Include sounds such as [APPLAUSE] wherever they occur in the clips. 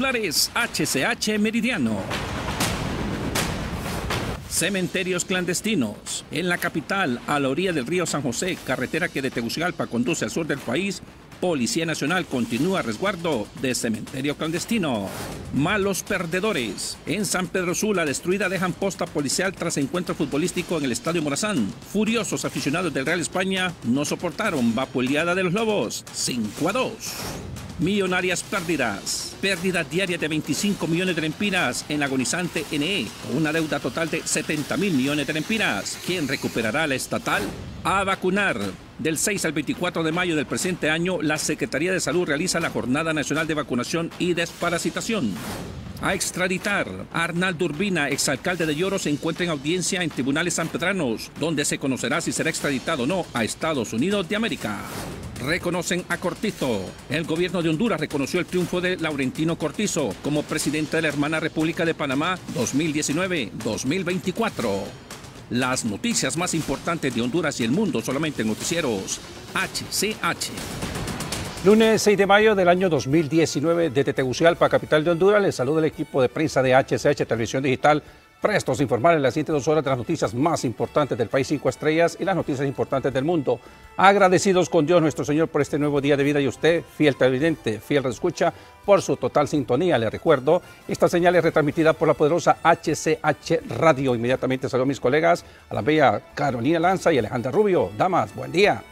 HCH Meridiano. Cementerios clandestinos. En la capital, a la orilla del río San José, carretera que de Tegucigalpa conduce al sur del país, Policía Nacional continúa resguardo de cementerio clandestino. Malos perdedores. En San Pedro Sula, destruida dejan posta policial tras encuentro futbolístico en el Estadio Morazán. Furiosos aficionados del Real España no soportaron vapuleada de los Lobos. 5 a 2. Millonarias pérdidas. Pérdida diaria de 25 millones de lempiras en agonizante NE, con una deuda total de 70 mil millones de lempiras. ¿Quién recuperará la estatal? A vacunar. Del 6 al 24 de mayo del presente año, la Secretaría de Salud realiza la Jornada Nacional de Vacunación y Desparasitación. A extraditar. Arnaldo Urbina, exalcalde de Lloro, se encuentra en audiencia en tribunales sanpedranos, donde se conocerá si será extraditado o no a Estados Unidos de América reconocen a Cortizo. El gobierno de Honduras reconoció el triunfo de Laurentino Cortizo como presidente de la hermana República de Panamá 2019-2024. Las noticias más importantes de Honduras y el mundo solamente en noticieros HCH. Lunes 6 de mayo del año 2019 desde Tegucigalpa, capital de Honduras, les saluda el equipo de prensa de HCH Televisión Digital prestos a informar en las siguientes dos horas de las noticias más importantes del país cinco estrellas y las noticias importantes del mundo. Agradecidos con Dios nuestro Señor por este nuevo día de vida y usted, fiel televidente, fiel escucha, por su total sintonía. Le recuerdo, esta señal es retransmitida por la poderosa HCH Radio. Inmediatamente saludo a mis colegas, a la bella Carolina Lanza y Alejandra Rubio. Damas, buen día.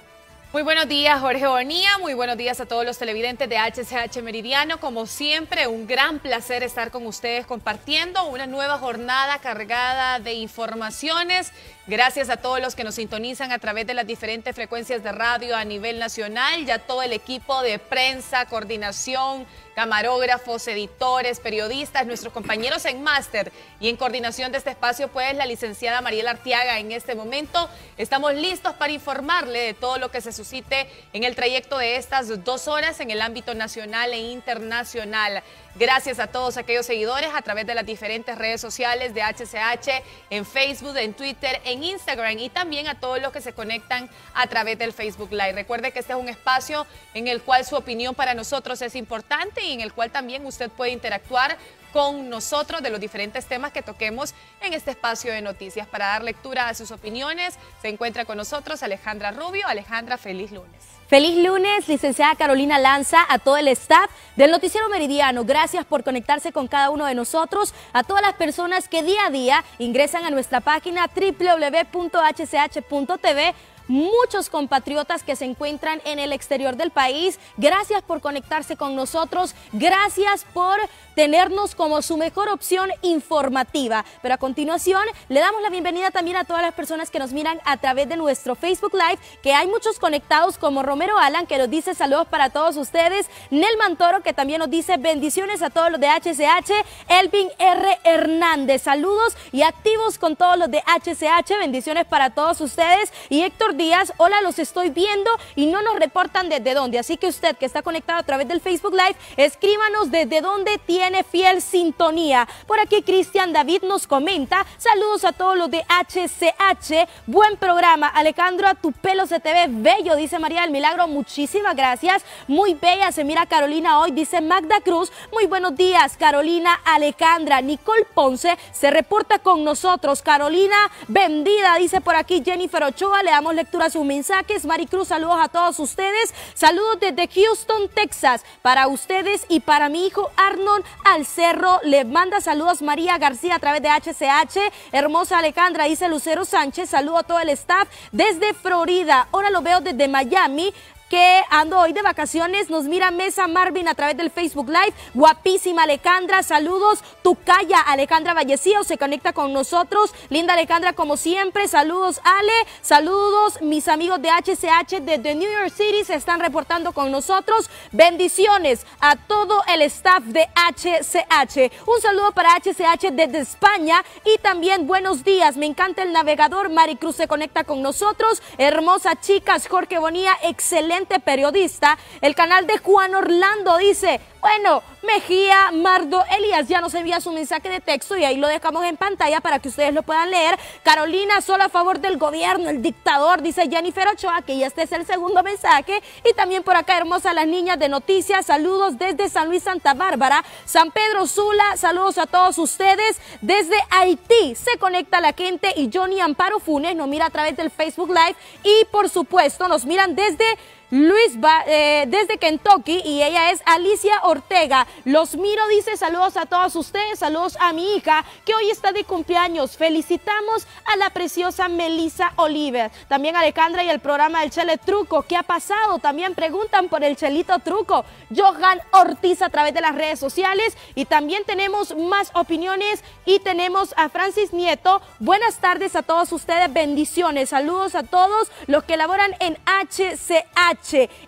Muy buenos días, Jorge Bonía. Muy buenos días a todos los televidentes de HCH Meridiano. Como siempre, un gran placer estar con ustedes compartiendo una nueva jornada cargada de informaciones. Gracias a todos los que nos sintonizan a través de las diferentes frecuencias de radio a nivel nacional. Ya todo el equipo de prensa, coordinación, camarógrafos, editores, periodistas, nuestros compañeros en máster y en coordinación de este espacio, pues la licenciada Mariela Artiaga en este momento. Estamos listos para informarle de todo lo que se suscite en el trayecto de estas dos horas en el ámbito nacional e internacional. Gracias a todos aquellos seguidores a través de las diferentes redes sociales de HCH, en Facebook, en Twitter, en Instagram y también a todos los que se conectan a través del Facebook Live. Recuerde que este es un espacio en el cual su opinión para nosotros es importante y en el cual también usted puede interactuar con nosotros de los diferentes temas que toquemos en este espacio de noticias. Para dar lectura a sus opiniones, se encuentra con nosotros Alejandra Rubio. Alejandra, feliz lunes. Feliz lunes, licenciada Carolina Lanza, a todo el staff del Noticiero Meridiano. Gracias por conectarse con cada uno de nosotros, a todas las personas que día a día ingresan a nuestra página www.hch.tv muchos compatriotas que se encuentran en el exterior del país. Gracias por conectarse con nosotros. Gracias por tenernos como su mejor opción informativa. Pero a continuación le damos la bienvenida también a todas las personas que nos miran a través de nuestro Facebook Live, que hay muchos conectados como Romero Alan, que nos dice saludos para todos ustedes. Nel Mantoro, que también nos dice bendiciones a todos los de HCH. Elvin R. Hernández, saludos y activos con todos los de HCH. Bendiciones para todos ustedes. Y Héctor días. Hola, los estoy viendo y no nos reportan desde dónde. Así que usted que está conectado a través del Facebook Live, escríbanos desde dónde tiene fiel sintonía. Por aquí Cristian David nos comenta. Saludos a todos los de HCH. Buen programa. Alejandro, a tu pelo se te ve bello, dice María del Milagro. Muchísimas gracias. Muy bella se mira Carolina hoy, dice Magda Cruz. Muy buenos días, Carolina Alejandra. Nicole Ponce se reporta con nosotros. Carolina, vendida, dice por aquí Jennifer Ochoa. Le damos lectura a sus mensajes. Maricruz, saludos a todos ustedes. Saludos desde Houston, Texas, para ustedes y para mi hijo Arnold Alcerro. Le manda saludos María García a través de HCH. Hermosa Alejandra, dice Lucero Sánchez. Saludo a todo el staff desde Florida. Ahora lo veo desde Miami que ando hoy de vacaciones. Nos mira Mesa Marvin a través del Facebook Live. Guapísima Alejandra, saludos. Tucaya, Alejandra Vallecillo se conecta con nosotros. Linda Alejandra, como siempre. Saludos, Ale. Saludos, mis amigos de HCH desde New York City se están reportando con nosotros. Bendiciones a todo el staff de HCH. Un saludo para HCH desde España y también buenos días. Me encanta el navegador. Maricruz se conecta con nosotros. Hermosa chicas, Jorge Bonía, excelente periodista. El canal de Juan Orlando dice, Bueno, Mejía Mardo Elías ya nos envía su mensaje de texto y ahí lo dejamos en pantalla para que ustedes lo puedan leer. Carolina, solo a favor del gobierno, el dictador, dice Jennifer Ochoa, que ya este es el segundo mensaje. Y también por acá, hermosa las niñas de noticias, saludos desde San Luis Santa Bárbara, San Pedro Sula, saludos a todos ustedes. Desde Haití se conecta la gente y Johnny Amparo Funes nos mira a través del Facebook Live y por supuesto nos miran desde Luis va, eh, desde Kentucky y ella es Alicia Ortega. Los miro, dice saludos a todos ustedes, saludos a mi hija que hoy está de cumpleaños. Felicitamos a la preciosa Melissa Oliver. También Alejandra y el programa del Chele Truco. ¿Qué ha pasado? También preguntan por el Chelito Truco. Johan Ortiz a través de las redes sociales y también tenemos más opiniones y tenemos a Francis Nieto. Buenas tardes a todos ustedes, bendiciones. Saludos a todos los que laboran en HCH.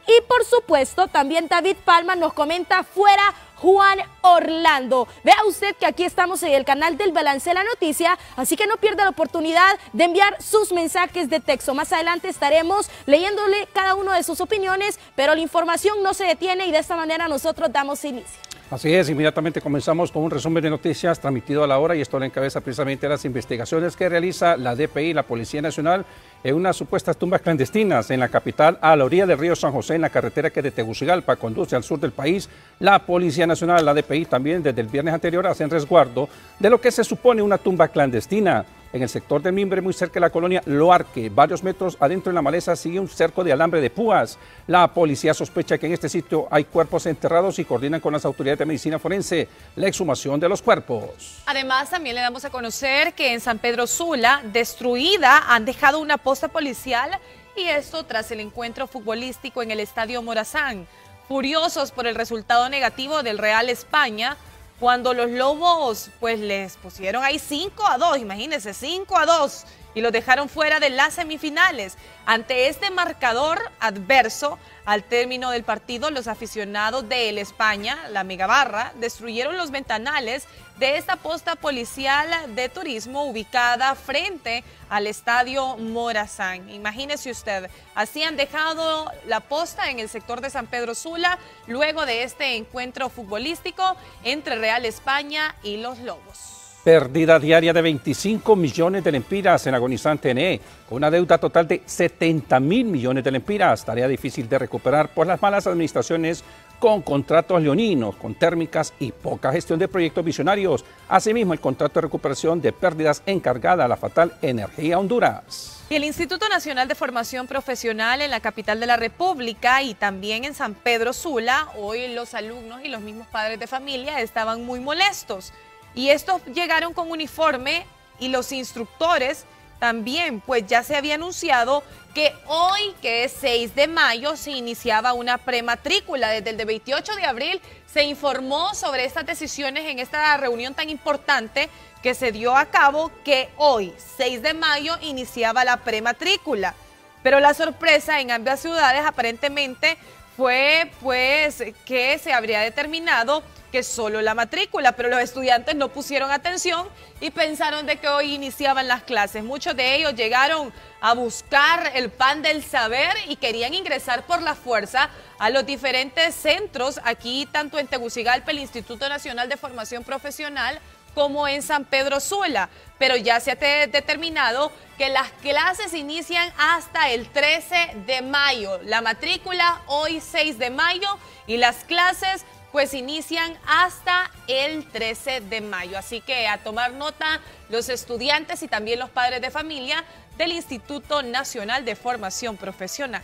Y por supuesto, también David Palma nos comenta fuera Juan Orlando. Vea usted que aquí estamos en el canal del Balance de la Noticia, así que no pierda la oportunidad de enviar sus mensajes de texto. Más adelante estaremos leyéndole cada uno de sus opiniones, pero la información no se detiene y de esta manera nosotros damos inicio. Así es, inmediatamente comenzamos con un resumen de noticias transmitido a la hora y esto le encabeza precisamente las investigaciones que realiza la DPI, la Policía Nacional, en unas supuestas tumbas clandestinas en la capital, a la orilla del río San José, en la carretera que de Tegucigalpa conduce al sur del país. La Policía Nacional, la DPI también desde el viernes anterior hacen resguardo de lo que se supone una tumba clandestina en el sector de Mimbre, muy cerca de la colonia Loarque. Varios metros adentro en la maleza sigue un cerco de alambre de púas. La policía sospecha que en este sitio hay cuerpos enterrados y coordinan con las autoridades de medicina forense la exhumación de los cuerpos. Además, también le damos a conocer que en San Pedro Sula, destruida, han dejado una posta policial y esto tras el encuentro futbolístico en el Estadio Morazán. Furiosos por el resultado negativo del Real España, cuando los Lobos pues les pusieron ahí 5 a 2, imagínense, 5 a 2 y los dejaron fuera de las semifinales. Ante este marcador adverso, al término del partido, los aficionados de El España, la Megabarra, destruyeron los ventanales de esta posta policial de turismo ubicada frente al estadio Morazán. Imagínese usted, así han dejado la posta en el sector de San Pedro Sula luego de este encuentro futbolístico entre Real España y los Lobos. Pérdida diaria de 25 millones de lempiras en agonizante NE, con una deuda total de 70 mil millones de lempiras, tarea difícil de recuperar por las malas administraciones con contratos leoninos, con térmicas y poca gestión de proyectos visionarios. Asimismo, el contrato de recuperación de pérdidas encargada a la fatal Energía Honduras. Y el Instituto Nacional de Formación Profesional en la capital de la República y también en San Pedro Sula, hoy los alumnos y los mismos padres de familia estaban muy molestos y estos llegaron con uniforme y los instructores también, pues ya se había anunciado que hoy, que es 6 de mayo, se iniciaba una prematrícula. Desde el 28 de abril se informó sobre estas decisiones en esta reunión tan importante que se dio a cabo que hoy, 6 de mayo, iniciaba la prematrícula. Pero la sorpresa en ambas ciudades aparentemente fue pues que se habría determinado que solo la matrícula, pero los estudiantes no pusieron atención y pensaron de que hoy iniciaban las clases. Muchos de ellos llegaron a buscar el pan del saber y querían ingresar por la fuerza a los diferentes centros, aquí tanto en Tegucigalpa, el Instituto Nacional de Formación Profesional, como en San Pedro Sula, pero ya se ha determinado que las clases inician hasta el 13 de mayo, la matrícula hoy 6 de mayo y las clases pues inician hasta el 13 de mayo. Así que a tomar nota los estudiantes y también los padres de familia del Instituto Nacional de Formación Profesional.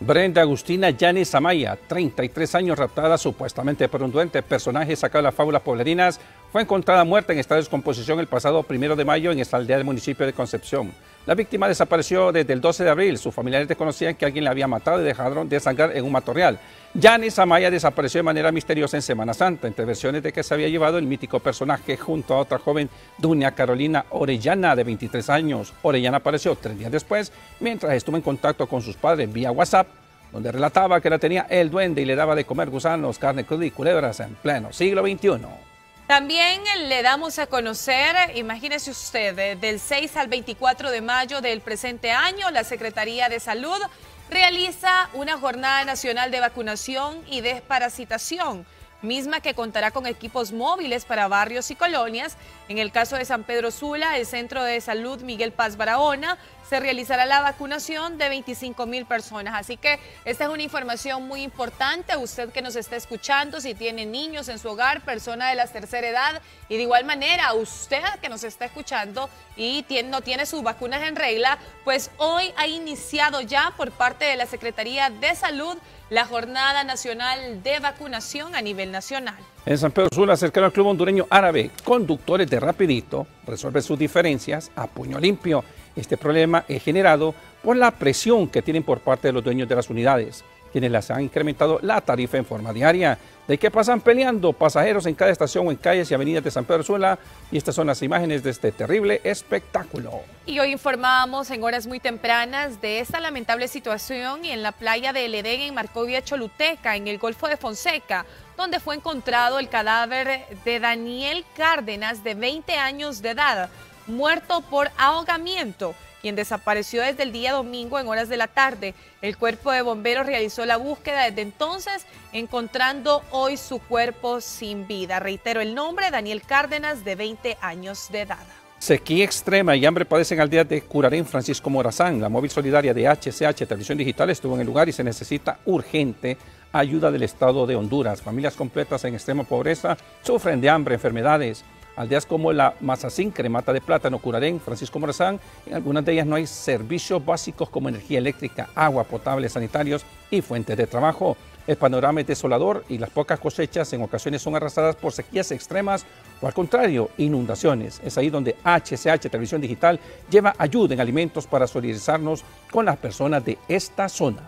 Brenda Agustina Yanis Amaya, 33 años raptada supuestamente por un duende, personaje sacado de las fábulas poblerinas, fue encontrada muerta en estado de descomposición el pasado primero de mayo en esta aldea del municipio de Concepción. La víctima desapareció desde el 12 de abril. Sus familiares desconocían que alguien la había matado y dejaron de sangrar en un matorreal. Yanis Amaya desapareció de manera misteriosa en Semana Santa, entre versiones de que se había llevado el mítico personaje junto a otra joven, Dunia Carolina Orellana, de 23 años. Orellana apareció tres días después, mientras estuvo en contacto con sus padres vía WhatsApp, donde relataba que la tenía el duende y le daba de comer gusanos, carne cruda y culebras en pleno siglo XXI. También le damos a conocer, imagínese usted, del 6 al 24 de mayo del presente año, la Secretaría de Salud realiza una jornada nacional de vacunación y desparasitación misma que contará con equipos móviles para barrios y colonias. En el caso de San Pedro Sula, el Centro de Salud Miguel Paz Barahona, se realizará la vacunación de 25 mil personas. Así que esta es una información muy importante. Usted que nos está escuchando, si tiene niños en su hogar, persona de la tercera edad, y de igual manera, usted que nos está escuchando y no tiene sus vacunas en regla, pues hoy ha iniciado ya por parte de la Secretaría de Salud la Jornada Nacional de Vacunación a nivel nacional. En San Pedro Sula, cercano al Club Hondureño Árabe, conductores de Rapidito resuelven sus diferencias a puño limpio. Este problema es generado por la presión que tienen por parte de los dueños de las unidades, quienes las han incrementado la tarifa en forma diaria. De que pasan peleando pasajeros en cada estación o en calles y avenidas de San Pedro Sula. Y estas son las imágenes de este terrible espectáculo. Y hoy informábamos en horas muy tempranas de esta lamentable situación y en la playa de El Edén en Marcovia Choluteca, en el Golfo de Fonseca, donde fue encontrado el cadáver de Daniel Cárdenas, de 20 años de edad, muerto por ahogamiento quien desapareció desde el día domingo en horas de la tarde. El cuerpo de bomberos realizó la búsqueda desde entonces, encontrando hoy su cuerpo sin vida. Reitero el nombre, Daniel Cárdenas, de 20 años de edad. Sequía extrema y hambre padecen aldeas de Curarén, Francisco Morazán. La móvil solidaria de HCH Televisión Digital estuvo en el lugar y se necesita urgente ayuda del Estado de Honduras. Familias completas en extrema pobreza sufren de hambre, enfermedades. Aldeas como la Mazacín, Cremata de Plátano, Curarén, Francisco Morazán, en algunas de ellas no hay servicios básicos como energía eléctrica, agua potable, sanitarios y fuentes de trabajo. El panorama es desolador y las pocas cosechas en ocasiones son arrasadas por sequías extremas o al contrario, inundaciones. Es ahí donde HCH Televisión Digital lleva ayuda en alimentos para solidarizarnos con las personas de esta zona.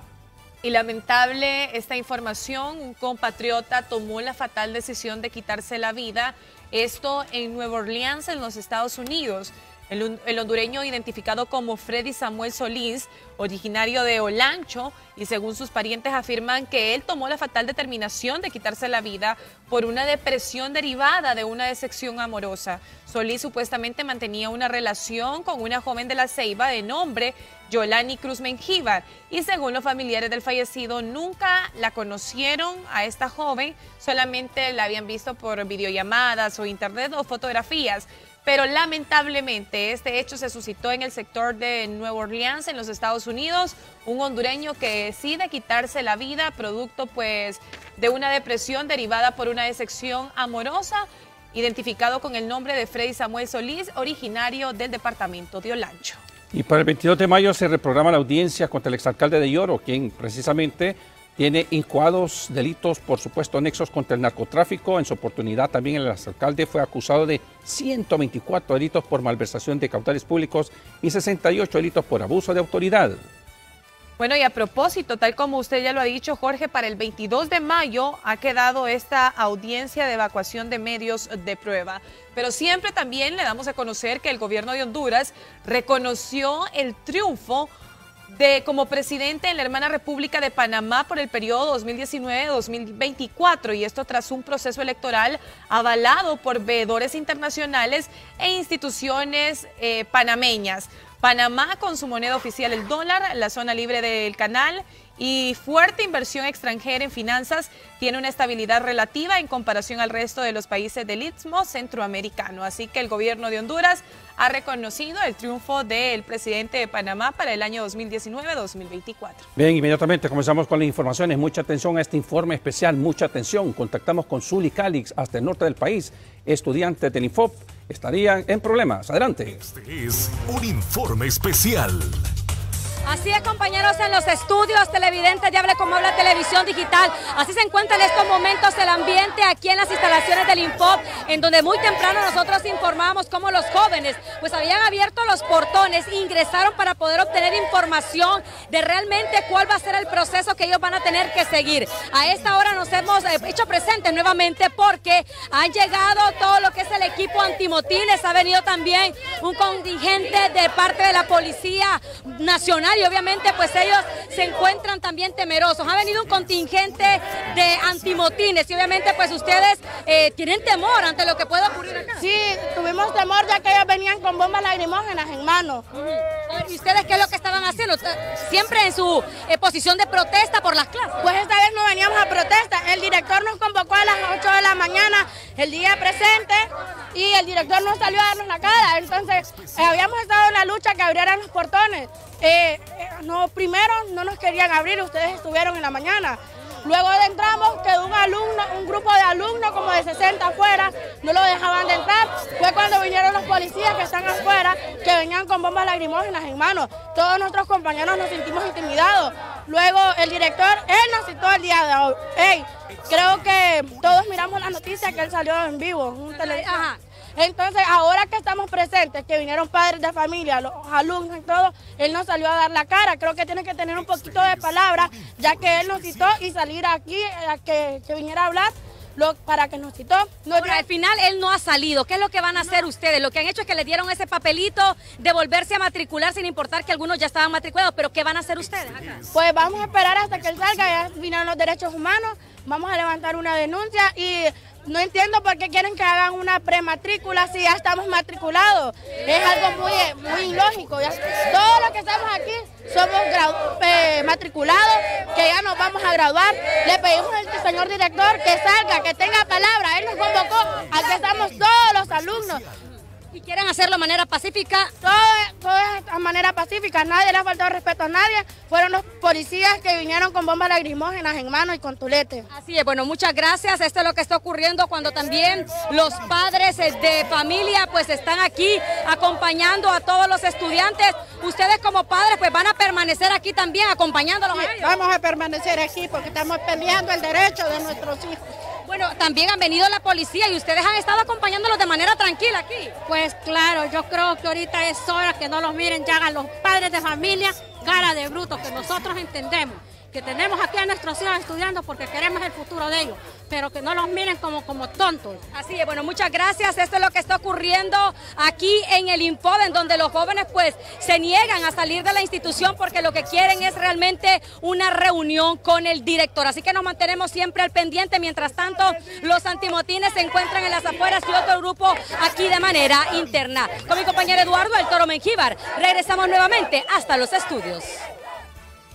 Y lamentable esta información, un compatriota tomó la fatal decisión de quitarse la vida esto en Nueva Orleans, en los Estados Unidos. El, hondureño identificado como Freddy Samuel Solís, originario de Olancho, y según sus parientes afirman que él tomó la fatal determinación de quitarse la vida por una depresión derivada de una decepción amorosa. Solís supuestamente mantenía una relación con una joven de la Ceiba de nombre Yolani Cruz Mengíbar. Y según los familiares del fallecido nunca la conocieron a esta joven, solamente la habían visto por videollamadas o internet o fotografías. Pero lamentablemente este hecho se suscitó en el sector de Nueva Orleans, en los Estados Unidos, un hondureño que decide quitarse la vida producto pues de una depresión derivada por una decepción amorosa, identificado con el nombre de Freddy Samuel Solís, originario del departamento de Olancho. Y para el 22 de mayo se reprograma la audiencia contra el exalcalde de Lloro, quien precisamente tiene incoados delitos, por supuesto, nexos contra el narcotráfico. En su oportunidad también el alcalde fue acusado de 124 delitos por malversación de caudales públicos y 68 delitos por abuso de autoridad. Bueno, y a propósito, tal como usted ya lo ha dicho, Jorge, para el 22 de mayo ha quedado esta audiencia de evacuación de medios de prueba. Pero siempre también le damos a conocer que el gobierno de Honduras reconoció el triunfo de como presidente en la hermana República de Panamá por el periodo 2019-2024 y esto tras un proceso electoral avalado por veedores internacionales e instituciones eh, panameñas. Panamá con su moneda oficial el dólar, la zona libre del canal y fuerte inversión extranjera en finanzas tiene una estabilidad relativa en comparación al resto de los países del Istmo centroamericano. Así que el gobierno de Honduras ha reconocido el triunfo del presidente de Panamá para el año 2019-2024. Bien, inmediatamente comenzamos con las informaciones. Mucha atención a este informe especial, mucha atención. Contactamos con Zuli Calix hasta el norte del país, estudiantes del Infop estarían en problemas. Adelante. Este es un informe especial. Así es, compañeros, en los estudios televidentes de Hable como habla televisión digital. Así se encuentra en estos momentos el ambiente aquí en las instalaciones del Infop, en donde muy temprano nosotros informamos cómo los jóvenes pues habían abierto los portones, ingresaron para poder obtener información de realmente cuál va a ser el proceso que ellos van a tener que seguir. A esta hora nos hemos eh, hecho presentes nuevamente porque han llegado todo lo que es el equipo antimotines, ha venido también un contingente de parte de la Policía Nacional y obviamente pues ellos se encuentran también temerosos. Ha venido un contingente de antimotines y obviamente pues ustedes eh, tienen temor ante lo que pueda ocurrir acá. Sí, tuvimos temor ya que ellos venían con bombas lacrimógenas en mano. ¿Y ustedes qué es lo que estaban haciendo? Siempre en su eh, posición de protesta por las clases. Pues esta vez no veníamos a protesta. El director nos convocó a las 8 de la mañana, el día presente, y el director no salió a darnos la cara. Entonces, eh, habíamos estado en la lucha que abrieran los portones. Eh, no, primero no nos querían abrir, ustedes estuvieron en la mañana. Luego entramos, quedó un alumno, un grupo de alumnos como de 60 afuera, no lo dejaban de entrar. Fue cuando vinieron los policías que están afuera, que venían con bombas lacrimógenas en mano. Todos nuestros compañeros nos sentimos intimidados. Luego el director, él nos citó el día de hoy. Hey, creo que todos miramos la noticia que él salió en vivo, un Ajá. Entonces, ahora que estamos presentes, que vinieron padres de familia, los alumnos y todo, él nos salió a dar la cara. Creo que tiene que tener un poquito de palabra, ya que él nos citó y salir aquí a que, viniera a hablar. para que nos citó. No, pero al final él no ha salido. ¿Qué es lo que van a hacer ustedes? Lo que han hecho es que le dieron ese papelito de volverse a matricular sin importar que algunos ya estaban matriculados. ¿Pero qué van a hacer ustedes acá? Pues vamos a esperar hasta que él salga. Ya vinieron los derechos humanos. Vamos a levantar una denuncia y no entiendo por qué quieren que hagan una prematrícula si ya estamos matriculados. Es algo muy, muy ilógico. Todos los que estamos aquí somos eh, matriculados, que ya nos vamos a graduar. Le pedimos al señor director que salga, que tenga palabra. Él nos convocó, aquí estamos todos los alumnos. ¿Y quieren hacerlo de manera pacífica? Todo, todo es de manera pacífica, nadie le ha faltado respeto a nadie. Fueron los policías que vinieron con bombas lacrimógenas en mano y con tulete. Así es, bueno, muchas gracias. Esto es lo que está ocurriendo cuando también los padres de familia pues están aquí acompañando a todos los estudiantes. Ustedes como padres pues van a permanecer aquí también acompañándolos a ellos. Vamos a permanecer aquí porque estamos peleando el derecho de nuestros hijos. Bueno, también han venido la policía y ustedes han estado acompañándolos de manera tranquila aquí. Pues claro, yo creo que ahorita es hora que no los miren ya a los padres de familia cara de brutos que nosotros entendemos que tenemos aquí a nuestros hijos estudiando porque queremos el futuro de ellos, pero que no los miren como, como tontos. Así es, bueno, muchas gracias. Esto es lo que está ocurriendo aquí en el Infod, en donde los jóvenes pues se niegan a salir de la institución porque lo que quieren es realmente una reunión con el director. Así que nos mantenemos siempre al pendiente. Mientras tanto, los antimotines se encuentran en las afueras y otro grupo aquí de manera interna. Con mi compañero Eduardo El Toro Mengíbar, regresamos nuevamente hasta los estudios.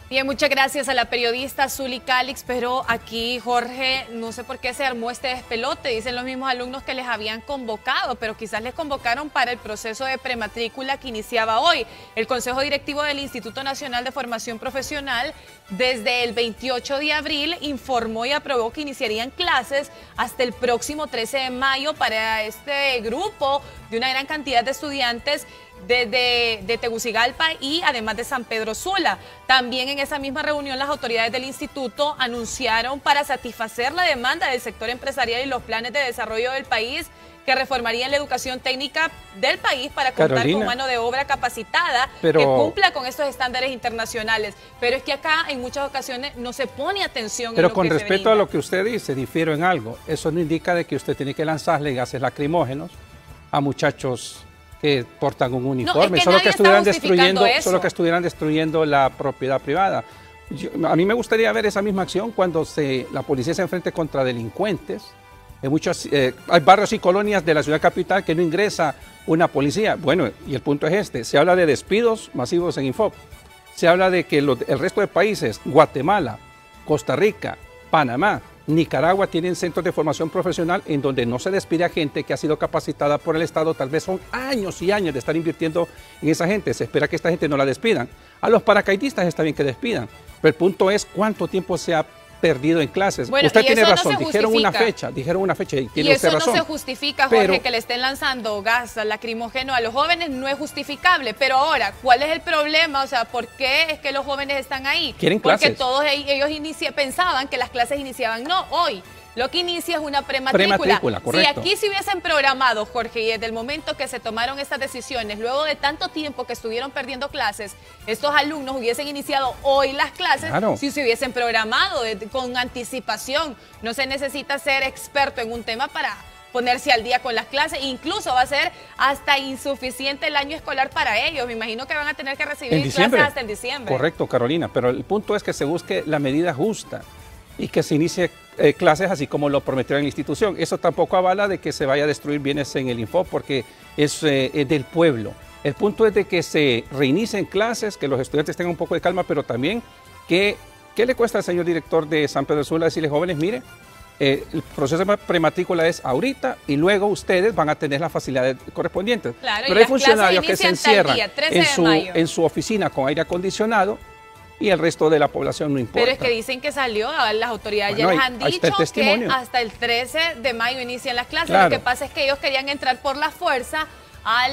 Bien, muchas gracias a la periodista Zuli Calix, pero aquí Jorge, no sé por qué se armó este despelote, dicen los mismos alumnos que les habían convocado, pero quizás les convocaron para el proceso de prematrícula que iniciaba hoy. El Consejo Directivo del Instituto Nacional de Formación Profesional desde el 28 de abril informó y aprobó que iniciarían clases hasta el próximo 13 de mayo para este grupo de una gran cantidad de estudiantes de, de, Tegucigalpa y además de San Pedro Sula. También en esa misma reunión las autoridades del instituto anunciaron para satisfacer la demanda del sector empresarial y los planes de desarrollo del país que reformarían la educación técnica del país para contar con mano de obra capacitada que cumpla con estos estándares internacionales. Pero es que acá en muchas ocasiones no se pone atención. Pero con respecto a lo que usted dice, difiero en algo. Eso no indica de que usted tiene que lanzarle gases lacrimógenos a muchachos que portan un uniforme, solo, que estuvieran destruyendo, solo que estuvieran destruyendo la propiedad privada. a mí me gustaría ver esa misma acción cuando se, la policía se enfrente contra delincuentes. En muchos, eh, hay barrios y colonias de la ciudad capital que no ingresa una policía. Bueno, y el punto es este, se habla de despidos masivos en Infop, se habla de que el resto de países, Guatemala, Costa Rica, Panamá, Nicaragua tienen centros de formación profesional en donde no se despide a gente que ha sido capacitada por el Estado. Tal vez son años y años de estar invirtiendo en esa gente. Se espera que esta gente no la despidan. A los paracaidistas está bien que despidan. Pero el punto es cuánto tiempo se ha perdido en clases. usted tiene razón, dijeron una fecha, dijeron una fecha y tiene usted razón. eso no se justifica, Jorge, que le estén lanzando gas lacrimógeno a los jóvenes no es justificable. Pero ahora, ¿cuál es el problema? O sea, ¿por qué es que los jóvenes están ahí? Quieren clases. Porque todos ellos pensaban que las clases iniciaban. No, hoy lo que inicia es una prematrícula. Si aquí se hubiesen programado, Jorge, y desde el momento que se tomaron estas decisiones, luego de tanto tiempo que estuvieron perdiendo clases, estos alumnos hubiesen iniciado hoy las clases si se hubiesen programado con anticipación. No se necesita ser experto en un tema para ponerse al día con las clases. Incluso va a ser hasta insuficiente el año escolar para ellos. Me imagino que van a tener que recibir clases hasta en diciembre. Correcto, Carolina, pero el punto es que se busque la medida justa y que se inicie eh, clases así como lo prometieron en la institución. Eso tampoco avala de que se vaya a destruir bienes en el Info porque es, eh, es del pueblo. El punto es de que se reinicien clases, que los estudiantes tengan un poco de calma, pero también que, ¿qué le cuesta al señor director de San Pedro Sula decirle, jóvenes, mire, eh, el proceso de prematrícula es ahorita y luego ustedes van a tener las facilidades correspondientes. Pero hay funcionarios que se encierran en su, en su oficina con aire acondicionado y el resto de la población no importa. Pero es que dicen que salió, las autoridades ya les han dicho que hasta el 13 de mayo inician las clases. Lo que pasa es que ellos querían entrar por la fuerza a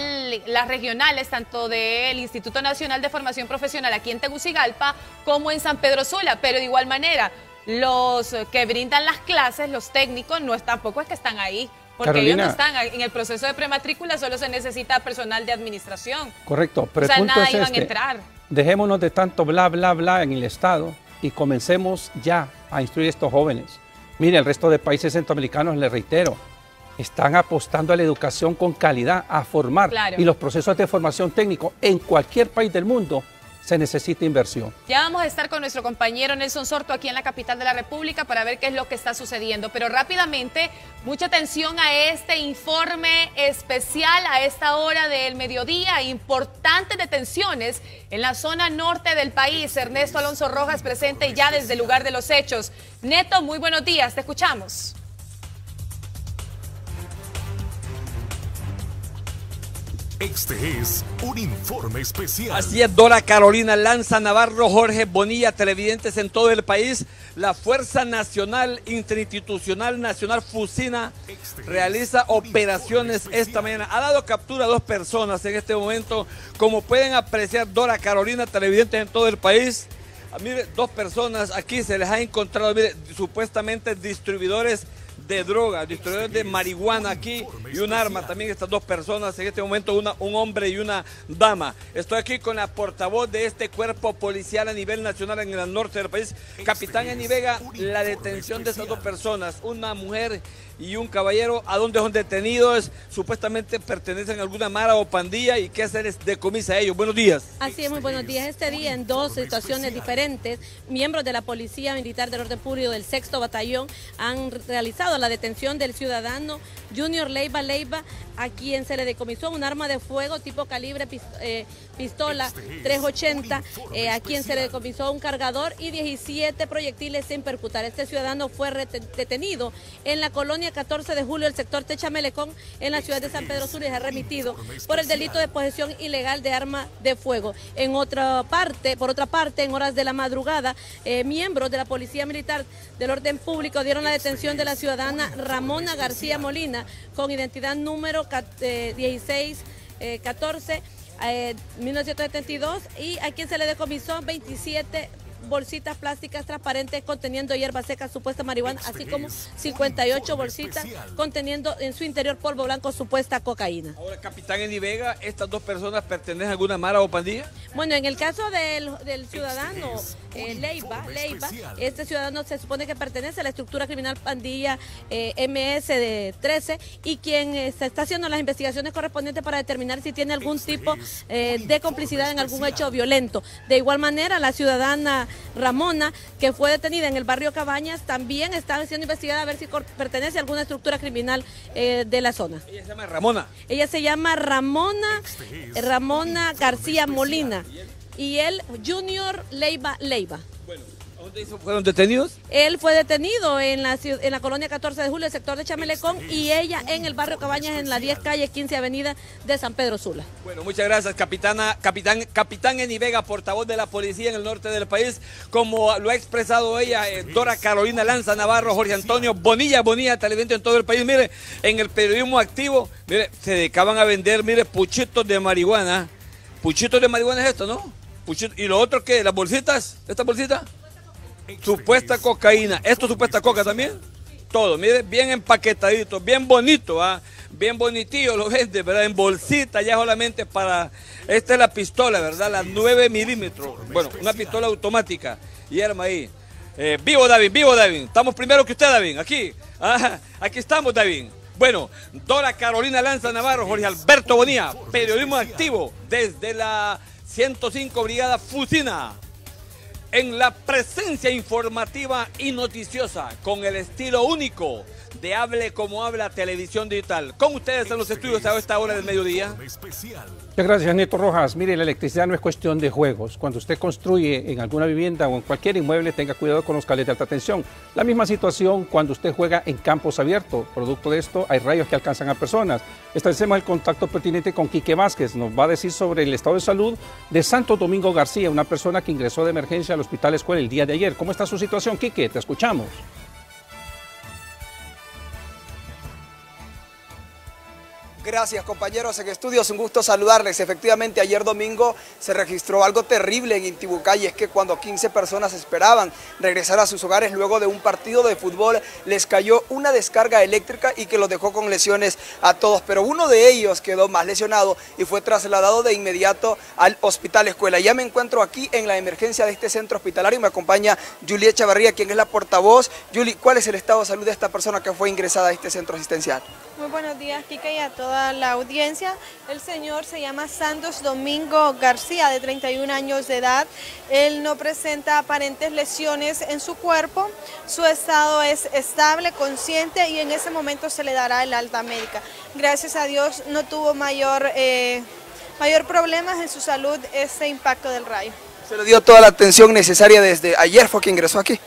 las regionales, tanto del Instituto Nacional de Formación Profesional aquí en Tegucigalpa como en San Pedro Sula, pero de igual manera, los que brindan las clases, los técnicos, no es, tampoco es que están ahí. Porque ellos no están en el proceso de prematrícula, solo se necesita personal de administración. Correcto, pero o sea, nada iban a entrar. Dejémonos de tanto bla, bla, bla en el Estado y comencemos ya a instruir a estos jóvenes. Mire, el resto de países centroamericanos, le reitero, están apostando a la educación con calidad, a formar. Y los procesos de formación técnico en cualquier país del mundo se necesita inversión. Ya vamos a estar con nuestro compañero Nelson Sorto aquí en la capital de la República para ver qué es lo que está sucediendo. Pero rápidamente, mucha atención a este informe especial a esta hora del mediodía. Importantes detenciones en la zona norte del país. Ernesto Alonso Rojas presente ya desde el lugar de los hechos. Neto, muy buenos días, te escuchamos. Este es un informe especial. Así es, Dora Carolina Lanza Navarro, Jorge Bonilla, televidentes en todo el país. La Fuerza Nacional Interinstitucional Nacional Fusina realiza operaciones esta mañana. Ha dado captura a dos personas en este momento. Como pueden apreciar, Dora Carolina, televidentes en todo el país. Ah, mire, dos personas aquí se les ha encontrado, mire, supuestamente distribuidores de droga, distribuidores de marihuana aquí y un arma también estas dos personas, en este momento una, un hombre y una dama. Estoy aquí con la portavoz de este cuerpo policial a nivel nacional en el norte del país, Capitán Enivega, la detención de estas dos personas, una mujer y un caballero a donde son detenidos, supuestamente pertenecen a alguna mara o pandilla y qué hacer es decomisa a ellos. Buenos días. Así es, muy buenos días. Este día en dos situaciones diferentes, miembros de la Policía Militar del Orden Público del Sexto Batallón han realizado la detención del ciudadano Junior Leiva Leiva, a quien se le decomisó un arma de fuego tipo calibre eh, pistola 380, eh, a quien se le decomisó un cargador y 17 proyectiles sin percutar. Este ciudadano fue detenido en la colonia 14 de julio, el sector Techamelecón, en la ciudad de San Pedro Sur y ha remitido por el delito de posesión ilegal de arma de fuego. En otra parte, por otra parte, en horas de la madrugada, eh, miembros de la Policía Militar del Orden Público dieron la detención de la ciudadana Ramona García Molina con identidad número 1614. 1972 eh, y a quien se le decomisó 27 bolsitas plásticas transparentes conteniendo hierba seca, supuesta marihuana, así como 58 bolsitas conteniendo en su interior polvo blanco, supuesta cocaína. Ahora, capitán Eni Vega, ¿estas dos personas pertenecen a alguna mara o pandilla? Bueno, en el caso del, ciudadano eh, Leiva, Leiva, este ciudadano se supone que pertenece a la estructura criminal pandilla eh, MS de 13 y quien eh, está haciendo las investigaciones correspondientes para determinar si tiene algún tipo de complicidad en algún hecho violento. De igual manera, la ciudadana Ramona, que fue detenida en el barrio Cabañas, también está siendo investigada a ver si pertenece a alguna estructura criminal eh, de la zona. ¿Ella se llama Ramona? Ella se llama Ramona, Ramona García Molina y él Junior Leiva Leiva. ¿Dónde fueron detenidos? Él fue detenido en la, en la colonia 14 de julio, el sector de Chamelecón, y ella en el barrio Cabañas, en la 10 calle 15 avenida de San Pedro Sula. Bueno, muchas gracias, capitana, capitán, capitán Eni Vega, portavoz de la policía en el norte del país, como lo ha expresado ella, eh, Dora Carolina Lanza Navarro, Jorge Antonio Bonilla, Bonilla, televidente en todo el país. Mire, en el periodismo activo, mire, se dedicaban a vender, mire, puchitos de marihuana. Puchitos de marihuana es esto, ¿no? Y lo otro que, las bolsitas, ¿esta bolsita? Supuesta cocaína. ¿Esto es supuesta coca también? Todo, mire, bien empaquetadito, bien bonito, ¿ah? bien bonitillo lo vende, ¿verdad? En bolsita ya solamente para... Esta es la pistola, ¿verdad? La 9 milímetros. Bueno, una pistola automática. Y arma ahí. Eh, vivo David, vivo David. Estamos primero que usted, David. Aquí. aquí estamos, David. Bueno, Dora Carolina Lanza Navarro, Jorge Alberto Bonía, periodismo activo desde la 105 Brigada Fusina. En la presencia informativa y noticiosa, con el estilo único de Hable como habla televisión digital. Con ustedes en los estudios a esta hora del mediodía. Muchas gracias, Neto Rojas. Mire, la electricidad no es cuestión de juegos. Cuando usted construye en alguna vivienda o en cualquier inmueble, tenga cuidado con los cables de alta tensión. La misma situación cuando usted juega en campos abiertos. Producto de esto, hay rayos que alcanzan a personas. Establecemos el contacto pertinente con Quique Vázquez. Nos va a decir sobre el estado de salud de Santo Domingo García, una persona que ingresó de emergencia al Hospital Escuela el día de ayer. ¿Cómo está su situación, Quique? Te escuchamos. Gracias compañeros en estudios, un gusto saludarles. Efectivamente ayer domingo se registró algo terrible en Intibucay y es que cuando 15 personas esperaban regresar a sus hogares luego de un partido de fútbol les cayó una descarga eléctrica y que los dejó con lesiones a todos, pero uno de ellos quedó más lesionado y fue trasladado de inmediato al hospital escuela. Ya me encuentro aquí en la emergencia de este centro hospitalario y me acompaña Juliet Chavarría, quien es la portavoz. Julie, ¿cuál es el estado de salud de esta persona que fue ingresada a este centro asistencial? Muy buenos días, Kika, y a toda la audiencia. El señor se llama Santos Domingo García, de 31 años de edad. Él no presenta aparentes lesiones en su cuerpo. Su estado es estable, consciente y en ese momento se le dará el alta médica. Gracias a Dios no tuvo mayor, eh, mayor problemas en su salud este impacto del rayo. Se le dio toda la atención necesaria desde ayer, fue que ingresó aquí.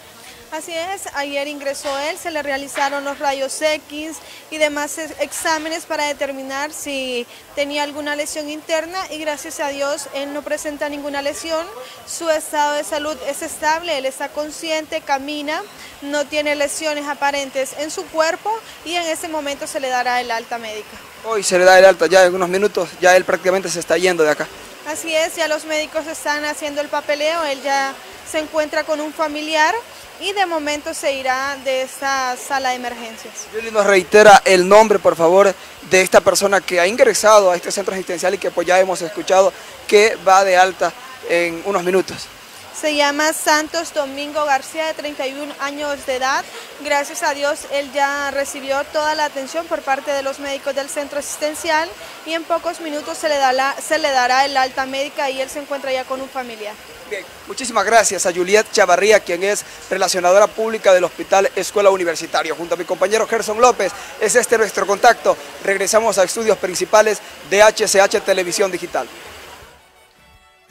Así es, ayer ingresó él, se le realizaron los rayos X y demás exámenes para determinar si tenía alguna lesión interna y gracias a Dios él no presenta ninguna lesión, su estado de salud es estable, él está consciente, camina, no tiene lesiones aparentes en su cuerpo y en ese momento se le dará el alta médica. Hoy se le da el alta, ya en unos minutos, ya él prácticamente se está yendo de acá. Así es, ya los médicos están haciendo el papeleo, él ya se encuentra con un familiar y de momento se irá de esta sala de emergencias. Yuli nos reitera el nombre, por favor, de esta persona que ha ingresado a este centro asistencial y que pues ya hemos escuchado que va de alta en unos minutos. Se llama Santos Domingo García, de 31 años de edad. Gracias a Dios, él ya recibió toda la atención por parte de los médicos del centro asistencial y en pocos minutos se le, dará, se le dará el alta médica y él se encuentra ya con un familiar. Muchísimas gracias a Juliet Chavarría, quien es relacionadora pública del Hospital Escuela Universitario. Junto a mi compañero Gerson López, es este nuestro contacto. Regresamos a estudios principales de HCH Televisión Digital.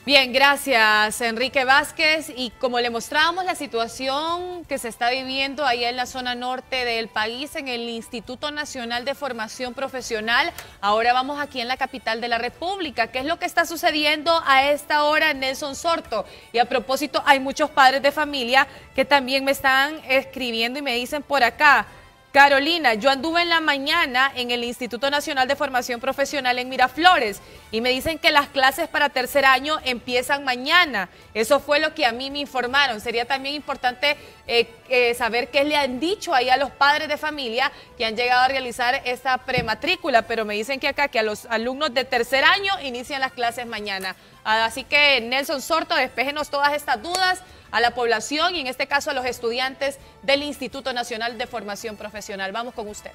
Bien, gracias Enrique Vázquez. Y como le mostrábamos la situación que se está viviendo ahí en la zona norte del país, en el Instituto Nacional de Formación Profesional, ahora vamos aquí en la capital de la República. ¿Qué es lo que está sucediendo a esta hora en Nelson Sorto? Y a propósito, hay muchos padres de familia que también me están escribiendo y me dicen por acá. Carolina, yo anduve en la mañana en el Instituto Nacional de Formación Profesional en Miraflores y me dicen que las clases para tercer año empiezan mañana. Eso fue lo que a mí me informaron. Sería también importante eh, eh, saber qué le han dicho ahí a los padres de familia que han llegado a realizar esta prematrícula, pero me dicen que acá que a los alumnos de tercer año inician las clases mañana. Así que Nelson Sorto, despejenos todas estas dudas a la población y en este caso a los estudiantes del Instituto Nacional de Formación Profesional. Vamos con usted.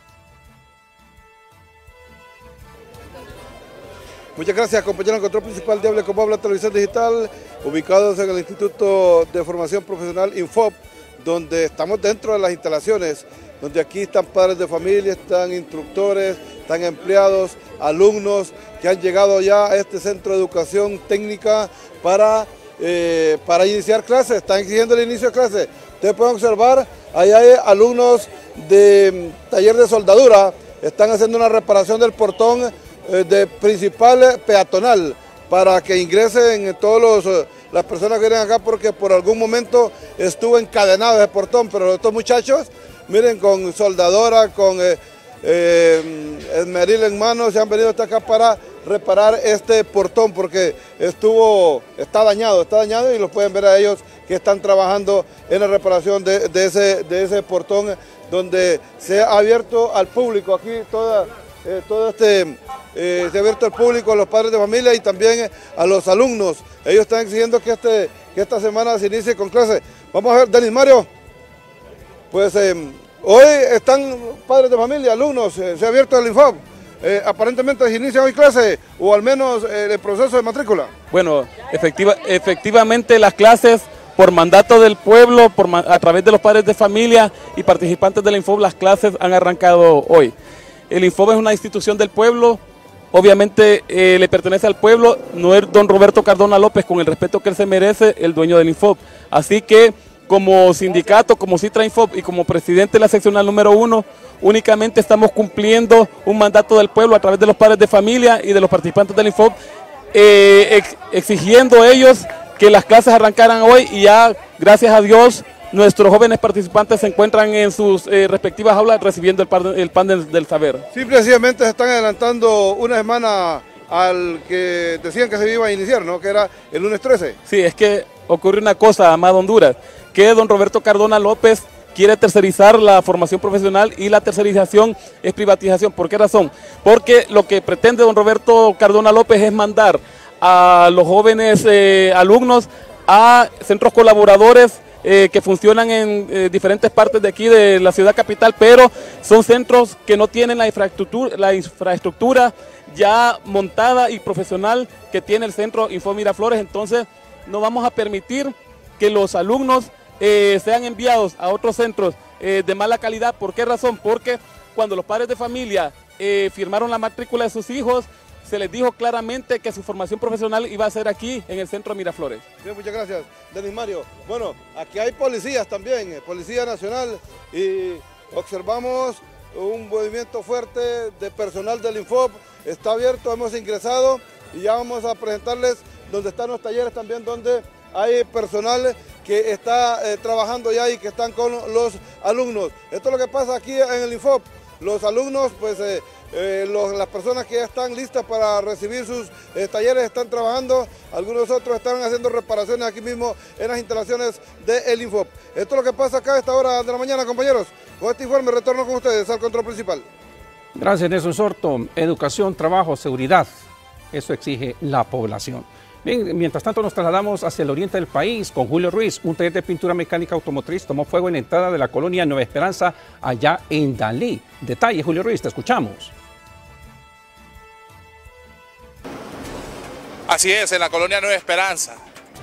Muchas gracias, compañero. El control principal de Hable como habla Televisión Digital, ubicados en el Instituto de Formación Profesional Infop, donde estamos dentro de las instalaciones, donde aquí están padres de familia, están instructores, están empleados, alumnos que han llegado ya a este centro de educación técnica para eh, para iniciar clases, están exigiendo el inicio de clases. Ustedes pueden observar, ahí hay alumnos de mm, taller de soldadura, están haciendo una reparación del portón eh, de principal peatonal para que ingresen todos eh, las personas que vienen acá porque por algún momento estuvo encadenado ese portón, pero estos muchachos, miren, con soldadora, con eh, esmeril en mano, se han venido hasta acá para reparar este portón porque estuvo, está dañado, está dañado y lo pueden ver a ellos que están trabajando en la reparación de, ese, de ese portón donde se ha abierto al público aquí eh, todo este, eh, se ha abierto al público, a los padres de familia y también a los alumnos. Ellos están exigiendo que, este, que esta semana se inicie con clase. Vamos a ver, Denis Mario, pues em, Hoy están padres de familia, alumnos, eh, se ha abierto el INFOP. Eh, aparentemente se inicia hoy clase o al menos eh, el proceso de matrícula. Bueno, efectiva, efectivamente las clases por mandato del pueblo, por, a través de los padres de familia y participantes del INFOB, las clases han arrancado hoy. El INFOB es una institución del pueblo, obviamente eh, le pertenece al pueblo, no es don Roberto Cardona López, con el respeto que él se merece, el dueño del INFOB. Así que como sindicato, como Citra Infob y como presidente de la seccional número uno, únicamente estamos cumpliendo un mandato del pueblo a través de los padres de familia y de los participantes del INFOB, eh, exigiendo ellos que las clases arrancaran hoy y ya, gracias a Dios, nuestros jóvenes participantes se encuentran en sus eh, respectivas aulas recibiendo el pan, el pan del, saber. Sí, precisamente se están adelantando una semana al que decían que se iba a iniciar, ¿no? Que era el lunes 13. Sí, es que ocurre una cosa, amado Honduras, que don Roberto Cardona López quiere tercerizar la formación profesional y la tercerización es privatización. ¿Por qué razón? Porque lo que pretende don Roberto Cardona López es mandar a los jóvenes eh, alumnos a centros colaboradores eh, que funcionan en eh, diferentes partes de aquí de la ciudad capital, pero son centros que no tienen la infraestructura, la infraestructura ya montada y profesional que tiene el centro Info Miraflores, entonces no vamos a permitir que los alumnos eh, sean enviados a otros centros eh, de mala calidad. ¿Por qué razón? Porque cuando los padres de familia eh, firmaron la matrícula de sus hijos, se les dijo claramente que su formación profesional iba a ser aquí, en el centro Miraflores. Bien, muchas gracias, Denis Mario. Bueno, aquí hay policías también, Policía Nacional, y observamos un movimiento fuerte de personal del Infop. Está abierto, hemos ingresado y ya vamos a presentarles donde están los talleres también, donde hay personal que está eh, trabajando ya y que están con los alumnos. Esto es lo que pasa aquí en el Infop. Los alumnos, pues eh, eh, las personas que ya están listas para recibir sus talleres están trabajando, algunos otros están haciendo reparaciones aquí mismo en las instalaciones del Infop. Esto es lo que pasa acá a esta hora de la mañana, compañeros. Con este informe retorno con ustedes al control principal. Gracias, Nelson Sorto. Educación, trabajo, seguridad. Eso exige la población. Bien, mientras tanto nos trasladamos hacia el oriente del país con Julio Ruiz. Un taller de pintura mecánica automotriz tomó fuego en la entrada de la colonia Nueva Esperanza, allá en Dalí. Detalle, Julio Ruiz, te escuchamos. Así es, en la colonia Nueva Esperanza.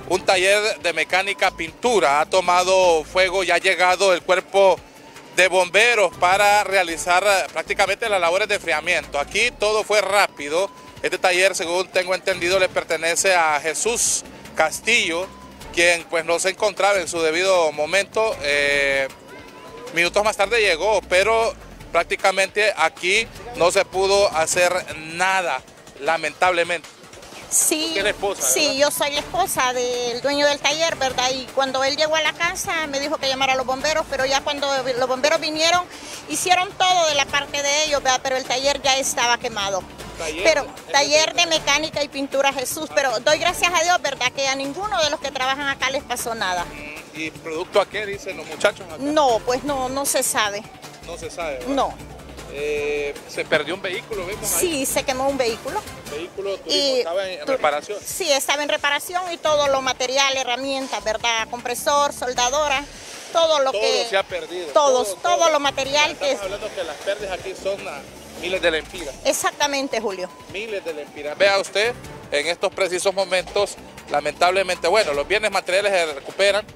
Un taller de mecánica pintura ha tomado fuego y ha llegado el cuerpo de bomberos para realizar prácticamente las labores de enfriamiento. Aquí todo fue rápido este taller, según tengo entendido, le pertenece a Jesús Castillo, quien pues no se encontraba en su debido momento. Eh, minutos más tarde llegó, pero prácticamente aquí no se pudo hacer nada, lamentablemente. Sí, sí, yo soy la esposa del dueño del taller, ¿verdad? Y cuando él llegó a la casa me dijo que llamara a los bomberos, pero ya cuando los bomberos vinieron, hicieron todo de la parte de ellos, ¿verdad? Pero el taller ya estaba quemado. pero taller de mecánica y pintura Jesús, pero doy gracias a Dios, ¿verdad? Que a ninguno de los que trabajan acá les pasó nada. ¿Y producto a qué dicen los muchachos acá? No, pues no, no se sabe. No se sabe. No. Eh, se perdió un vehículo, vemos Sí, se quemó un vehículo. vehículo estaba en reparación? Sí, estaba en reparación y todo lo material, herramientas, ¿verdad? Compresor, soldadora, todo lo todo que... se ha perdido. Todos, todo, lo material Estamos que... Estamos hablando que las pérdidas aquí son miles de lempiras. Exactamente, Julio. Miles de lempiras. Vea usted, en estos precisos momentos, lamentablemente, bueno, los bienes materiales se recuperan,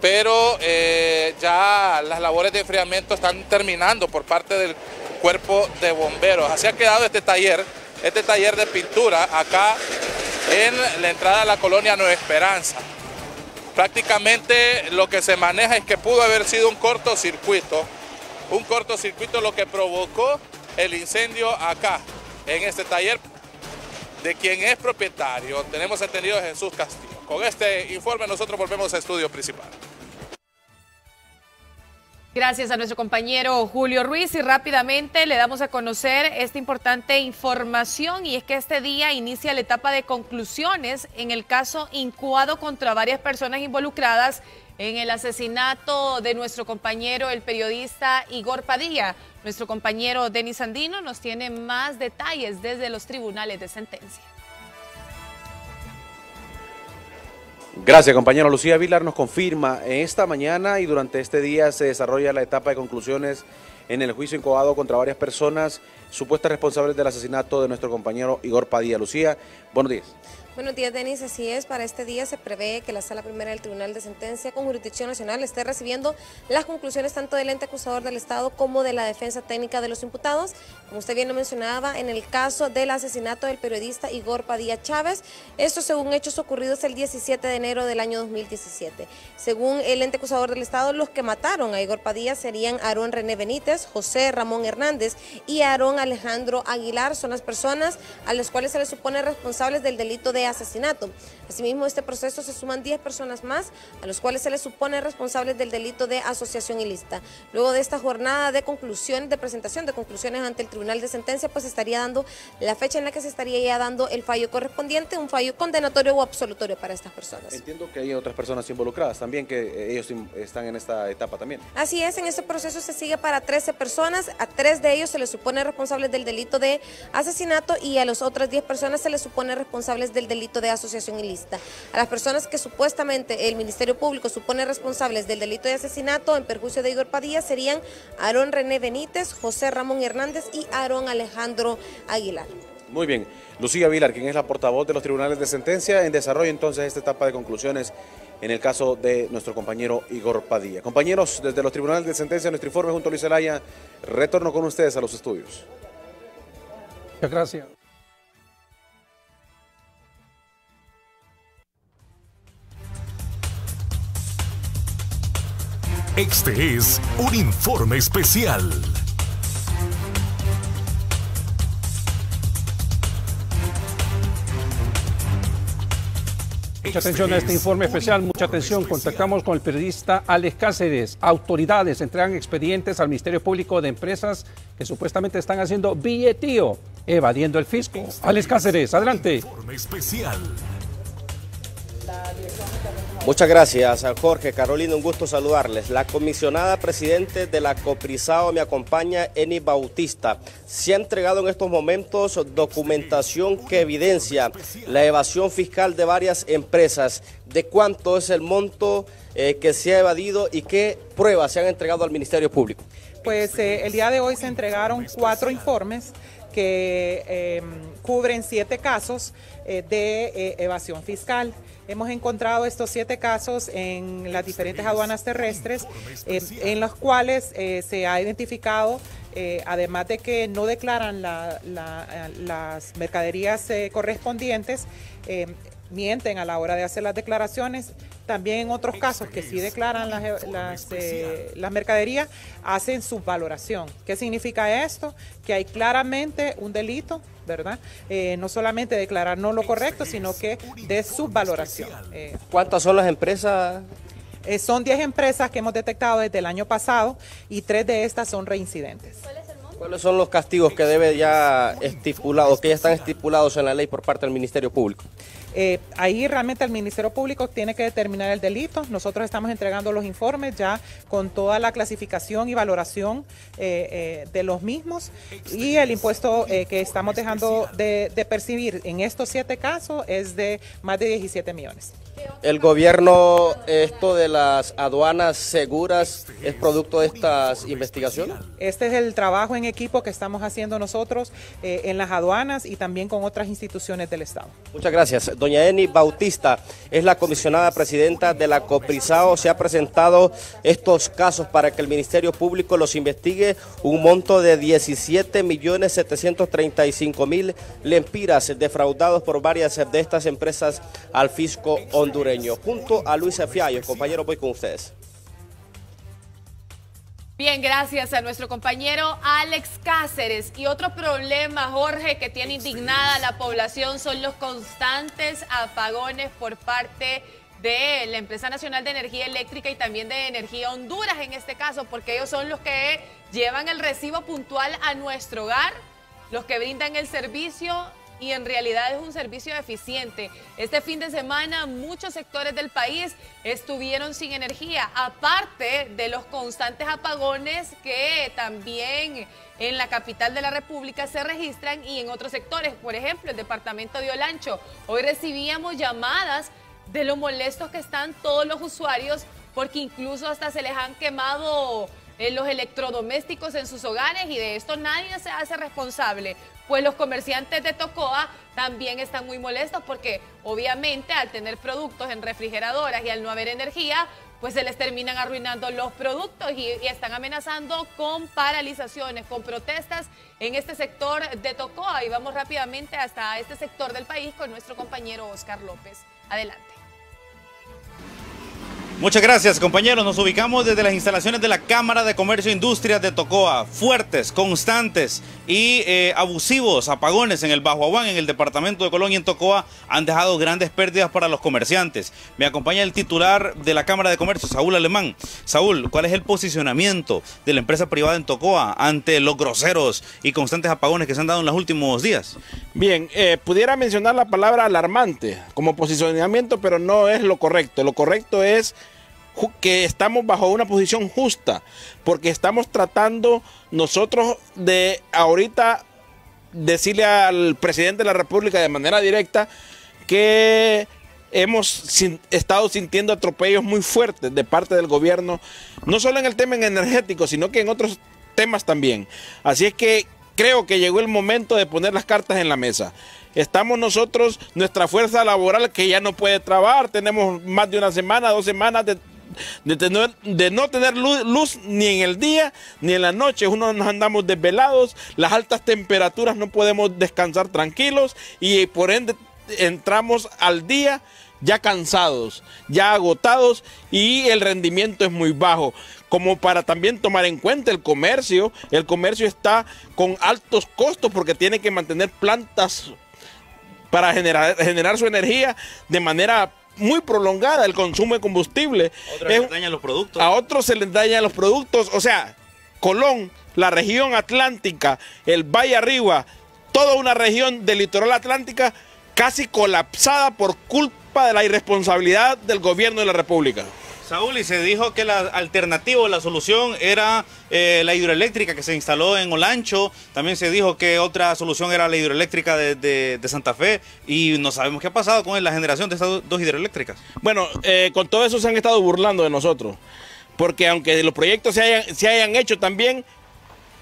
pero eh, ya las labores de enfriamiento están terminando por parte del cuerpo de bomberos. Así ha quedado este taller, este taller de pintura acá en la entrada de la colonia Nueva Esperanza. Prácticamente lo que se maneja es que pudo haber sido un cortocircuito, un cortocircuito lo que provocó el incendio acá, en este taller, de quien es propietario, tenemos entendido Jesús Castillo. Con este informe nosotros volvemos al estudio principal. Gracias a nuestro compañero Julio Ruiz y rápidamente le damos a conocer esta importante información y es que este día inicia la etapa de conclusiones en el caso incuado contra varias personas involucradas en el asesinato de nuestro compañero el periodista Igor Padilla. Nuestro compañero Denis Andino nos tiene más detalles desde los tribunales de sentencia. Gracias, compañero. Lucía Vilar nos confirma, esta mañana y durante este día se desarrolla la etapa de conclusiones en el juicio incubado contra varias personas supuestas responsables del asesinato de nuestro compañero Igor Padilla. Lucía, buenos días. Buenos días, Denis. Así es, para este día se prevé que la Sala Primera del Tribunal de Sentencia con jurisdicción nacional esté recibiendo las conclusiones tanto del ente acusador del Estado como de la defensa técnica de los imputados. Como usted bien lo mencionaba, en el caso del asesinato del periodista Igor Padilla Chávez, esto según hechos ocurridos el 17 de enero del año 2017. Según el ente acusador del Estado, los que mataron a Igor Padilla serían Aarón René Benítez, José Ramón Hernández y Aarón Alejandro Aguilar. Son las personas a las cuales se les supone responsables del delito de asesinato. Asimismo, este proceso se suman 10 personas más, a los cuales se les supone responsables del delito de asociación ilícita. Luego de esta jornada de conclusión, de presentación de conclusiones ante el Tribunal de Sentencia, pues estaría dando la fecha en la que se estaría ya dando el fallo correspondiente, un fallo condenatorio o absolutorio para estas personas. Entiendo que hay otras personas involucradas también, que eh, ellos están en esta etapa también. Así es, en este proceso se sigue para 13 personas, a tres de ellos se les supone responsables del delito de asesinato y a las otras 10 personas se les supone responsables del delito delito de asociación ilícita. A las personas que supuestamente el Ministerio Público supone responsables del delito de asesinato en perjuicio de Igor Padilla serían Aarón René Benítez, José Ramón Hernández y Aarón Alejandro Aguilar. Muy bien. Lucía Vilar, quien es la portavoz de los tribunales de sentencia, en desarrollo entonces esta etapa de conclusiones en el caso de nuestro compañero Igor Padilla. Compañeros, desde los tribunales de sentencia, nuestro informe junto a Luis Zelaya, retorno con ustedes a los estudios. Muchas gracias. Este es un informe especial. Mucha atención a este informe especial, mucha atención. Contactamos con el periodista Alex Cáceres. Autoridades entregan expedientes al Ministerio Público de Empresas que supuestamente están haciendo billetío, evadiendo el fisco. Alex Cáceres, adelante. Informe especial. Muchas gracias, Jorge. Carolina, un gusto saludarles. La comisionada presidente de la Coprisao me acompaña, Eni Bautista. Se ha entregado en estos momentos documentación que evidencia la evasión fiscal de varias empresas. ¿De cuánto es el monto eh, que se ha evadido y qué pruebas se han entregado al Ministerio Público? Pues eh, el día de hoy se entregaron cuatro informes que em, cubren siete casos eh, de evasión fiscal. Hemos encontrado estos siete casos en las diferentes aduanas terrestres, eh, en los cuales eh, se ha identificado, eh, además de que no declaran las mercaderías correspondientes, mienten a la hora de hacer las declaraciones. También en otros casos que sí declaran las, las, mercaderías, hacen su valoración. ¿Qué significa esto? Que hay claramente un delito ¿verdad? Eh, no solamente declarar no lo correcto, sino que de su valoración. Eh, ¿Cuántas son las empresas? Eh, son 10 empresas que hemos detectado desde el año pasado y tres de estas son reincidentes. ¿Cuáles son los castigos que debe ya estipulados, que ya están estipulados en la ley por parte del Ministerio Público? Eh, ahí realmente el Ministerio Público tiene que determinar el delito. Nosotros estamos entregando los informes ya con toda la clasificación y valoración eh, eh, de los mismos y el impuesto que estamos dejando de, de percibir en estos siete casos es de más de 17 millones. ¿El gobierno, esto de las aduanas seguras, es producto de estas investigaciones? Este es el trabajo en equipo que estamos haciendo nosotros eh, en las aduanas y también con otras instituciones del Estado. Muchas gracias. Doña Eni Bautista es la comisionada presidenta de la COPRISAO. Se ha presentado estos casos para que el Ministerio Público los investigue. Un monto de 17 millones 735 mil lempiras defraudados por varias de estas empresas al fisco hondureño. Junto a Luis Fiallo, compañero, voy con ustedes. Bien, gracias a nuestro compañero Alex Cáceres. Y otro problema, Jorge, que tiene indignada a la población son los constantes apagones por parte de la Empresa Nacional de Energía Eléctrica y también de Energía Honduras en este caso, porque ellos son los que llevan el recibo puntual a nuestro hogar, los que brindan el servicio y en realidad es un servicio eficiente. Este fin de semana muchos sectores del país estuvieron sin energía, aparte de los constantes apagones que también en la capital de la República se registran y en otros sectores, por ejemplo, el departamento de Olancho. Hoy recibíamos llamadas de lo molestos que están todos los usuarios porque incluso hasta se les han quemado eh, los electrodomésticos en sus hogares y de esto nadie se hace responsable. Pues los comerciantes de Tocoa también están muy molestos porque obviamente al tener productos en refrigeradoras y al no haber energía, pues se les terminan arruinando los productos y, y, están amenazando con paralizaciones, con protestas en este sector de Tocoa. Y vamos rápidamente hasta este sector del país con nuestro compañero Oscar López. Adelante. Muchas gracias compañeros, nos ubicamos desde las instalaciones de la Cámara de Comercio e Industrias de Tocoa, fuertes, constantes y eh, abusivos apagones en el Bajo Aguán, en el departamento de Colonia y en Tocoa han dejado grandes pérdidas para los comerciantes. Me acompaña el titular de la Cámara de Comercio, Saúl Alemán. Saúl, ¿cuál es el posicionamiento de la empresa privada en Tocoa ante los groseros y constantes apagones que se han dado en los últimos días? Bien, eh, pudiera mencionar la palabra alarmante como posicionamiento, pero no es lo correcto. Lo correcto es que estamos bajo una posición justa, porque estamos tratando nosotros de ahorita decirle al presidente de la República de manera directa que hemos estado sintiendo atropellos muy fuertes de parte del gobierno, no solo en el tema energético, sino que en otros temas también. Así es que creo que llegó el momento de poner las cartas en la mesa. Estamos nosotros, nuestra fuerza laboral que ya no puede trabajar, tenemos más de una semana, dos semanas de de, no tener luz, ni en el día ni en la noche. Uno nos andamos desvelados, las altas temperaturas no podemos descansar tranquilos y por ende entramos al día ya cansados, ya agotados y el rendimiento es muy bajo. Como para también tomar en cuenta el comercio, el comercio está con altos costos porque tiene que mantener plantas para generar, generar su energía de manera muy prolongada el consumo de combustible. A los productos. A otros se les dañan los productos. O sea, Colón, la región atlántica, el Valle Arriba, toda una región del litoral atlántica casi colapsada por culpa de la irresponsabilidad del gobierno de la República. Saúl, y se dijo que la alternativa, la solución era eh, la hidroeléctrica que se instaló en Olancho. También se dijo que otra solución era la hidroeléctrica de, Santa Fe. Y no sabemos qué ha pasado con la generación de estas dos hidroeléctricas. Bueno, eh, con todo eso se han estado burlando de nosotros. Porque aunque los proyectos se hayan, se hayan hecho también,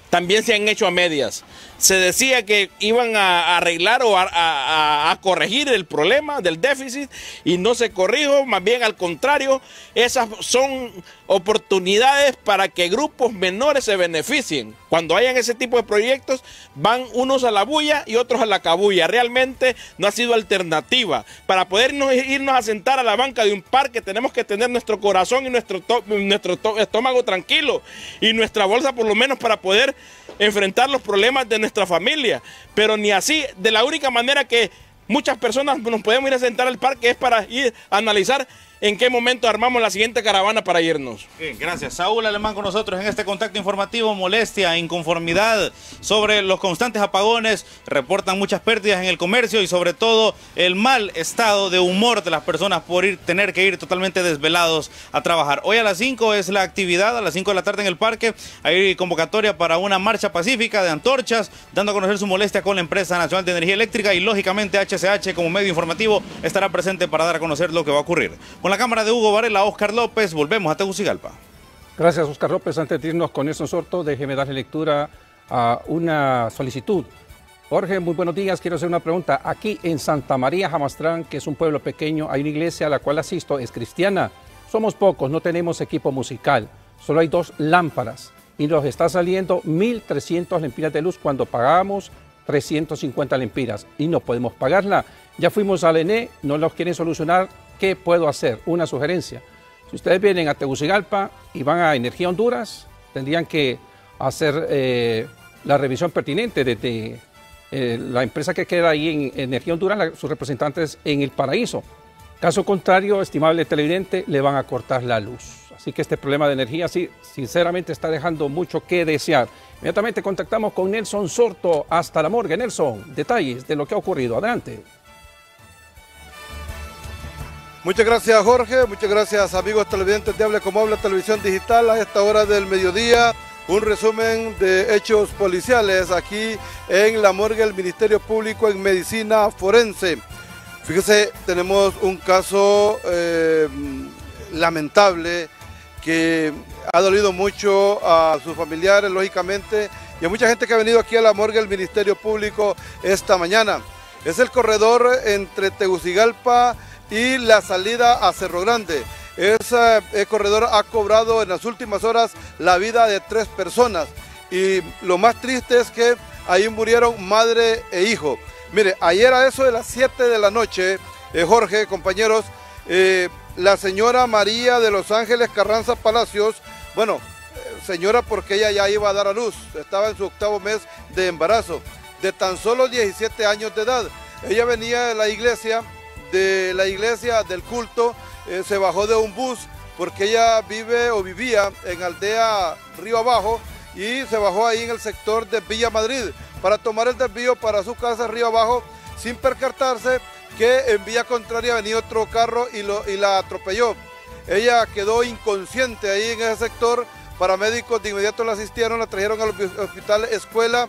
también se han hecho a medias se decía que iban a arreglar o a, corregir el problema del déficit y no se corrijo, más bien al contrario, esas son oportunidades para que grupos menores se beneficien. Cuando hayan ese tipo de proyectos, van unos a la bulla y otros a la cabulla. Realmente no ha sido alternativa. Para poder irnos a sentar a la banca de un parque, tenemos que tener nuestro corazón y nuestro, nuestro estómago tranquilo y nuestra bolsa por lo menos para poder enfrentar los problemas de nuestra familia. Pero ni así, de la única manera que muchas personas nos podemos ir a sentar al parque es para ir a analizar en qué momento armamos la siguiente caravana para irnos. Bien, gracias. Saúl Alemán con nosotros en este contacto informativo. Molestia, inconformidad sobre los constantes apagones. Reportan muchas pérdidas en el comercio y sobre todo el mal estado de humor de las personas por ir, tener que ir totalmente desvelados a trabajar. Hoy a las 5 es la actividad, a las 5 de la tarde en el parque. Hay convocatoria para una marcha pacífica de antorchas, dando a conocer su molestia con la empresa nacional de energía eléctrica y lógicamente HCH como medio informativo estará presente para dar a conocer lo que va a ocurrir. Con la cámara de Hugo Varela, Oscar López, volvemos a Tegucigalpa. Gracias, Oscar López. Antes de irnos con eso, Sorto, déjeme darle lectura a una solicitud. Jorge, muy buenos días. Quiero hacer una pregunta. Aquí en Santa María Jamastrán, que es un pueblo pequeño, hay una iglesia a la cual asisto, es cristiana. Somos pocos, no tenemos equipo musical. Solo hay dos lámparas y nos está saliendo 1.300 lempiras de luz cuando pagamos 350 lempiras y no podemos pagarla. Ya fuimos al ENE, no los quieren solucionar, ¿Qué puedo hacer? Una sugerencia. Si ustedes vienen a Tegucigalpa y van a Energía Honduras, tendrían que hacer eh, la revisión pertinente desde eh, la empresa que queda ahí en Energía Honduras, sus representantes en el paraíso. Caso contrario, estimable televidente, le van a cortar la luz. Así que este problema de energía, sí, sinceramente está dejando mucho que desear. Inmediatamente contactamos con Nelson Sorto hasta la morgue. Nelson, detalles de lo que ha ocurrido. Adelante. Muchas gracias Jorge, muchas gracias amigos televidentes de Hable como Habla Televisión Digital a esta hora del mediodía. Un resumen de hechos policiales aquí en la morgue del Ministerio Público en Medicina Forense. Fíjese, tenemos un caso eh, lamentable que ha dolido mucho a sus familiares, lógicamente, y a mucha gente que ha venido aquí a la morgue del Ministerio Público esta mañana. Es el corredor entre Tegucigalpa y la salida a Cerro Grande. Ese eh, corredor ha cobrado en las últimas horas la vida de tres personas. Y lo más triste es que ahí murieron madre e hijo. Mire, ayer a eso de las 7 de la noche, eh, Jorge, compañeros, eh, la señora María de Los Ángeles Carranza Palacios, bueno, señora porque ella ya iba a dar a luz, estaba en su octavo mes de embarazo, de tan solo 17 años de edad. Ella venía de la iglesia, de la iglesia del culto, eh, se bajó de un bus porque ella vive o vivía en aldea Río Abajo y se bajó ahí en el sector de Villa Madrid para tomar el desvío para su casa Río Abajo sin percatarse que en vía contraria venía otro carro y, lo, y la atropelló. Ella quedó inconsciente ahí en ese sector Paramédicos de inmediato la asistieron, la trajeron al hospital escuela,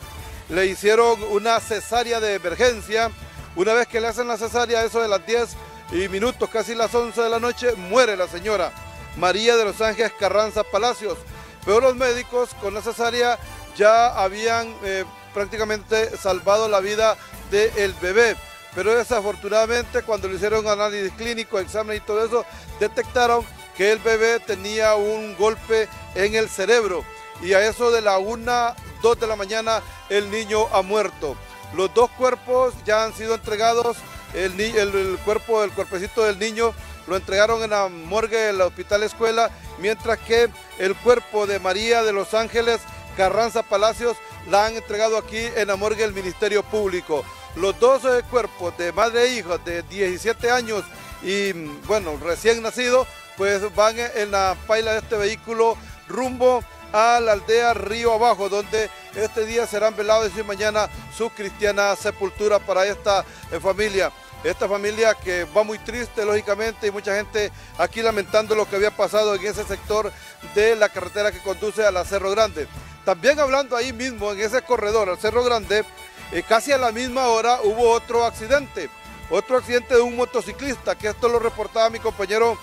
le hicieron una cesárea de emergencia. Una vez que le hacen la cesárea, eso de las 10 y minutos, casi las 11 de la noche, muere la señora María de los Ángeles Carranza Palacios. Pero los médicos con la cesárea ya habían eh, prácticamente salvado la vida del bebé. Pero desafortunadamente cuando le hicieron análisis clínico, examen y todo eso, detectaron que el bebé tenía un golpe en el cerebro y a eso de la una, dos de la mañana el niño ha muerto. Los dos cuerpos ya han sido entregados, el, cuerpo, el cuerpecito del niño lo entregaron en la morgue del hospital escuela, mientras que el cuerpo de María de los Ángeles Carranza Palacios la han entregado aquí en la morgue del Ministerio Público. Los dos eh, cuerpos de madre e hijo de 17 años y bueno, recién nacido, pues van en la paila de este vehículo rumbo a la aldea Río Abajo, donde este día serán velados y mañana su cristiana sepultura para esta eh, familia. Esta familia que va muy triste, lógicamente, y mucha gente aquí lamentando lo que había pasado en ese sector de la carretera que conduce a la Cerro Grande. También hablando ahí mismo, en ese corredor, al Cerro Grande, eh, casi a la misma hora hubo otro accidente. Otro accidente de un motociclista, que esto lo reportaba mi compañero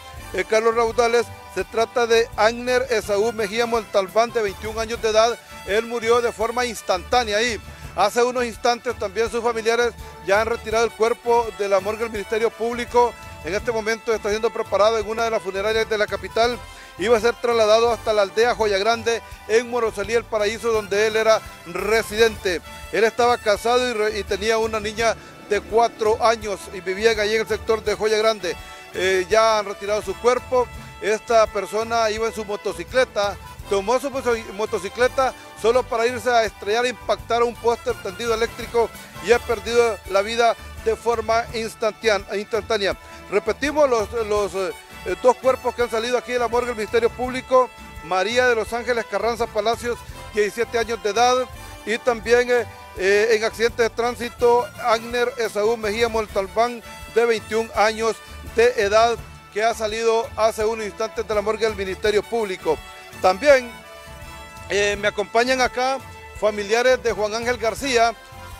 Carlos Raudales. Se trata de Agner Esaú Mejía Montalbán, de 21 años de edad. Él murió de forma instantánea ahí. Hace unos instantes también sus familiares ya han retirado el cuerpo de la morgue del Ministerio Público. En este momento está siendo preparado en una de las funerarias de la capital. Iba a ser trasladado hasta la aldea Joya Grande en Morosalí, el paraíso donde él era residente. Él estaba casado y, tenía una niña de cuatro años y vivía allí en el sector de Joya Grande. Eh, ya han retirado su cuerpo. Esta persona iba en su motocicleta, tomó su motocicleta solo para irse a estrellar, e impactar un poste tendido eléctrico y ha perdido la vida de forma instantánea. Repetimos los, eh, dos cuerpos que han salido aquí de la morgue del Ministerio Público. María de los Ángeles Carranza Palacios, 17 años de edad, y también eh, en accidente de tránsito, Agner Esaú Mejía Montalbán, de 21 años de edad que ha salido hace unos instantes de la morgue del Ministerio Público. También eh, me acompañan acá familiares de Juan Ángel García.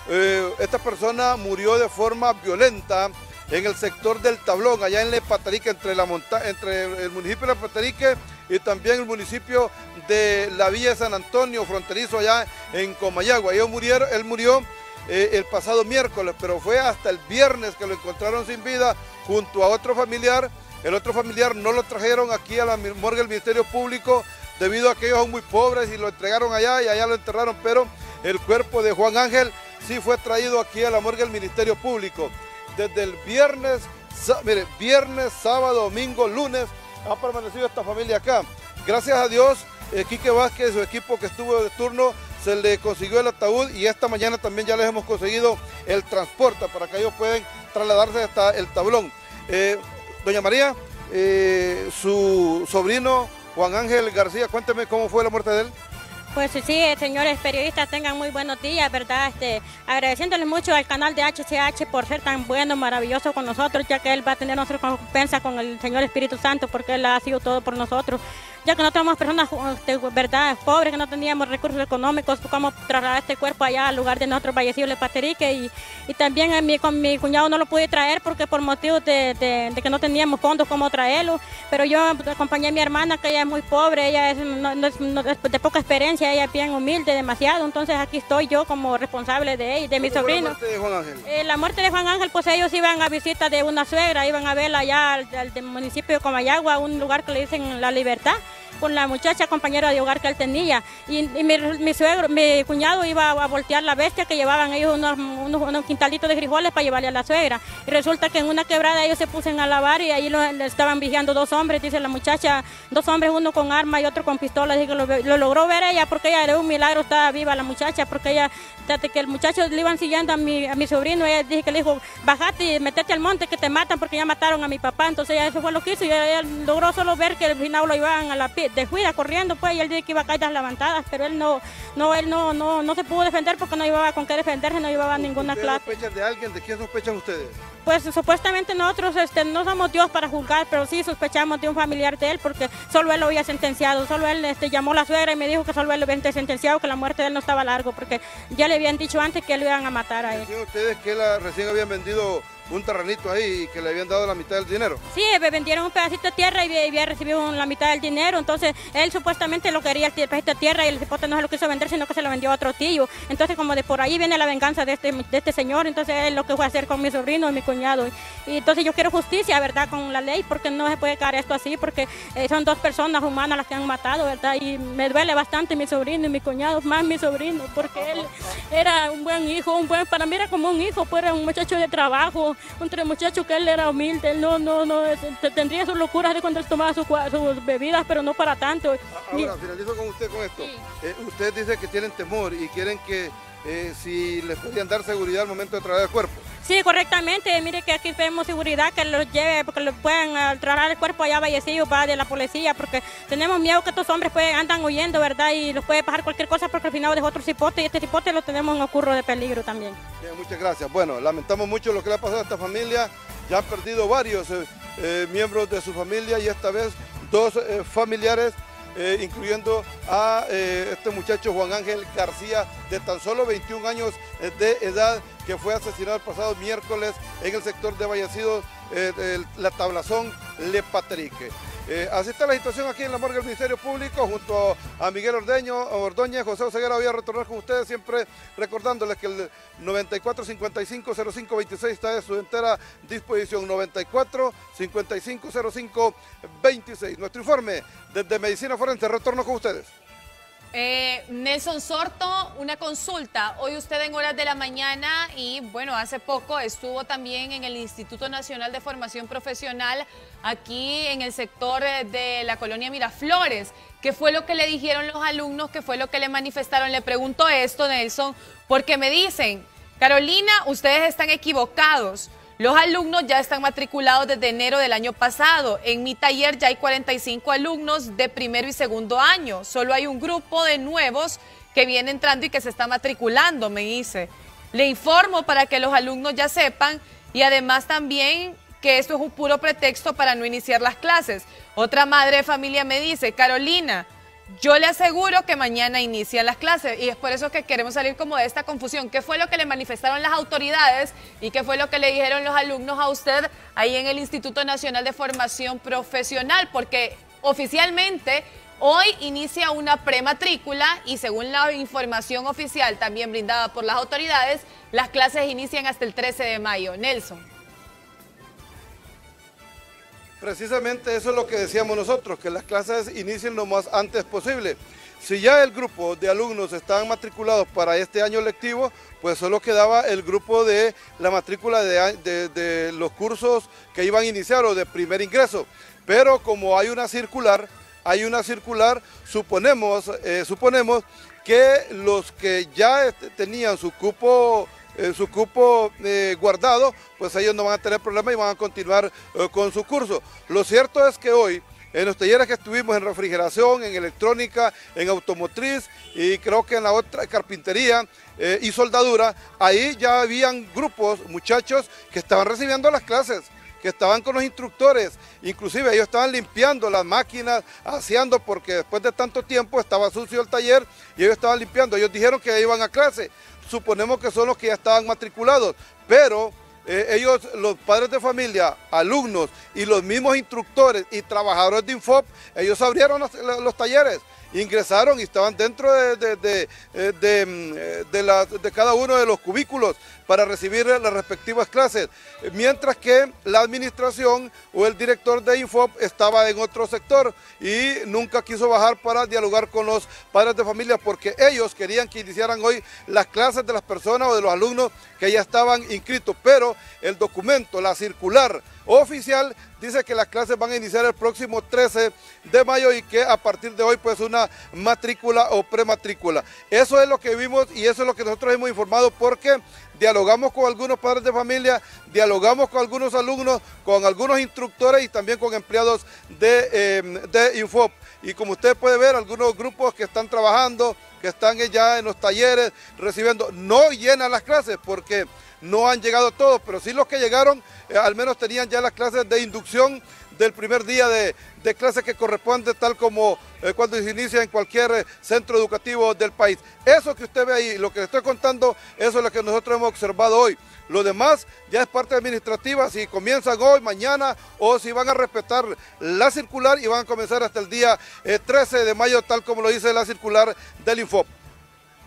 Eh, esta persona murió de forma violenta en el sector del Tablón, allá en Lepatarique, entre, la entre el municipio de Lepatarique y también el municipio de la Villa de San Antonio, fronterizo allá en Comayagua. Murieron, él murió eh, el pasado miércoles, pero fue hasta el viernes que lo encontraron sin vida junto a otro familiar. El otro familiar no lo trajeron aquí a la morgue del Ministerio Público debido a que ellos son muy pobres y lo entregaron allá y allá lo enterraron, pero el cuerpo de Juan Ángel sí fue traído aquí a la morgue del Ministerio Público. Desde el viernes, viernes, sábado, domingo, lunes, ha permanecido esta familia acá. Gracias a Dios, eh, Quique Vázquez y su equipo que estuvo de turno se le consiguió el ataúd y esta mañana también ya les hemos conseguido el transporte para que ellos puedan trasladarse hasta el tablón. Eh, doña María, eh, su sobrino Juan Ángel García, cuénteme cómo fue la muerte de él. Pues sí, señores periodistas, tengan muy buenos días, ¿verdad? Este, agradeciéndoles mucho al canal de HCH por ser tan bueno, maravilloso con nosotros, ya que él va a tener nuestra recompensa con el Señor Espíritu Santo, porque él ha sido todo por nosotros. ya que no tenemos personas, este, verdad, pobres, que no teníamos recursos económicos, cómo trasladar este cuerpo allá al lugar de nuestro fallecido Le Paterique y, y también a mí, con mi cuñado no lo pude traer porque por motivos de, de, que no teníamos fondos cómo traerlo, pero yo acompañé a mi hermana que ella es muy pobre, ella es, de poca experiencia, ella es bien humilde, demasiado, entonces aquí estoy yo como responsable de ella, de mi sobrino. La muerte de Juan Ángel? Eh, la muerte de Juan Ángel, pues ellos iban a visita de una suegra, iban a verla allá al, al municipio de Comayagua, un lugar que le dicen La Libertad con la muchacha compañera de hogar que él tenía. Y, mi, suegro, mi cuñado iba a voltear la bestia que llevaban ellos unos, unos, quintalitos de frijoles para llevarle a la suegra. Y resulta que en una quebrada ellos se pusen a lavar y ahí lo, estaban vigiando dos hombres, dice la muchacha, dos hombres, uno con arma y otro con pistola. Dice que lo, logró ver ella porque ella era un milagro, estaba viva la muchacha, porque ella, que el muchacho le iban siguiendo a mi, a mi sobrino, ella dije que le dijo, bajate y metete al monte que te matan porque ya mataron a mi papá. Entonces ella eso fue lo que hizo y ella, logró solo ver que el final lo iban a la descuida corriendo, pues, y él dice que iba a caer las levantadas, pero él no, no, él no, no, no se pudo defender porque no llevaba con qué defenderse, no llevaba ninguna clase. sospechan de alguien? ¿De quién sospechan ustedes? Pues supuestamente nosotros este, no somos Dios para juzgar, pero sí sospechamos de un familiar de él porque solo él lo había sentenciado, solo él este, llamó a la suegra y me dijo que solo él lo había sentenciado, que la muerte de él no estaba largo, porque ya le habían dicho antes que lo iban a matar a él. ustedes que él recién habían vendido un terrenito ahí que le habían dado la mitad del dinero. Sí, vendieron un pedacito de tierra y había recibido la mitad del dinero. Entonces él supuestamente lo quería el pedacito de tierra y el cipote no se lo quiso vender, sino que se lo vendió a otro tío. Entonces, como de por ahí viene la venganza de este, de este señor, entonces él lo que fue a hacer con mi sobrino y mi cuñado. Y entonces yo quiero justicia, ¿verdad? Con la ley, porque no se puede caer esto así, porque eh, son dos personas humanas las que han matado, ¿verdad? Y me duele bastante mi sobrino y mi cuñado, más mi sobrino, porque él era un buen hijo, un buen, para mí era como un hijo, pues era un muchacho de trabajo, un muchacho que él era humilde, él no, no, no, tendría sus locuras de cuando él tomaba sus, bebidas, pero no para tanto. Ahora, finalizo con usted con esto. Eh, usted dice que tienen temor y quieren que eh, si les podían dar seguridad al momento de traer el cuerpo. Sí, correctamente. Mire que aquí tenemos seguridad que los lleve, porque lo puedan traer el cuerpo allá fallecido para de la policía, porque tenemos miedo que estos hombres pueden, andan huyendo, ¿verdad? Y los puede pasar cualquier cosa porque al final dejó otro cipote y este cipote lo tenemos en ocurro de peligro también. muchas gracias. Bueno, lamentamos mucho lo que le ha pasado a esta familia. Ya han perdido varios eh, eh, miembros de su familia y esta vez dos familiares eh, incluyendo a este muchacho Juan Ángel García, de tan solo 21 años de edad, que fue asesinado el pasado miércoles en el sector de Vallecido, la tablazón Le Patrique. Eh, así está la situación aquí en la morgue del Ministerio Público junto a Miguel Ordeño, Ordóñez, José Oseguera. Voy a retornar con ustedes siempre recordándoles que el 94550526 está a su entera disposición. 94550526. Nuestro informe desde Medicina Forense. Retorno con ustedes. Eh, Nelson Sorto, una consulta. Hoy usted en horas de la mañana y bueno, hace poco estuvo también en el Instituto Nacional de Formación Profesional aquí en el sector eh, de la colonia Miraflores. ¿Qué fue lo que le dijeron los alumnos? ¿Qué fue lo que le manifestaron? Le pregunto esto, Nelson, porque me dicen, Carolina, ustedes están equivocados. Los alumnos ya están matriculados desde enero del año pasado. En mi taller ya hay 45 alumnos de primero y segundo año. Solo hay un grupo de nuevos que viene entrando y que se está matriculando, me dice. Le informo para que los alumnos ya sepan y además también que esto es un puro pretexto para no iniciar las clases. Otra madre de familia me dice, Carolina, yo le aseguro que mañana inician las clases y es por eso que queremos salir como de esta confusión. ¿Qué fue lo que le manifestaron las autoridades y qué fue lo que le dijeron los alumnos a usted ahí en el Instituto Nacional de Formación Profesional? Porque oficialmente hoy inicia una prematrícula y según la información oficial también brindada por las autoridades, las clases inician hasta el 13 de mayo. Nelson. Precisamente eso es lo que decíamos nosotros, que las clases inicien lo más antes posible. Si ya el grupo de alumnos están matriculados para este año lectivo, pues solo quedaba el grupo de la matrícula de, los cursos que iban a iniciar o de primer ingreso. Pero como hay una circular, hay una circular, suponemos, eh, suponemos que los que ya tenían su cupo su cupo eh, guardado, pues ellos no van a tener problema y van a continuar eh, con su curso. Lo cierto es que hoy, en los talleres que estuvimos en refrigeración, en electrónica, en automotriz y creo que en la otra carpintería eh, y soldadura, ahí ya habían grupos, muchachos que estaban recibiendo las clases que estaban con los instructores, inclusive ellos estaban limpiando las máquinas, aseando porque después de tanto tiempo estaba sucio el taller y ellos estaban limpiando. Ellos dijeron que iban a clase, suponemos que son los que ya estaban matriculados, pero eh, ellos, los padres de familia, alumnos y los mismos instructores y trabajadores de Infop, ellos abrieron los talleres ingresaron y estaban dentro de, de, eh, mm, de, cada uno de los cubículos para recibir las respectivas clases, mientras que la administración o el director de Infop estaba en otro sector y nunca quiso bajar para dialogar con los padres de familia porque ellos querían que iniciaran hoy las clases de las personas o de los alumnos que ya estaban inscritos, pero el documento, la circular oficial dice que las clases van a iniciar el próximo 13 de mayo y que a partir de hoy pues una matrícula o prematrícula. Eso es lo que vimos y eso es lo que nosotros hemos informado porque dialogamos con algunos padres de familia, dialogamos con algunos alumnos, con algunos instructores y también con empleados de, em, de Infop. Y como usted puede ver, algunos grupos que están trabajando, que están ya en los talleres recibiendo, no llenan las clases porque no han llegado todos, pero sí los que llegaron eh, al menos tenían ya las clases de inducción del primer día de, de clases que corresponde tal como eh, cuando se inicia en cualquier eh, centro educativo del país. Eso que usted ve ahí, lo que le estoy contando, eso es lo que nosotros hemos observado hoy. Lo demás ya es parte administrativa, si comienzan hoy, mañana o si van a respetar la circular y van a comenzar hasta el día 13 de mayo, tal como lo dice la circular del Infop.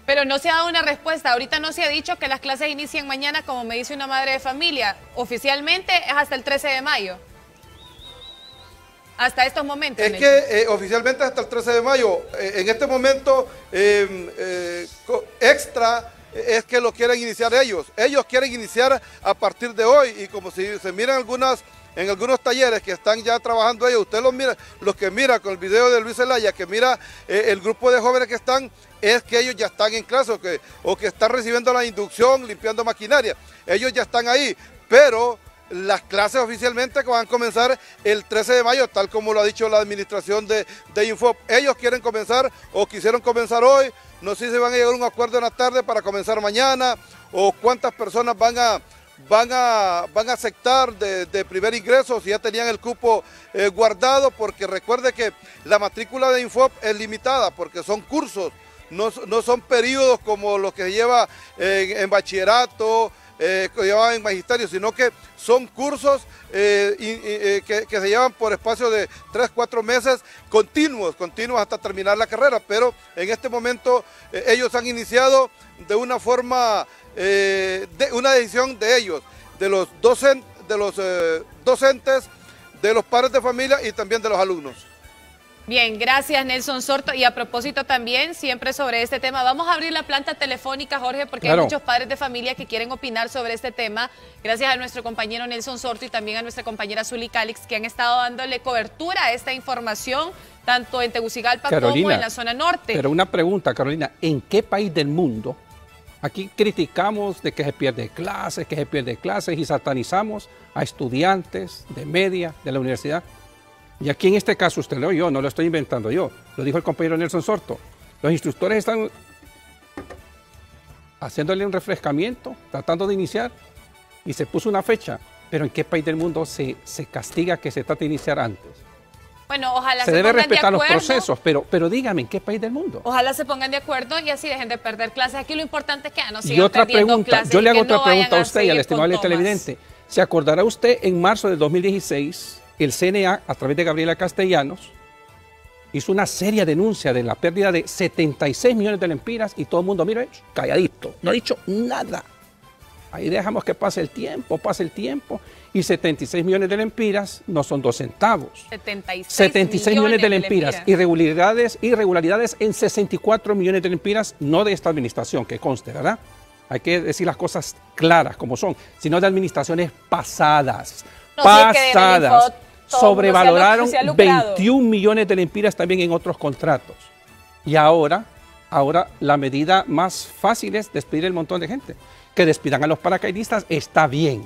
Pero no se ha dado una respuesta. Ahorita no se ha dicho que las clases inician mañana, como me dice una madre de familia. Oficialmente es hasta el 13 de mayo. Hasta estos momentos. Es que eh, oficialmente hasta el 13 de mayo. Eh, en este momento em, eh, extra es que lo quieren iniciar ellos. Ellos quieren iniciar a partir de hoy y como si se miran algunas en algunos talleres que están ya trabajando ellos, usted los mira, los que mira con el video de Luis Zelaya, que mira el grupo de jóvenes que están es que ellos ya están en clase o que, o que están recibiendo la inducción, limpiando maquinaria. Ellos ya están ahí, pero las clases oficialmente van a comenzar el 13 de mayo, tal como lo ha dicho la administración de, de Infop. Ellos quieren comenzar o quisieron comenzar hoy, no sé si van a llegar a un acuerdo en la tarde para comenzar mañana o cuántas personas van a, van a, van a aceptar de, primer ingreso si ya tenían el cupo eh, guardado, porque recuerde que la matrícula de Infop es limitada porque son cursos no, son periodos como los que lleva en, bachillerato, eh, que lleva en magisterio, sino que son cursos eh, eh, que, se llevan por espacio de 3, 4 meses continuos, continuos hasta terminar la carrera, pero en este momento ellos han iniciado de una forma, de una decisión de ellos, de los, de los docentes, de los padres de familia y también de los alumnos. Bien, gracias Nelson Sorto. Y a propósito también, siempre sobre este tema, vamos a abrir la planta telefónica, Jorge, porque hay muchos padres de familia que quieren opinar sobre este tema. Gracias a nuestro compañero Nelson Sorto y también a nuestra compañera Zuli Calix, que han estado dándole cobertura a esta información, tanto en Tegucigalpa como en la zona norte. Pero una pregunta, Carolina, ¿en qué país del mundo? Aquí criticamos de que se pierde clases, que se pierde clases y satanizamos a estudiantes de media, de la universidad. Y aquí en este caso, usted lo oyó, no lo estoy inventando yo, lo dijo el compañero Nelson Sorto. Los instructores están haciéndole un refrescamiento, tratando de iniciar, y se puso una fecha. Pero ¿en qué país del mundo se, se castiga que se trate de iniciar antes? Bueno, ojalá se, se debe respetar los procesos, pero, pero dígame, ¿en qué país del mundo? Ojalá se pongan de acuerdo y así dejen de perder clases. Aquí lo importante es que no sigan y otra pregunta, Yo le hago otra pregunta a usted y al estimable televidente. ¿Se acordará usted en marzo de 2016 el CNA, a través de Gabriela Castellanos, hizo una seria denuncia de la pérdida de 76 millones de lempiras y todo el mundo, mire, calladito, no ha dicho nada. Ahí dejamos que pase el tiempo, pase el tiempo. Y 76 millones de lempiras no son dos centavos. 76, millones, de lempiras. Irregularidades, irregularidades en 64 millones de lempiras, no de esta administración, que conste, ¿verdad? Hay que decir las cosas claras como son, sino de administraciones pasadas. pasadas sobrevaloraron 21 millones de lempiras también en otros contratos. Y ahora, ahora la medida más fácil es despedir el montón de gente. Que despidan a los paracaidistas está bien.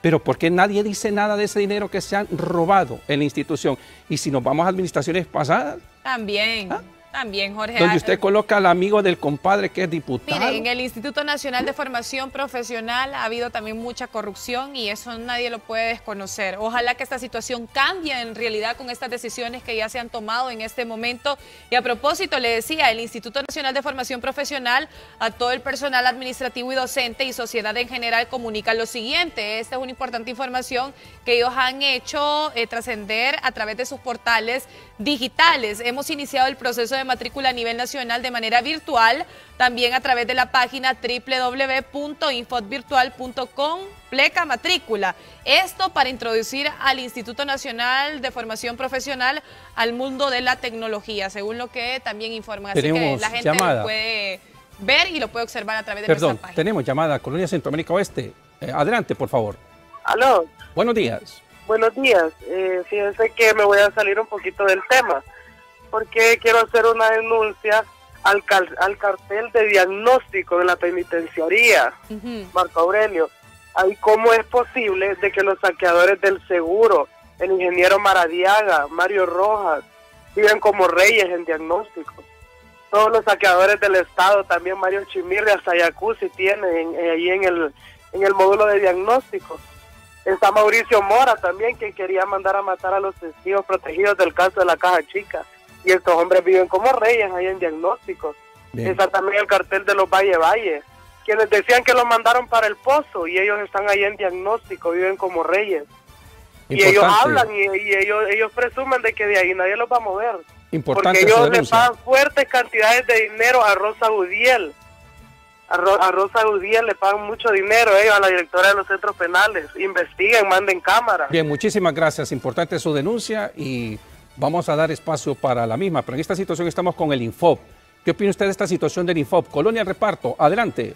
Pero ¿por qué nadie dice nada de ese dinero que se han robado en la institución? Y si nos vamos a administraciones pasadas. También. ¿ah? También, Jorge. Donde usted coloca al amigo del compadre que es diputado. Mire, en el Instituto Nacional de Formación Profesional ha habido también mucha corrupción y eso nadie lo puede desconocer. Ojalá que esta situación cambie en realidad con estas decisiones que ya se han tomado en este momento. Y a propósito, le decía, el Instituto Nacional de Formación Profesional a todo el personal administrativo y docente y sociedad en general comunica lo siguiente. Esta es una importante información que ellos han hecho eh, trascender a través de sus portales digitales. Hemos iniciado el proceso de matrícula a nivel nacional de manera virtual, también a través de la página www.infotvirtual.com pleca matrícula. Esto para introducir al Instituto Nacional de Formación Profesional al mundo de la tecnología, según lo que también informa. Así que la gente lo puede ver y lo puede observar a través de Perdón, página. tenemos llamada Colonia Centroamérica Oeste. Eh, adelante, por favor. Aló. Buenos días. Buenos días. Eh, fíjense que me voy a salir un poquito del tema, porque quiero hacer una denuncia al, al cartel de diagnóstico de la penitenciaría, Marco Aurelio. Ahí, ¿Cómo es posible de que los saqueadores del seguro, el ingeniero Maradiaga, Mario Rojas, viven como reyes en diagnóstico? Todos los saqueadores del Estado, también Mario Chimirri, hasta Yacuzi tienen ahí en el, en el módulo de diagnóstico. Está Mauricio Mora también, que quería mandar a matar a los testigos protegidos del caso de la caja chica. Y estos hombres viven como reyes ahí en diagnósticos. Está también el cartel de los Valle Valle, quienes decían que los mandaron para el pozo y ellos están ahí en diagnóstico, viven como reyes. Y ellos hablan y, ellos, ellos presumen de que de ahí nadie los va a mover. Importante porque ellos le pagan fuertes cantidades de dinero a Rosa Udiel a, Rosa Udía le pagan mucho dinero ellos a la directora de los centros penales. Investiguen, manden cámaras. Bien, muchísimas gracias. Importante su denuncia y vamos a dar espacio para la misma. Pero en esta situación estamos con el Infop. ¿Qué opina usted de esta situación del Infop? Colonia Reparto, adelante.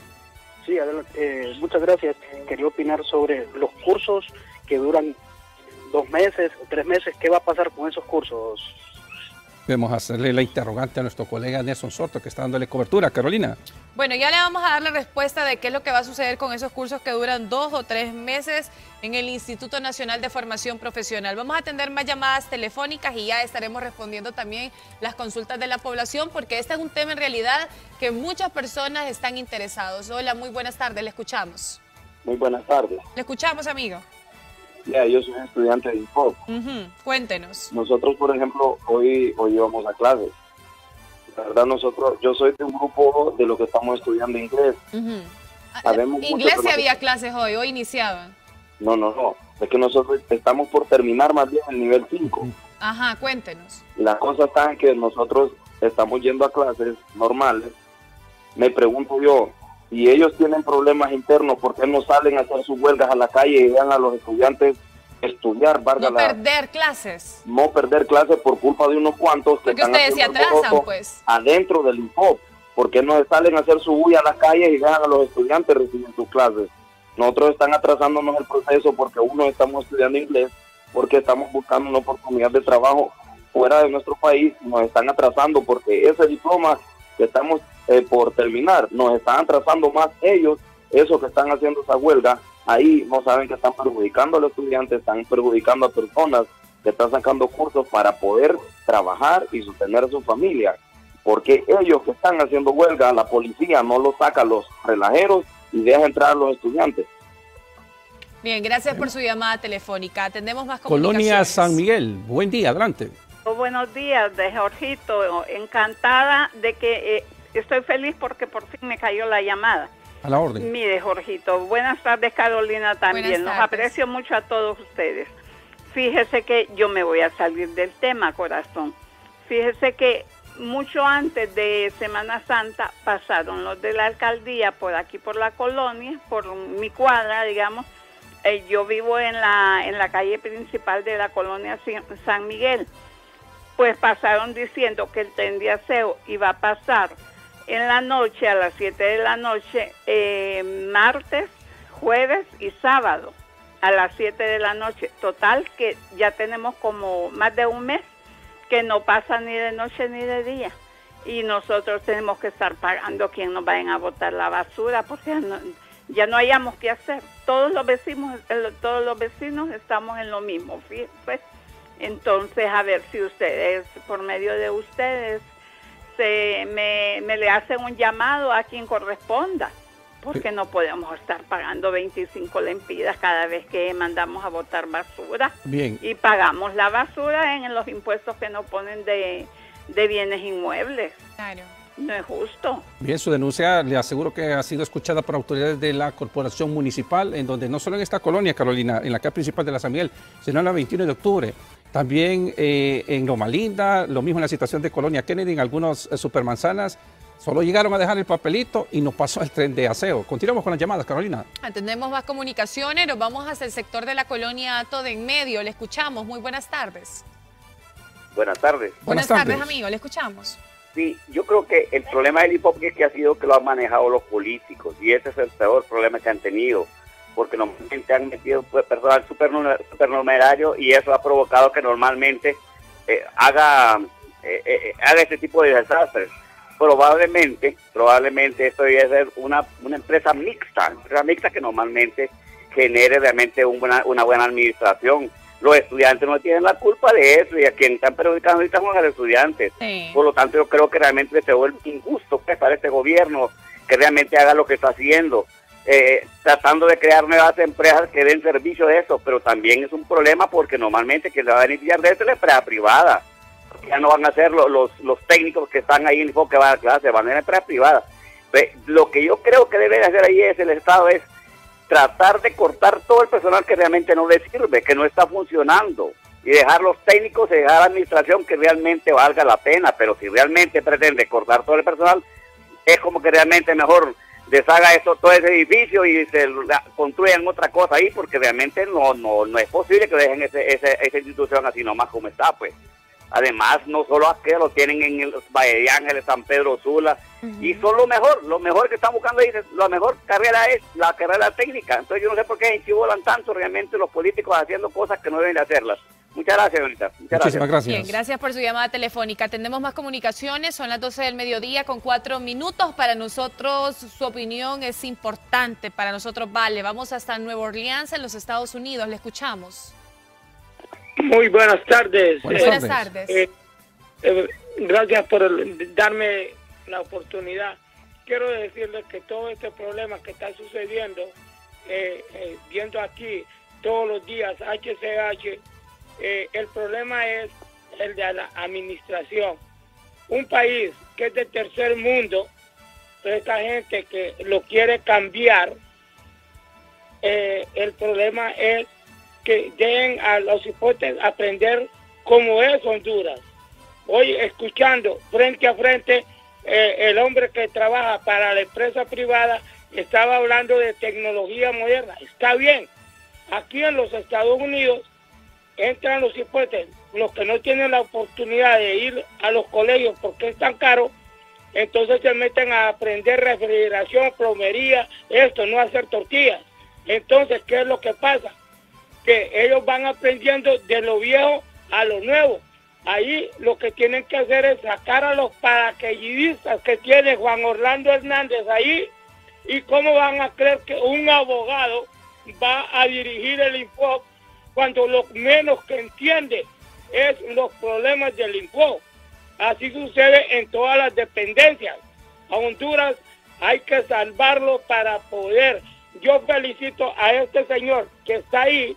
Sí, adelante. Eh, muchas gracias. Quería opinar sobre los cursos que duran dos meses, tres meses. ¿Qué va a pasar con esos cursos? Vamos a hacerle la interrogante a nuestro colega Nelson Soto, que está dándole cobertura. Carolina. Bueno, ya le vamos a dar la respuesta de qué es lo que va a suceder con esos cursos que duran dos o tres meses en el Instituto Nacional de Formación Profesional. Vamos a atender más llamadas telefónicas y ya estaremos respondiendo también las consultas de la población, porque este es un tema en realidad que muchas personas están interesados. Hola, muy buenas tardes, le escuchamos. Muy buenas tardes. Le escuchamos, amigo. Ya, yo soy estudiante de Info. Cuéntenos. Nosotros, por ejemplo, hoy, hoy vamos a clases. La verdad, nosotros, yo soy de un grupo de los que estamos estudiando inglés. ¿Inglés si había clases hoy, hoy iniciaban? No, no, no. Es que nosotros estamos por terminar más bien el nivel 5. Ajá, cuéntenos. La cosa está en que nosotros estamos yendo a clases normales. Me pregunto yo, y ellos tienen problemas internos, ¿por qué no salen a hacer sus huelgas a la calle y vean a los estudiantes estudiar? no perder clases. No perder clases por culpa de unos cuantos que están ustedes se atrasan, pues. adentro del INFOP. ¿Por qué no salen a hacer su bulla a las calles y vean a los estudiantes recibir sus clases? Nosotros están atrasándonos el proceso porque uno estamos estudiando inglés, porque estamos buscando una oportunidad de trabajo fuera de nuestro país, nos están atrasando porque ese diploma que estamos eh, por terminar. Nos están atrasando más ellos, esos que están haciendo esa huelga. Ahí no saben que están perjudicando a los estudiantes, están perjudicando a personas que están sacando cursos para poder trabajar y sostener a su familia. Porque ellos que están haciendo huelga, la policía no los saca a los relajeros y deja entrar a los estudiantes. Bien, gracias por su llamada telefónica. Atendemos más Colonia San Miguel, buen día, adelante. Buenos días, de Jorgito. Encantada de que eh, estoy feliz porque por fin me cayó la llamada. A la orden. Mire, Jorgito, buenas tardes, Carolina, también. Los aprecio mucho a todos ustedes. Fíjese que yo me voy a salir del tema, corazón. Fíjese que mucho antes de Semana Santa pasaron los de la alcaldía por aquí, por la colonia, por mi cuadra, digamos. Eh, yo vivo en la, en la calle principal de la colonia San Miguel. Pues pasaron diciendo que el tren de aseo iba a pasar en la noche, a las 7 de la noche, eh, martes, jueves y sábado, a las 7 de la noche. Total que ya tenemos como más de un mes que no pasa ni de noche ni de día. Y nosotros tenemos que estar pagando quien nos vayan a botar la basura porque ya no, hayamos que hacer. Todos los vecinos, todos los vecinos estamos en lo mismo. Pues. Entonces, a ver si ustedes, por medio de ustedes, se me, me le hacen un llamado a quien corresponda porque no podemos estar pagando 25 lempiras cada vez que mandamos a botar basura. Bien. Y pagamos la basura en los impuestos que nos ponen de, de bienes inmuebles. Claro. No es justo. Bien, su denuncia le aseguro que ha sido escuchada por autoridades de la Corporación Municipal, en donde no solo en esta colonia, Carolina, en la calle principal de la San Miguel, sino en la 21 de octubre. También eh, en Loma Linda, lo mismo en la situación de Colonia Kennedy, en algunos eh, supermanzanas. Solo llegaron a dejar el papelito y nos pasó el tren de aseo. Continuamos con las llamadas, Carolina. Atendemos más comunicaciones, nos vamos hacia el sector de la colonia Ato de en medio. Le escuchamos. Muy buenas tardes. Buenas tardes. Buenas, tardes. amigo. Le escuchamos. Sí, yo creo que el problema del hip que ha sido que lo han manejado los políticos y ese es el peor problema que han tenido porque normalmente han metido pues, personal supernumerario y eso ha provocado que normalmente eh, haga, eh, eh, haga este tipo de desastres probablemente, probablemente esto debe ser una, una empresa mixta, empresa mixta que normalmente genere realmente una, una buena administración. Los estudiantes no tienen la culpa de eso y a quien están perjudicando ahorita son los estudiantes. Por lo tanto, yo creo que realmente se vuelve injusto para este gobierno que realmente haga lo que está haciendo, eh, tratando de crear nuevas empresas que den servicio de eso, pero también es un problema porque normalmente quien se va a beneficiar de eso es la empresa privada ya no van a ser los, los, técnicos que están ahí en el que van a clase, van a ir a empresa privada. Lo que yo creo que debe hacer ahí es el Estado es tratar de cortar todo el personal que realmente no le sirve, que no está funcionando, y dejar los técnicos y dejar la administración que realmente valga la pena, pero si realmente pretende cortar todo el personal, es como que realmente mejor deshaga eso, todo ese edificio y se construyan otra cosa ahí, porque realmente no, no, no es posible que dejen ese, esa institución así nomás como está, pues. Además, no solo aquí, lo tienen en el Valle de Ángeles, San Pedro Sula, y son lo mejor, lo mejor que están buscando ahí, la mejor carrera es la carrera técnica. Entonces yo no sé por qué enchivolan tanto realmente los políticos haciendo cosas que no deben de hacerlas. Muchas gracias, Bonita. Muchas Muchísimas gracias. Bien, gracias por su llamada telefónica. Tenemos más comunicaciones, son las 12 del mediodía con cuatro minutos. Para nosotros su opinión es importante, para nosotros vale. Vamos hasta Nueva Orleans, en los Estados Unidos. Le escuchamos. Muy buenas tardes. Buenas eh, tardes. Eh, eh, gracias por darme la oportunidad. Quiero decirles que todo este problema que está sucediendo, viendo aquí todos los días HCH, el problema es el de la administración. Un país que es de tercer mundo, esta gente que lo quiere cambiar, el problema es que den a los hipótesis aprender cómo es Honduras. Hoy escuchando frente a frente eh, el hombre que trabaja para la empresa privada estaba hablando de tecnología moderna. Está bien. Aquí en los Estados Unidos entran los hipótesis, los que no tienen la oportunidad de ir a los colegios porque es tan caro, entonces se meten a aprender refrigeración, plomería, esto, no hacer tortillas. Entonces, ¿qué es lo que pasa? que ellos van aprendiendo de lo viejo a lo nuevo. Ahí lo que tienen que hacer es sacar a los paracaidistas que tiene Juan Orlando Hernández ahí y cómo van a creer que un abogado va a dirigir el INPO cuando lo menos que entiende es los problemas del INPO. Así sucede en todas las dependencias. A Honduras hay que salvarlo para poder. Yo felicito a este señor que está ahí,